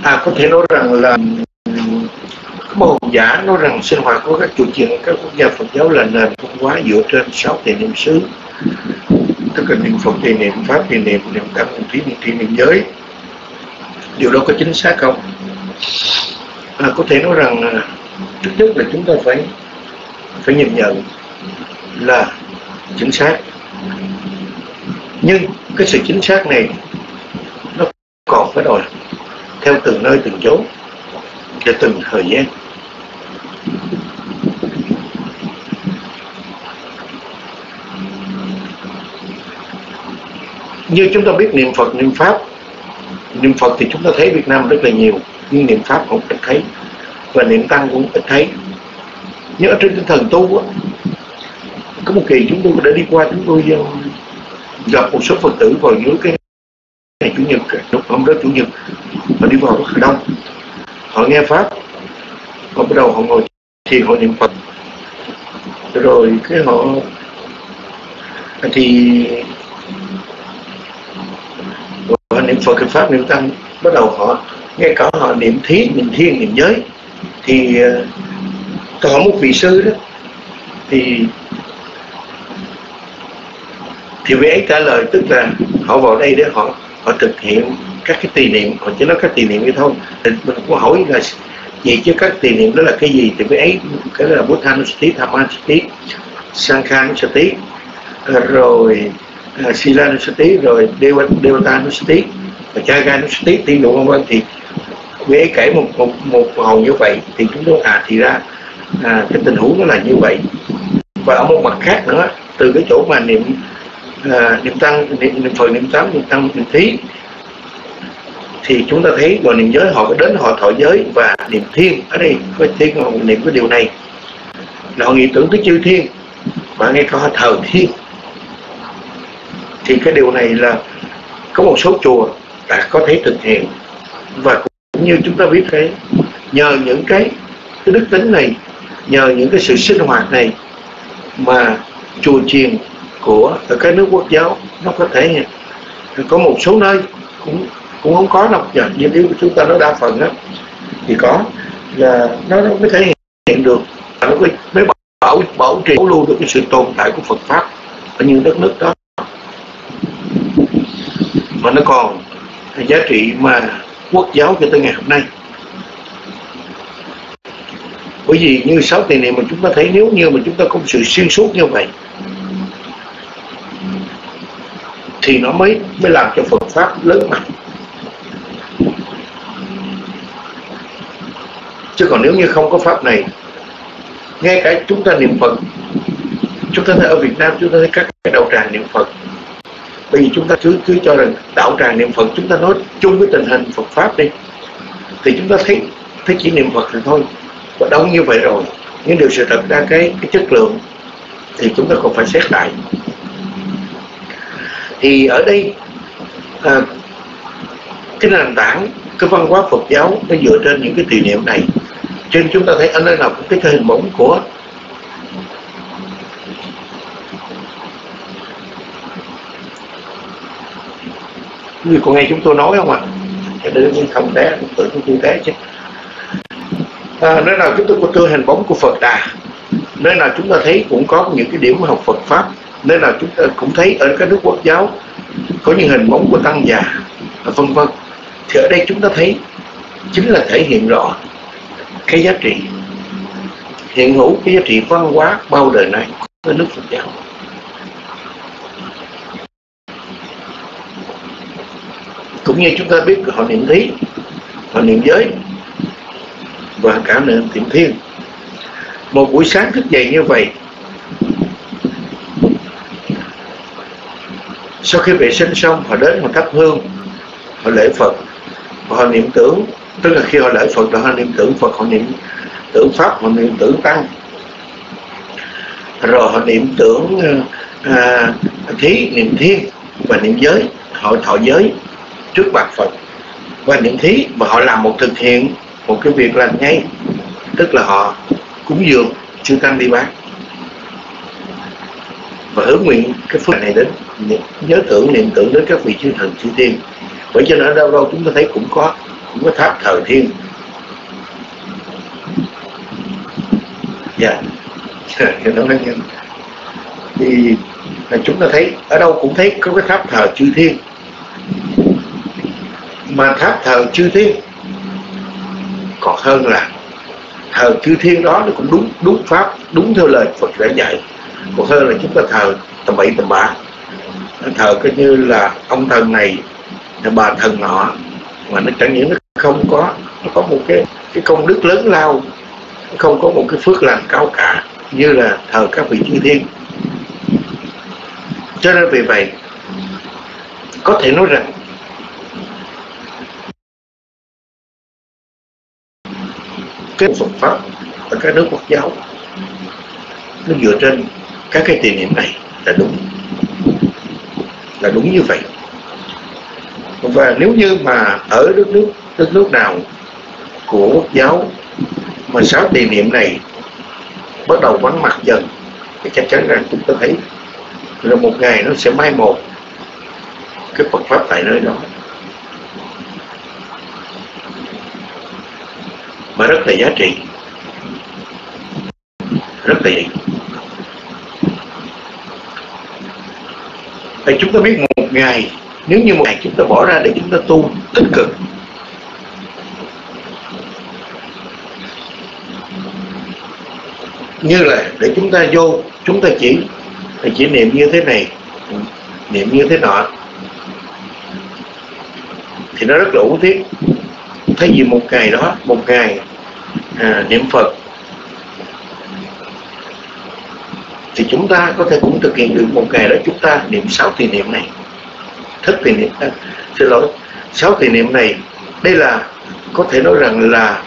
À có thể nói rằng là Bồ giả nói rằng sinh hoạt của các chùa chiền các quốc gia Phật giáo là nền văn hóa dựa trên sáu tiền niệm xứ. Tức là niệm Phật tỳ niệm pháp tỳ niệm niệm tăng niệm thí niệm thiên niệm giới. Điều đó có chính xác không? À, có thể nói rằng à, trước nhất là chúng ta phải phải nhìn nhận là chính xác nhưng cái sự chính xác này nó còn phải đòi theo từng nơi từng chỗ cho từng thời gian. Như chúng ta biết niệm Phật niệm Pháp niệm Phật thì chúng ta thấy Việt Nam rất là nhiều nhưng niệm Pháp cũng ít thấy và niệm Tăng cũng ít thấy. Nhưng ở trên tinh thần tu á, có một kỳ chúng tôi đã đi qua chúng tôi ờ, gặp một số Phật tử vào những cái ngày Chủ nhật hôm đó chủ nhật, họ đi vào rất là đông. Họ nghe pháp, họ bắt đầu họ ngồi thiền họ niệm phật. Rồi cái họ, thì họ niệm phật cái pháp niệm tăng, bắt đầu họ nghe cả họ niệm thí niệm thiên, niệm giới, thì ờ, có một vị sư đó, thì thì vị ấy trả lời tức là họ vào đây để họ họ thực hiện các cái tỳ niệm. Họ chỉ nói các tỳ niệm vậy thôi. Thì mình cũng hỏi là gì chứ các tỳ niệm đó là cái gì? Thì vị ấy cái là bút thanh tí tham an tí sang khang Sankhanusati rồi à, uh, Silanusati rồi Devatanusati và Chaganusati tiên độ vân vân. Thì vị ấy kể một một một hồi như vậy. Thì chúng tôi à thì ra à, cái tình huống nó là như vậy. Và ở một mặt khác nữa từ cái chỗ mà niệm à, niệm tăng niệm, niệm phật niệm tám niệm tăng niệm thí. Thì chúng ta thấy vào niệm giới họ có đến họ thọ giới và niệm thiên. Ở đây có thiên họ niệm cái điều này. Là họ nghĩ tưởng tới chư thiên và nghe câu họ thờ thiên. Thì cái điều này là có một số chùa đã có thể thực hiện. Và cũng như chúng ta biết cái nhờ những cái, cái đức tính này nhờ những cái sự sinh hoạt này mà chùa chiền của cái các nước quốc giáo nó có thể có một số nơi cũng cũng không có đâu. Giờ như nếu chúng ta nói đa phần á thì có. Là nó, nó mới thể hiện được nó mới bảo bảo bảo trì bảo lưu được cái sự tồn tại của Phật pháp ở những đất nước đó. Mà nó còn giá trị mà quốc giáo cho tới ngày hôm nay. Bởi vì như sáu tiền niệm mà chúng ta thấy nếu như mà chúng ta có sự xuyên suốt như vậy thì nó mới mới làm cho Phật pháp lớn mạnh. Chứ còn nếu như không có pháp này, ngay cả chúng ta niệm Phật, chúng ta thấy ở Việt Nam chúng ta thấy các cái đạo tràng niệm Phật. Bởi vì chúng ta cứ cứ cho rằng đạo tràng niệm Phật, chúng ta nói chung với tình hình Phật pháp đi, thì chúng ta thấy thấy chỉ niệm Phật thì thôi. Và đông như vậy rồi nhưng điều sự thật ra cái cái chất lượng, thì chúng ta còn phải xét lại thì ở đây à, cái nền tảng cái văn hóa Phật giáo nó dựa trên những cái tiền niệm này. Trên chúng ta thấy ở nơi nào cũng thấy cái hình bóng của người còn nghe chúng tôi nói không ạ? À? để không té tự chúng tôi té chứ. À, nơi nào chúng tôi có tư hình bóng của Phật Đà nơi nào chúng ta thấy cũng có những cái điểm học Phật pháp nên là chúng ta cũng thấy ở các nước quốc giáo có những hình bóng của tăng già vân vân. Thì ở đây chúng ta thấy chính là thể hiện rõ cái giá trị, hiện hữu cái giá trị văn hóa bao đời này của nước Phật giáo. Cũng như chúng ta biết, họ niệm thí họ niệm giới và cả niệm thiền thiên. Một buổi sáng thức dậy như vậy sau khi vệ sinh xong họ đến họ thắp hương họ lễ phật. Và họ niệm tưởng tức là khi họ lễ phật là họ niệm tưởng phật họ niệm tưởng pháp họ niệm tưởng tăng. Rồi họ niệm tưởng à, thí niệm thiên và niệm giới. Họ thọ giới trước mặt phật. Và niệm thí và họ làm một thực hiện một cái việc làm ngay. Tức là họ cúng dường chư tăng đi bán. Và hướng nguyện cái phước này đến nhớ tưởng niệm tưởng đến các vị chư thần chư tiên. Bởi cho nên ở đâu đâu chúng ta thấy cũng có cũng có tháp thờ thiên. Dạ. dạ yeah. thì chúng ta thấy, ở đâu cũng thấy có cái tháp thờ chư thiên. Mà tháp thờ chư thiên, còn hơn là thờ chư thiên đó nó cũng đúng đúng pháp, đúng theo lời Phật đã dạy. Còn hơn là chúng ta thờ tầm bậy tầm bạ thờ coi như là ông thần này là bà thần nọ. Mà nó chẳng những nó không có, nó có một cái cái công đức lớn lao, không có một cái phước lành cao cả như là thờ các vị chư thiên. Cho nên vì vậy, có thể nói rằng, cái Phật pháp ở các nước quốc giáo, nó dựa trên các cái tiền niệm này là đúng là đúng như vậy. Và nếu như mà ở đất nước đất nước nào của quốc giáo mà sáu địa niệm này bắt đầu vắng mặt dần, thì chắc chắn rằng chúng ta thấy là một ngày nó sẽ mai một cái Phật pháp tại nơi đó. Mà rất là giá trị. Rất là thì chúng ta biết một ngày nếu như một ngày chúng ta bỏ ra để chúng ta tu tích cực. Như là để chúng ta vô chúng ta chỉ chỉ niệm như thế này niệm như thế nọ. Thì nó rất là hữu thiết. Thay vì một ngày đó một ngày à, niệm phật thì chúng ta có thể cũng thực hiện được một ngày đó. Chúng ta niệm sáu tỳ niệm này. Thức tỳ niệm. À, xin lỗi. Sáu tỳ niệm này đây là có thể nói rằng là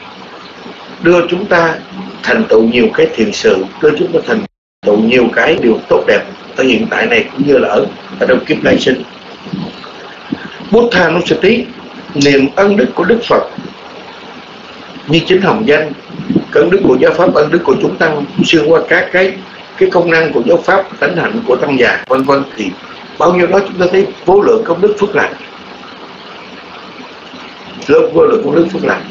đưa chúng ta thành tựu nhiều cái thiền sự đưa chúng ta thành tựu nhiều cái điều tốt đẹp ở hiện tại này cũng như là ở, ở trong kiếp lai sinh. Buddha Nusati niềm ân đức của Đức Phật như chính hồng danh. Cần đức của giáo pháp ân đức của chúng tăng xuyên qua các cái cái công năng của giáo pháp, tánh hạnh của tăng già, vân vân, thì bao nhiêu đó chúng ta thấy vô lượng công đức phước lành. Lớp vô lượng công đức phước lành.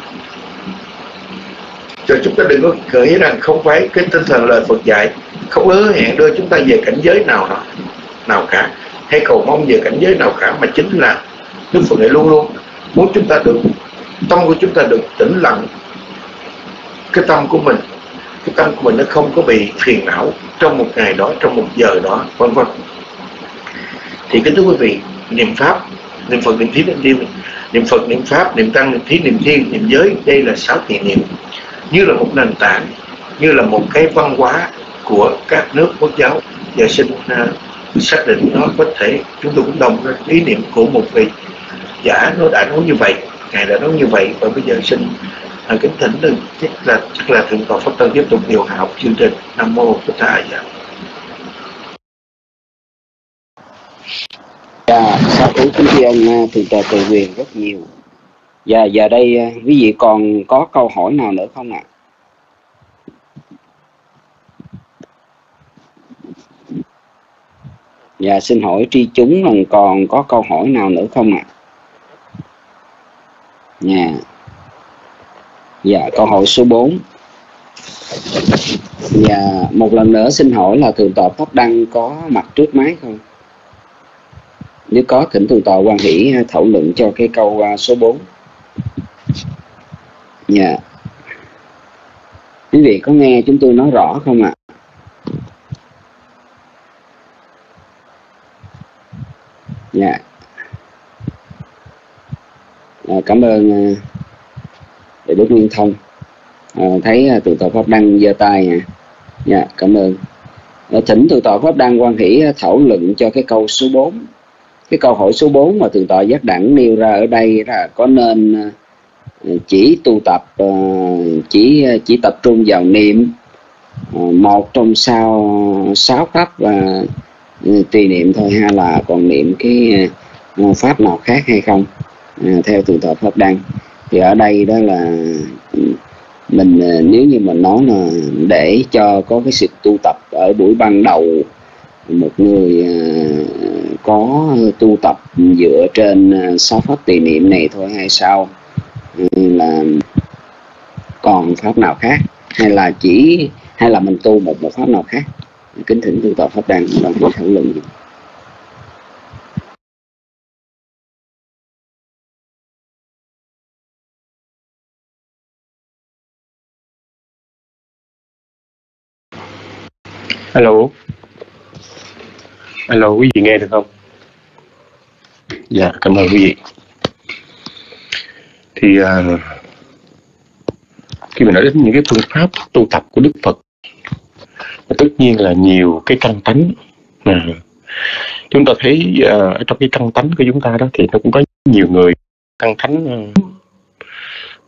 Cho chúng ta đừng có nghĩ rằng không phải cái tinh thần lời Phật dạy, không hứa hẹn đưa chúng ta về cảnh giới nào đó, nào cả, hay cầu mong về cảnh giới nào cả, mà chính là Đức Phật này luôn luôn muốn chúng ta được, tâm của chúng ta được tĩnh lặng, cái tâm của mình cái tâm của mình nó không có bị phiền não trong một ngày đó trong một giờ đó vân vân. Thì kính thưa quý vị niệm pháp niệm phật niệm thí niệm thiên niệm phật niệm pháp niệm tăng niệm thí niệm thiên niệm giới đây là sáu thiện niệm. Như là một nền tảng như là một cái văn hóa của các nước quốc giáo. Và xin uh, xác định nó có thể chúng tôi cũng đồng ý niệm của một vị giả nó đã nói như vậy ngài đã nói như vậy và bây giờ xin à, kính thỉnh đừng chắc là chắc là thượng tọa pháp tân tiếp tục điều học chương trình nam mô bổn thầy dạ sau khi kính tri ân thượng tọa từ quyền rất nhiều. Và giờ đây à, quý vị còn có câu hỏi nào nữa không ạ? À? Dạ xin hỏi tri chúng rằng còn có câu hỏi nào nữa không ạ? À? Dạ. Dạ câu hỏi số 4. Dạ một lần nữa xin hỏi là thượng tọa Pháp Đăng có mặt trước máy không? Nếu có thỉnh thượng tọa quan hỷ à, thảo luận cho cái câu à, số 4. Dạ. Quý vị có nghe chúng tôi nói rõ không ạ? À? Dạ. À, cảm ơn à, để Đại Đức Nguyên Thông. À, thấy à, tụ tọa Pháp Đăng giơ tay à. Dạ, cảm ơn. À, thỉnh tụ tọa Pháp Đăng quan hỷ à, thảo luận cho cái câu số 4. Cái câu hỏi số 4 mà tụ tọa giác đẳng nêu ra ở đây là có nên à, chỉ tu tập à, chỉ chỉ tập trung vào niệm một trong sau sáu pháp và tùy niệm thôi hay là còn niệm cái pháp nào khác hay không theo từ tọa pháp đăng thì ở đây đó là ừ, mình ờ, nếu như mình nói là để cho có cái sự tu tập ở buổi ban đầu, một người ờ, có tu tập dựa trên ờ, sáu pháp tùy niệm này thôi hay sao? Ừ, là còn pháp nào khác? Hay là chỉ, hay là mình tu một một pháp nào khác? Kính thỉnh tu tập pháp đàn đồng thảo luận. Alo. Alo quý vị nghe được không? Dạ cảm ơn quý vị. Thì uh, khi mình nói đến những cái phương pháp tu tập của đức phật tất nhiên là nhiều cái căn tánh. Mà chúng ta thấy ở trong cái căn tánh của chúng ta đó thì nó cũng có nhiều người căn tánh uh,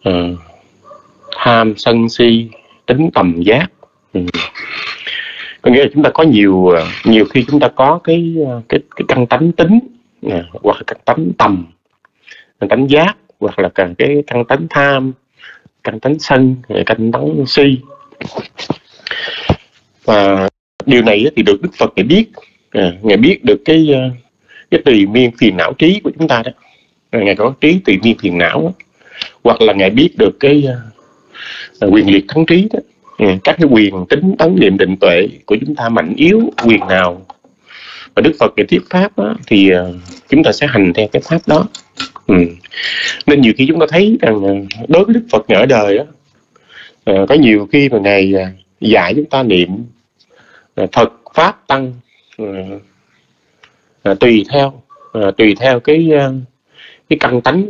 uh, tham sân si tính tầm giác. Ừ có nghĩa là chúng ta có nhiều ờ, nhiều khi chúng ta có cái ờ, cái cái căn tánh tính hoặc là căn tánh tầm căn tánh giác hoặc là cả cái căn tánh tham căn tánh sân căn tánh si và điều này thì được đức phật ngài biết ngài biết được cái ờ, cái tùy miên phiền não trí của chúng ta đó ngài có trí tùy miên phiền não đó. hoặc là ngài biết được cái uh, quyền liệt thắng trí đó Ừ, các cái quyền tính tấn niệm định tuệ của chúng ta mạnh yếu quyền nào và đức phật cái thuyết pháp đó, thì ờ, chúng ta sẽ hành theo cái pháp đó. Ừ. nên nhiều khi chúng ta thấy rằng ờ, đối với đức phật ở đời đó, ờ, có nhiều khi mà ngài dạy chúng ta niệm phật thật pháp tăng tùy theo tùy theo cái cái căn tánh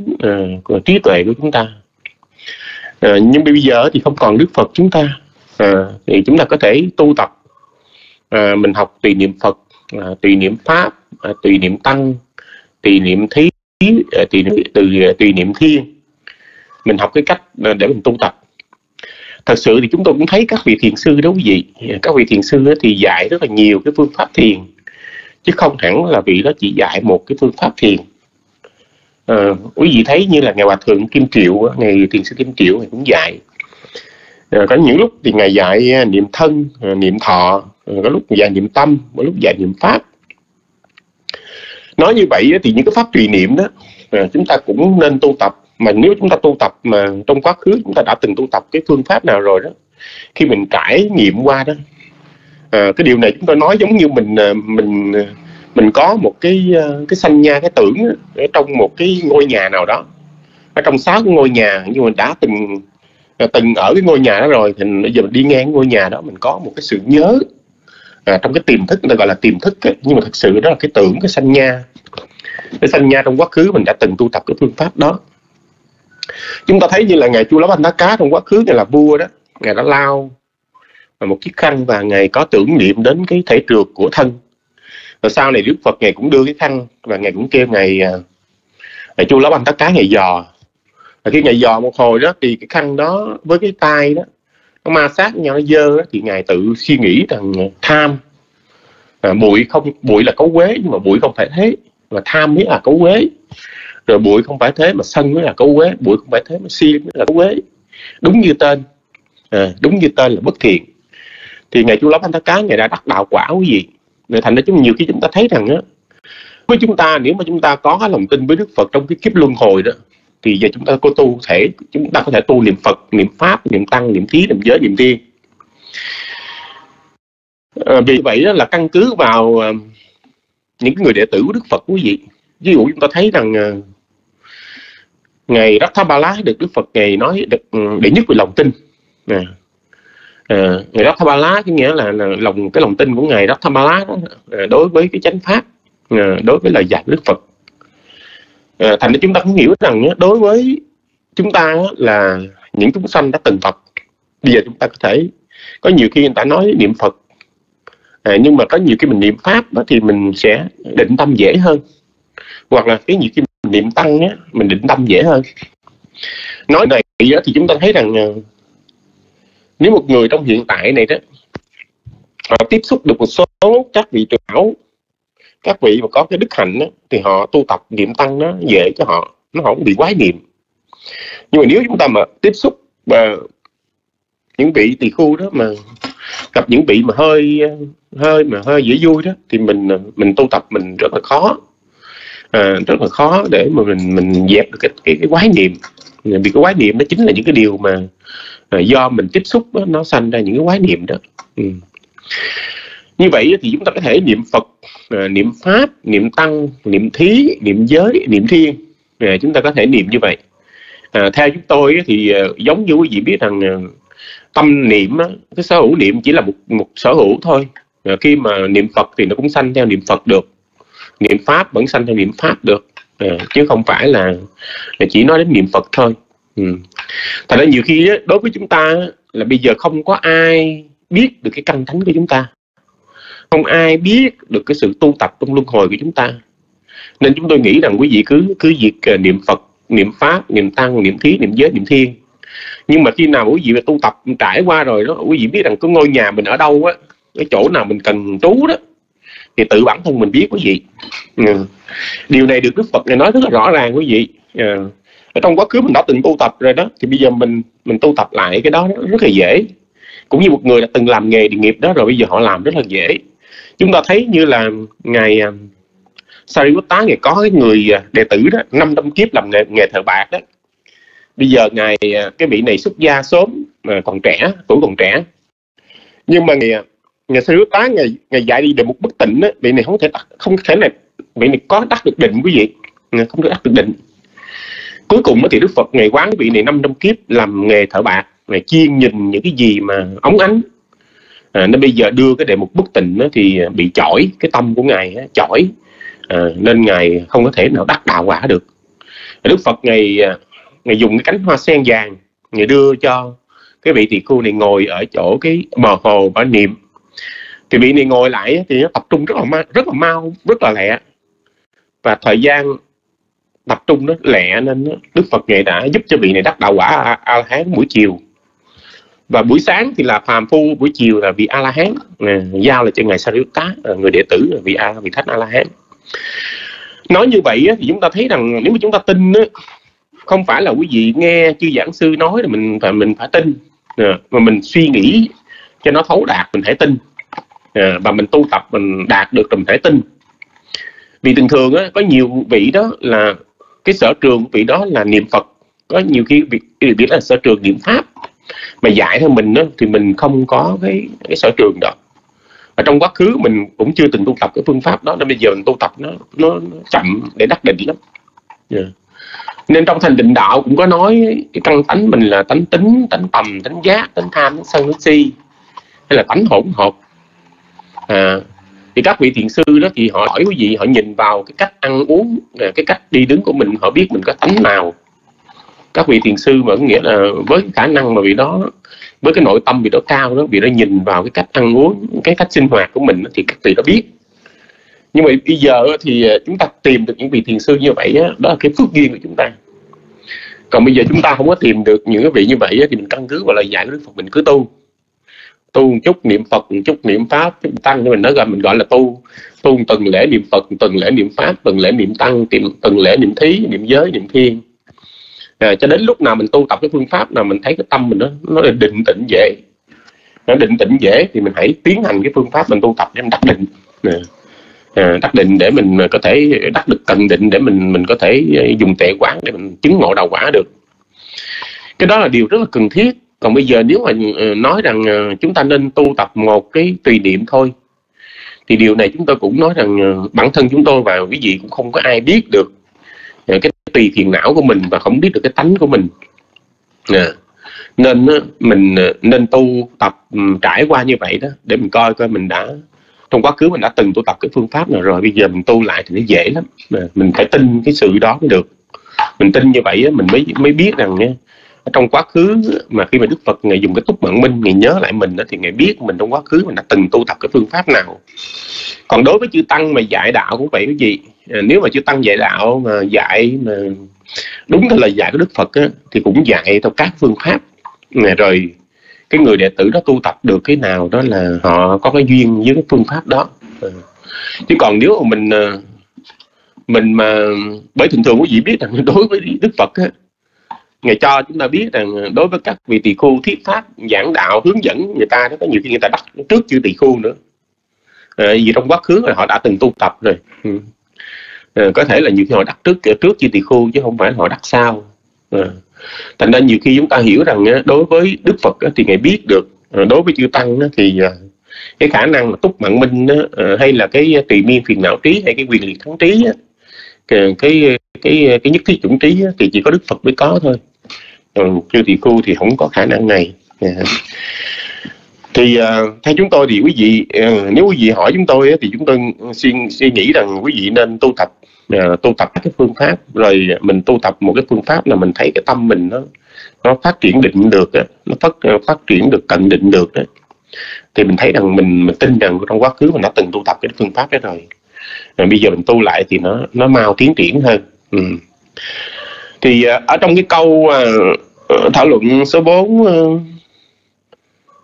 của trí tuệ của chúng ta. Nhưng bây giờ thì không còn đức phật chúng ta à, thì chúng ta có thể tu tập. À, mình học tùy niệm phật à, tùy niệm pháp à, tùy niệm tăng tùy niệm thí à, tùy niệm từ à, tùy niệm thiên. Mình học cái cách à, để mình tu tập. Thật sự thì chúng tôi cũng thấy các vị thiền sư đó quý vị các vị thiền sư thì dạy rất là nhiều cái phương pháp thiền chứ không hẳn là vị đó chỉ dạy một cái phương pháp thiền. À, quý vị thấy như là ngài hòa thượng kim triệu ngày thiền sư kim triệu ngài cũng dạy. Ờ, có những lúc thì ngài dạy à, niệm thân ờ, niệm thọ ờ, có lúc dạy niệm tâm có lúc dạy niệm pháp. Nói như vậy thì những cái pháp tùy niệm đó chúng ta cũng nên tu tập. Mà nếu chúng ta tu tập mà trong quá khứ chúng ta đã từng tu tập cái phương pháp nào rồi đó khi mình trải nghiệm qua đó à, cái điều này chúng tôi nói giống như mình mình mình có một cái cái sanh nha cái tưởng ở trong một cái ngôi nhà nào đó. Ở trong sáu ngôi nhà nhưng mình đã từng từng ở cái ngôi nhà đó rồi thì bây giờ mình đi ngang ngôi nhà đó mình có một cái sự nhớ à, trong cái tiềm thức người ta gọi là tiềm thức ấy. nhưng mà thật sự đó là cái tưởng cái sanh nha. Cái sanh nha trong quá khứ mình đã từng tu tập cái phương pháp đó. Chúng ta thấy như là ngài chu lắm anh đá cá trong quá khứ ngài là vua đó ngài đã lao một chiếc khăn và ngài có tưởng niệm đến cái thể trượt của thân. Và sau này đức phật ngài cũng đưa cái khăn và ngài cũng kêu ngài à, ngài chu lắm anh đá cá ngài dò và khi ngài dò một hồi đó thì cái khăn đó với cái tay đó nó ma sát nhau nó dơ đó, thì ngài tự suy nghĩ rằng tham à, bụi không bụi là cấu quế nhưng mà bụi không phải thế. Và tham mới là cấu quế. Rồi bụi không phải thế mà sân mới là cấu quế. Bụi không phải thế mà si mới là cấu quế. Đúng như tên à, đúng như tên là bất thiện. Thì ngày chú lắm anh ta cá ngày đã đắc đạo quả quý vị. Nên thành ra chúng nhiều khi chúng ta thấy rằng á với chúng ta nếu mà chúng ta có cái lòng tin với đức phật trong cái kiếp luân hồi đó thì giờ chúng ta có tu thể chúng ta có thể tu niệm phật niệm pháp niệm tăng niệm thí niệm giới niệm tiên. À, vì vậy đó là căn cứ vào à, những người đệ tử của đức phật quý vị. Ví dụ chúng ta thấy rằng uh, ngày Rathabala được Đức Phật ngày nói được để đệ nhất về lòng tin. À, à, ngày Rathabala có nghĩa là, là lòng cái lòng tin của ngày Rathabala đó à, đối với cái chánh pháp à, đối với lời dạy của Đức Phật à, thành ra chúng ta cũng hiểu rằng đối với chúng ta là những chúng sanh đã từng Phật bây giờ chúng ta có thể có nhiều khi người ta nói niệm Phật. À, nhưng mà có nhiều khi mình niệm pháp đó thì mình sẽ định tâm dễ hơn. Hoặc là cái nhiều khi niệm tăng á mình định tâm dễ hơn. Nói này thì chúng ta thấy rằng à, nếu một người trong hiện tại này đó họ tiếp xúc được một số các vị trưởng lão các vị mà có cái đức hạnh đó, thì họ tu tập niệm tăng nó dễ cho họ nó không bị quái niệm. Nhưng mà nếu chúng ta mà tiếp xúc và những vị tỳ khu đó mà gặp những vị mà hơi hơi mà hơi dễ vui đó thì mình à, mình tu tập mình rất là khó. À, rất là khó để mà mình mình dẹp được cái cái, cái quái niệm. Vì cái quái niệm đó chính là những cái điều mà à, do mình tiếp xúc đó, nó sanh ra những cái quái niệm đó. Ừ như vậy thì chúng ta có thể niệm phật ờ, niệm pháp niệm tăng niệm thí niệm giới niệm thiên. Ờ, chúng ta có thể niệm như vậy. À, theo chúng tôi thì giống như quý vị biết rằng tâm niệm cái sở hữu niệm chỉ là một một sở hữu thôi. À, khi mà niệm phật thì nó cũng sanh theo niệm phật được. Niệm pháp vẫn sanh theo niệm pháp được. À, chứ không phải là, là chỉ nói đến niệm phật thôi. Ừ. thành ra nhiều khi đối với chúng ta là bây giờ không có ai biết được cái căn thánh của chúng ta không ai biết được cái sự tu tập trong luân hồi của chúng ta. Nên chúng tôi nghĩ rằng quý vị cứ cứ việc ờ, niệm phật, niệm pháp, niệm tăng, niệm thí, niệm giới, niệm thiên. Nhưng mà khi nào quý vị mà tu tập trải qua rồi đó, quý vị biết rằng cái ngôi nhà mình ở đâu á, cái chỗ nào mình cần trú đó, thì tự bản thân mình biết quý vị. Ừ. điều này được đức phật này nói rất là rõ ràng quý vị. Ờ. Ở trong quá khứ mình đã từng tu tập rồi đó, thì bây giờ mình mình tu tập lại cái đó rất là dễ. Cũng như một người đã từng làm nghề địa nghiệp đó rồi, bây giờ họ làm rất là dễ chúng ta thấy như là ngày à, Sariputta ngày có cái người à, đệ tử đó năm năm kiếp làm nghề, nghề thợ bạc đó. Bây giờ ngài à, cái vị này xuất gia sớm mà còn trẻ tuổi còn trẻ. Nhưng mà ngày ngày Sariputta ngày ngày dạy đi được một bất tịnh đó, vị này không thể không thể này vị này có đắc được định quý vị. Không được đắc được định. Cuối cùng thì Đức Phật ngày quán vị này năm năm kiếp làm nghề thợ bạc ngày chuyên nhìn những cái gì mà ống ánh à, nó bây giờ đưa cái đề mục bất tịnh thì à, bị chỏi cái tâm của ngài á, chỏi. À, nên ngài không có thể nào đắc đạo quả được. Đức Phật ngày à, ngày dùng cái cánh hoa sen vàng ngài đưa cho cái vị tỳ khu này ngồi ở chỗ cái bờ hồ và niệm. Thì vị này ngồi lại thì nó tập trung rất là mau rất là mau rất là lẹ. Và thời gian tập trung nó lẹ nên Đức Phật ngài đã giúp cho vị này đắc đạo quả a la hán buổi chiều và buổi sáng thì là phàm phu buổi chiều là vị a la hán ờ, giao là cho ngài Sariputta ờ, người đệ tử là vị a vị thánh a la hán nói như vậy thì chúng ta thấy rằng nếu mà chúng ta tin không phải là quý vị nghe chư giảng sư nói là mình phải mình phải tin mà mình suy nghĩ cho nó thấu đạt mình phải tin. Và mình tu tập mình đạt được mình phải tin. Vì thường thường á, có nhiều vị đó là cái sở trường của vị đó là niệm phật. Có nhiều khi việc biết là sở trường niệm pháp mà dạy theo mình đó, thì mình không có cái cái sở trường đó. Và trong quá khứ mình cũng chưa từng tu tập cái phương pháp đó nên bây giờ mình tu tập nó nó, nó chậm để đắc định lắm. Yeah. nên trong thành định đạo cũng có nói cái căn tánh mình là tánh tính tánh tầm tánh giác tánh tham tánh sân tánh si hay là tánh hỗn hợp. À, thì các vị thiền sư đó thì họ hỏi quý vị họ nhìn vào cái cách ăn uống à, cái cách đi đứng của mình họ biết mình có tánh nào các vị thiền sư mà có nghĩa là với khả năng mà vị đó với cái nội tâm vị đó cao đó vị đó nhìn vào cái cách ăn uống cái cách sinh hoạt của mình thì các vị đó biết. Nhưng mà bây giờ thì à, chúng ta tìm được những vị thiền sư như vậy đó, đó là cái phước duyên của chúng ta. Còn bây giờ chúng ta không có tìm được những cái vị như vậy thì mình căn cứ vào lời dạy của Đức Phật mình cứ tu. Tu một chút niệm Phật một chút niệm Pháp chút tăng mình nói gọi mình gọi là tu. Tu từng lễ niệm Phật từng lễ niệm Pháp từng lễ niệm tăng từng lễ niệm thí niệm giới niệm thiên à, cho đến lúc nào mình tu tập cái phương pháp nào mình thấy cái tâm mình nó nó định tĩnh dễ. Nó định tĩnh dễ thì mình hãy tiến hành cái phương pháp mình tu tập để mình đắc định. À, đắc định để mình có thể đắc được cần định để mình mình có thể ờ, dùng tệ quán để mình chứng ngộ đầu quả được. Cái đó là điều rất là cần thiết. Còn bây giờ nếu mà nói rằng chúng ta nên tu tập một cái tùy niệm thôi thì điều này chúng tôi cũng nói rằng bản thân chúng tôi và quý vị cũng không có ai biết được. Ờ, cái tùy thiền não của mình và không biết được cái tánh của mình. À. nên mình ờ, nên tu tập ừ, trải qua như vậy đó để mình coi coi mình đã trong quá khứ mình đã từng tu tập cái phương pháp nào rồi bây giờ mình tu lại thì nó dễ lắm. Mình phải tin cái sự đó mới được. Mình tin như vậy mình mới mới biết rằng nha trong quá khứ mà khi mà Đức Phật ngài dùng cái túc mạng minh ngài nhớ lại mình đó, thì ngài biết mình trong quá khứ mình đã từng tu tập cái phương pháp nào. Còn đối với chư tăng mà dạy đạo cũng vậy cái gì Ờ, nếu mà chư tăng dạy đạo mà dạy mà đúng là dạy của Đức Phật á, thì cũng dạy theo các phương pháp. Rồi cái người đệ tử đó tu tập được cái nào đó là họ có cái duyên với cái phương pháp đó. Ờ, chứ còn nếu mà mình ờ, mình mà bởi thường thường quý vị biết rằng đối với Đức Phật á, ngài cho chúng ta biết rằng đối với các vị tỳ khu thuyết pháp giảng đạo hướng dẫn người ta nó có nhiều khi người ta đặt trước chữ tỳ khu nữa. À, vì trong quá khứ là họ đã từng tu tập rồi. Ừ à, có thể là nhiều khi họ đặt trước ờ, trước chi tỳ khu chứ không phải họ đặt sau. À. thành ra nhiều khi chúng ta hiểu rằng đối với đức phật thì ngài biết được đối với chư tăng thì cái khả năng túc mạng minh hay là cái tùy miên phiền não trí hay cái quyền liệt thắng trí cái cái cái cái nhất thiết chủng trí thì chỉ có đức phật mới có thôi. Còn chư tỳ khu thì không có khả năng này. Dạ. Thì theo chúng tôi thì quý vị nếu quý vị hỏi chúng tôi thì chúng tôi suy suy nghĩ rằng quý vị nên tu tập uh, tu tập cái phương pháp. Rồi mình tu tập một cái phương pháp là mình thấy cái tâm mình nó nó phát triển định được nó phát ờ, phát triển được cận định được thì mình thấy rằng mình mình tin rằng trong quá khứ mình đã từng tu tập cái phương pháp đó rồi. Rồi bây giờ mình tu lại thì nó nó mau tiến triển hơn. Ừ. thì ờ, ở trong cái câu thảo luận số 4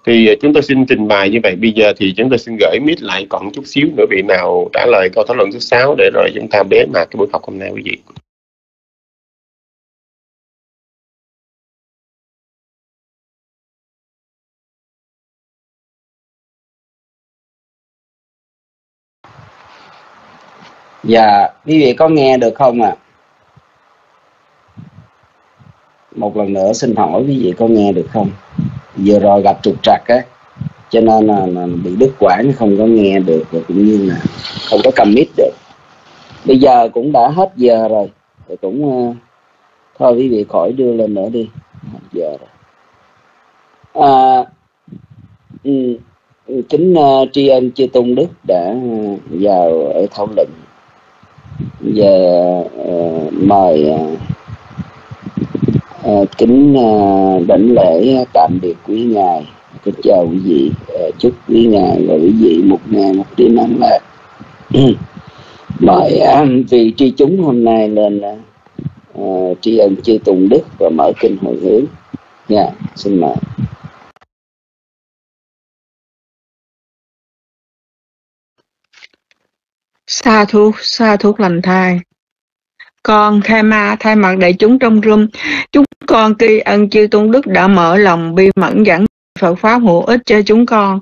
thì ờ, chúng tôi xin trình bày như vậy bây giờ thì chúng tôi xin gửi mic lại còn chút xíu nữa vị nào trả lời câu thảo luận thứ sáu để rồi chúng ta bế mạc cái buổi học hôm nay quý vị Dạ, quý vị có nghe được không ạ? À? Một lần nữa xin hỏi quý vị có nghe được không? Vừa rồi gặp trục trặc á cho nên là, là bị đứt quãng không có nghe được và cũng như là không có commit được. Bây giờ cũng đã hết giờ rồi thì cũng uh, thôi quý vị khỏi đưa lên nữa đi hết giờ rồi. À, um, kính uh, tri ân chư tôn đức đã uh, vào ở thảo luận giờ uh, mời uh, À, kính à, đảnh lễ ờ, tạm biệt quý ngài. Kính chào quý vị. À, chúc quý ngài và quý vị một ngày một đêm an lạc. Mời à, vị tri chúng hôm nay lên à, tri ân chư tùng đức và mở kinh hồi hướng. Nha yeah, xin mời. Sa thuốc, sa thuốc lành thai. Con khai ma thay mặt đại chúng trong room, chúng con kỳ ân chư tôn đức đã mở lòng bi mẫn dẫn Phật Pháp hữu ích cho chúng con,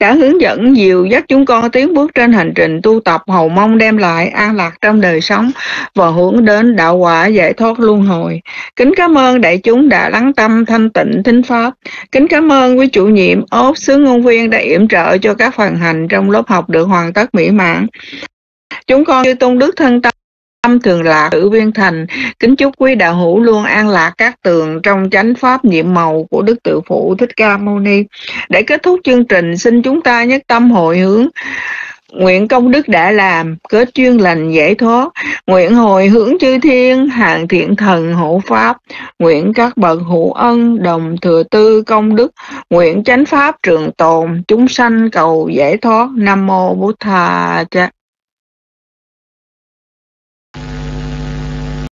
đã hướng dẫn dìu dắt chúng con tiến bước trên hành trình tu tập hầu mong đem lại an lạc trong đời sống và hướng đến đạo quả giải thoát luân hồi. Kính cảm ơn đại chúng đã lắng tâm thanh tịnh thính Pháp. Kính cảm ơn quý chủ nhiệm ốp xứ ngôn viên đã yểm trợ cho các phần hành trong lớp học được hoàn tất mỹ mãn. Chúng con như tôn đức thân tâm tâm thường lạc tử viên thành kính chúc quý đạo hữu luôn an lạc các tường trong chánh pháp nhiệm màu của đức tự phụ thích ca mâu ni để kết thúc chương trình xin chúng ta nhất tâm hồi hướng Nguyện công đức đã làm, kết chuyên lành giải thoát. Nguyện hồi hướng chư thiên, hàng thiện thần hộ pháp. Nguyện các bậc hữu ân, đồng thừa tư công đức. Nguyện chánh pháp trường tồn, chúng sanh cầu giải thoát. Nam mô Bụt Thà.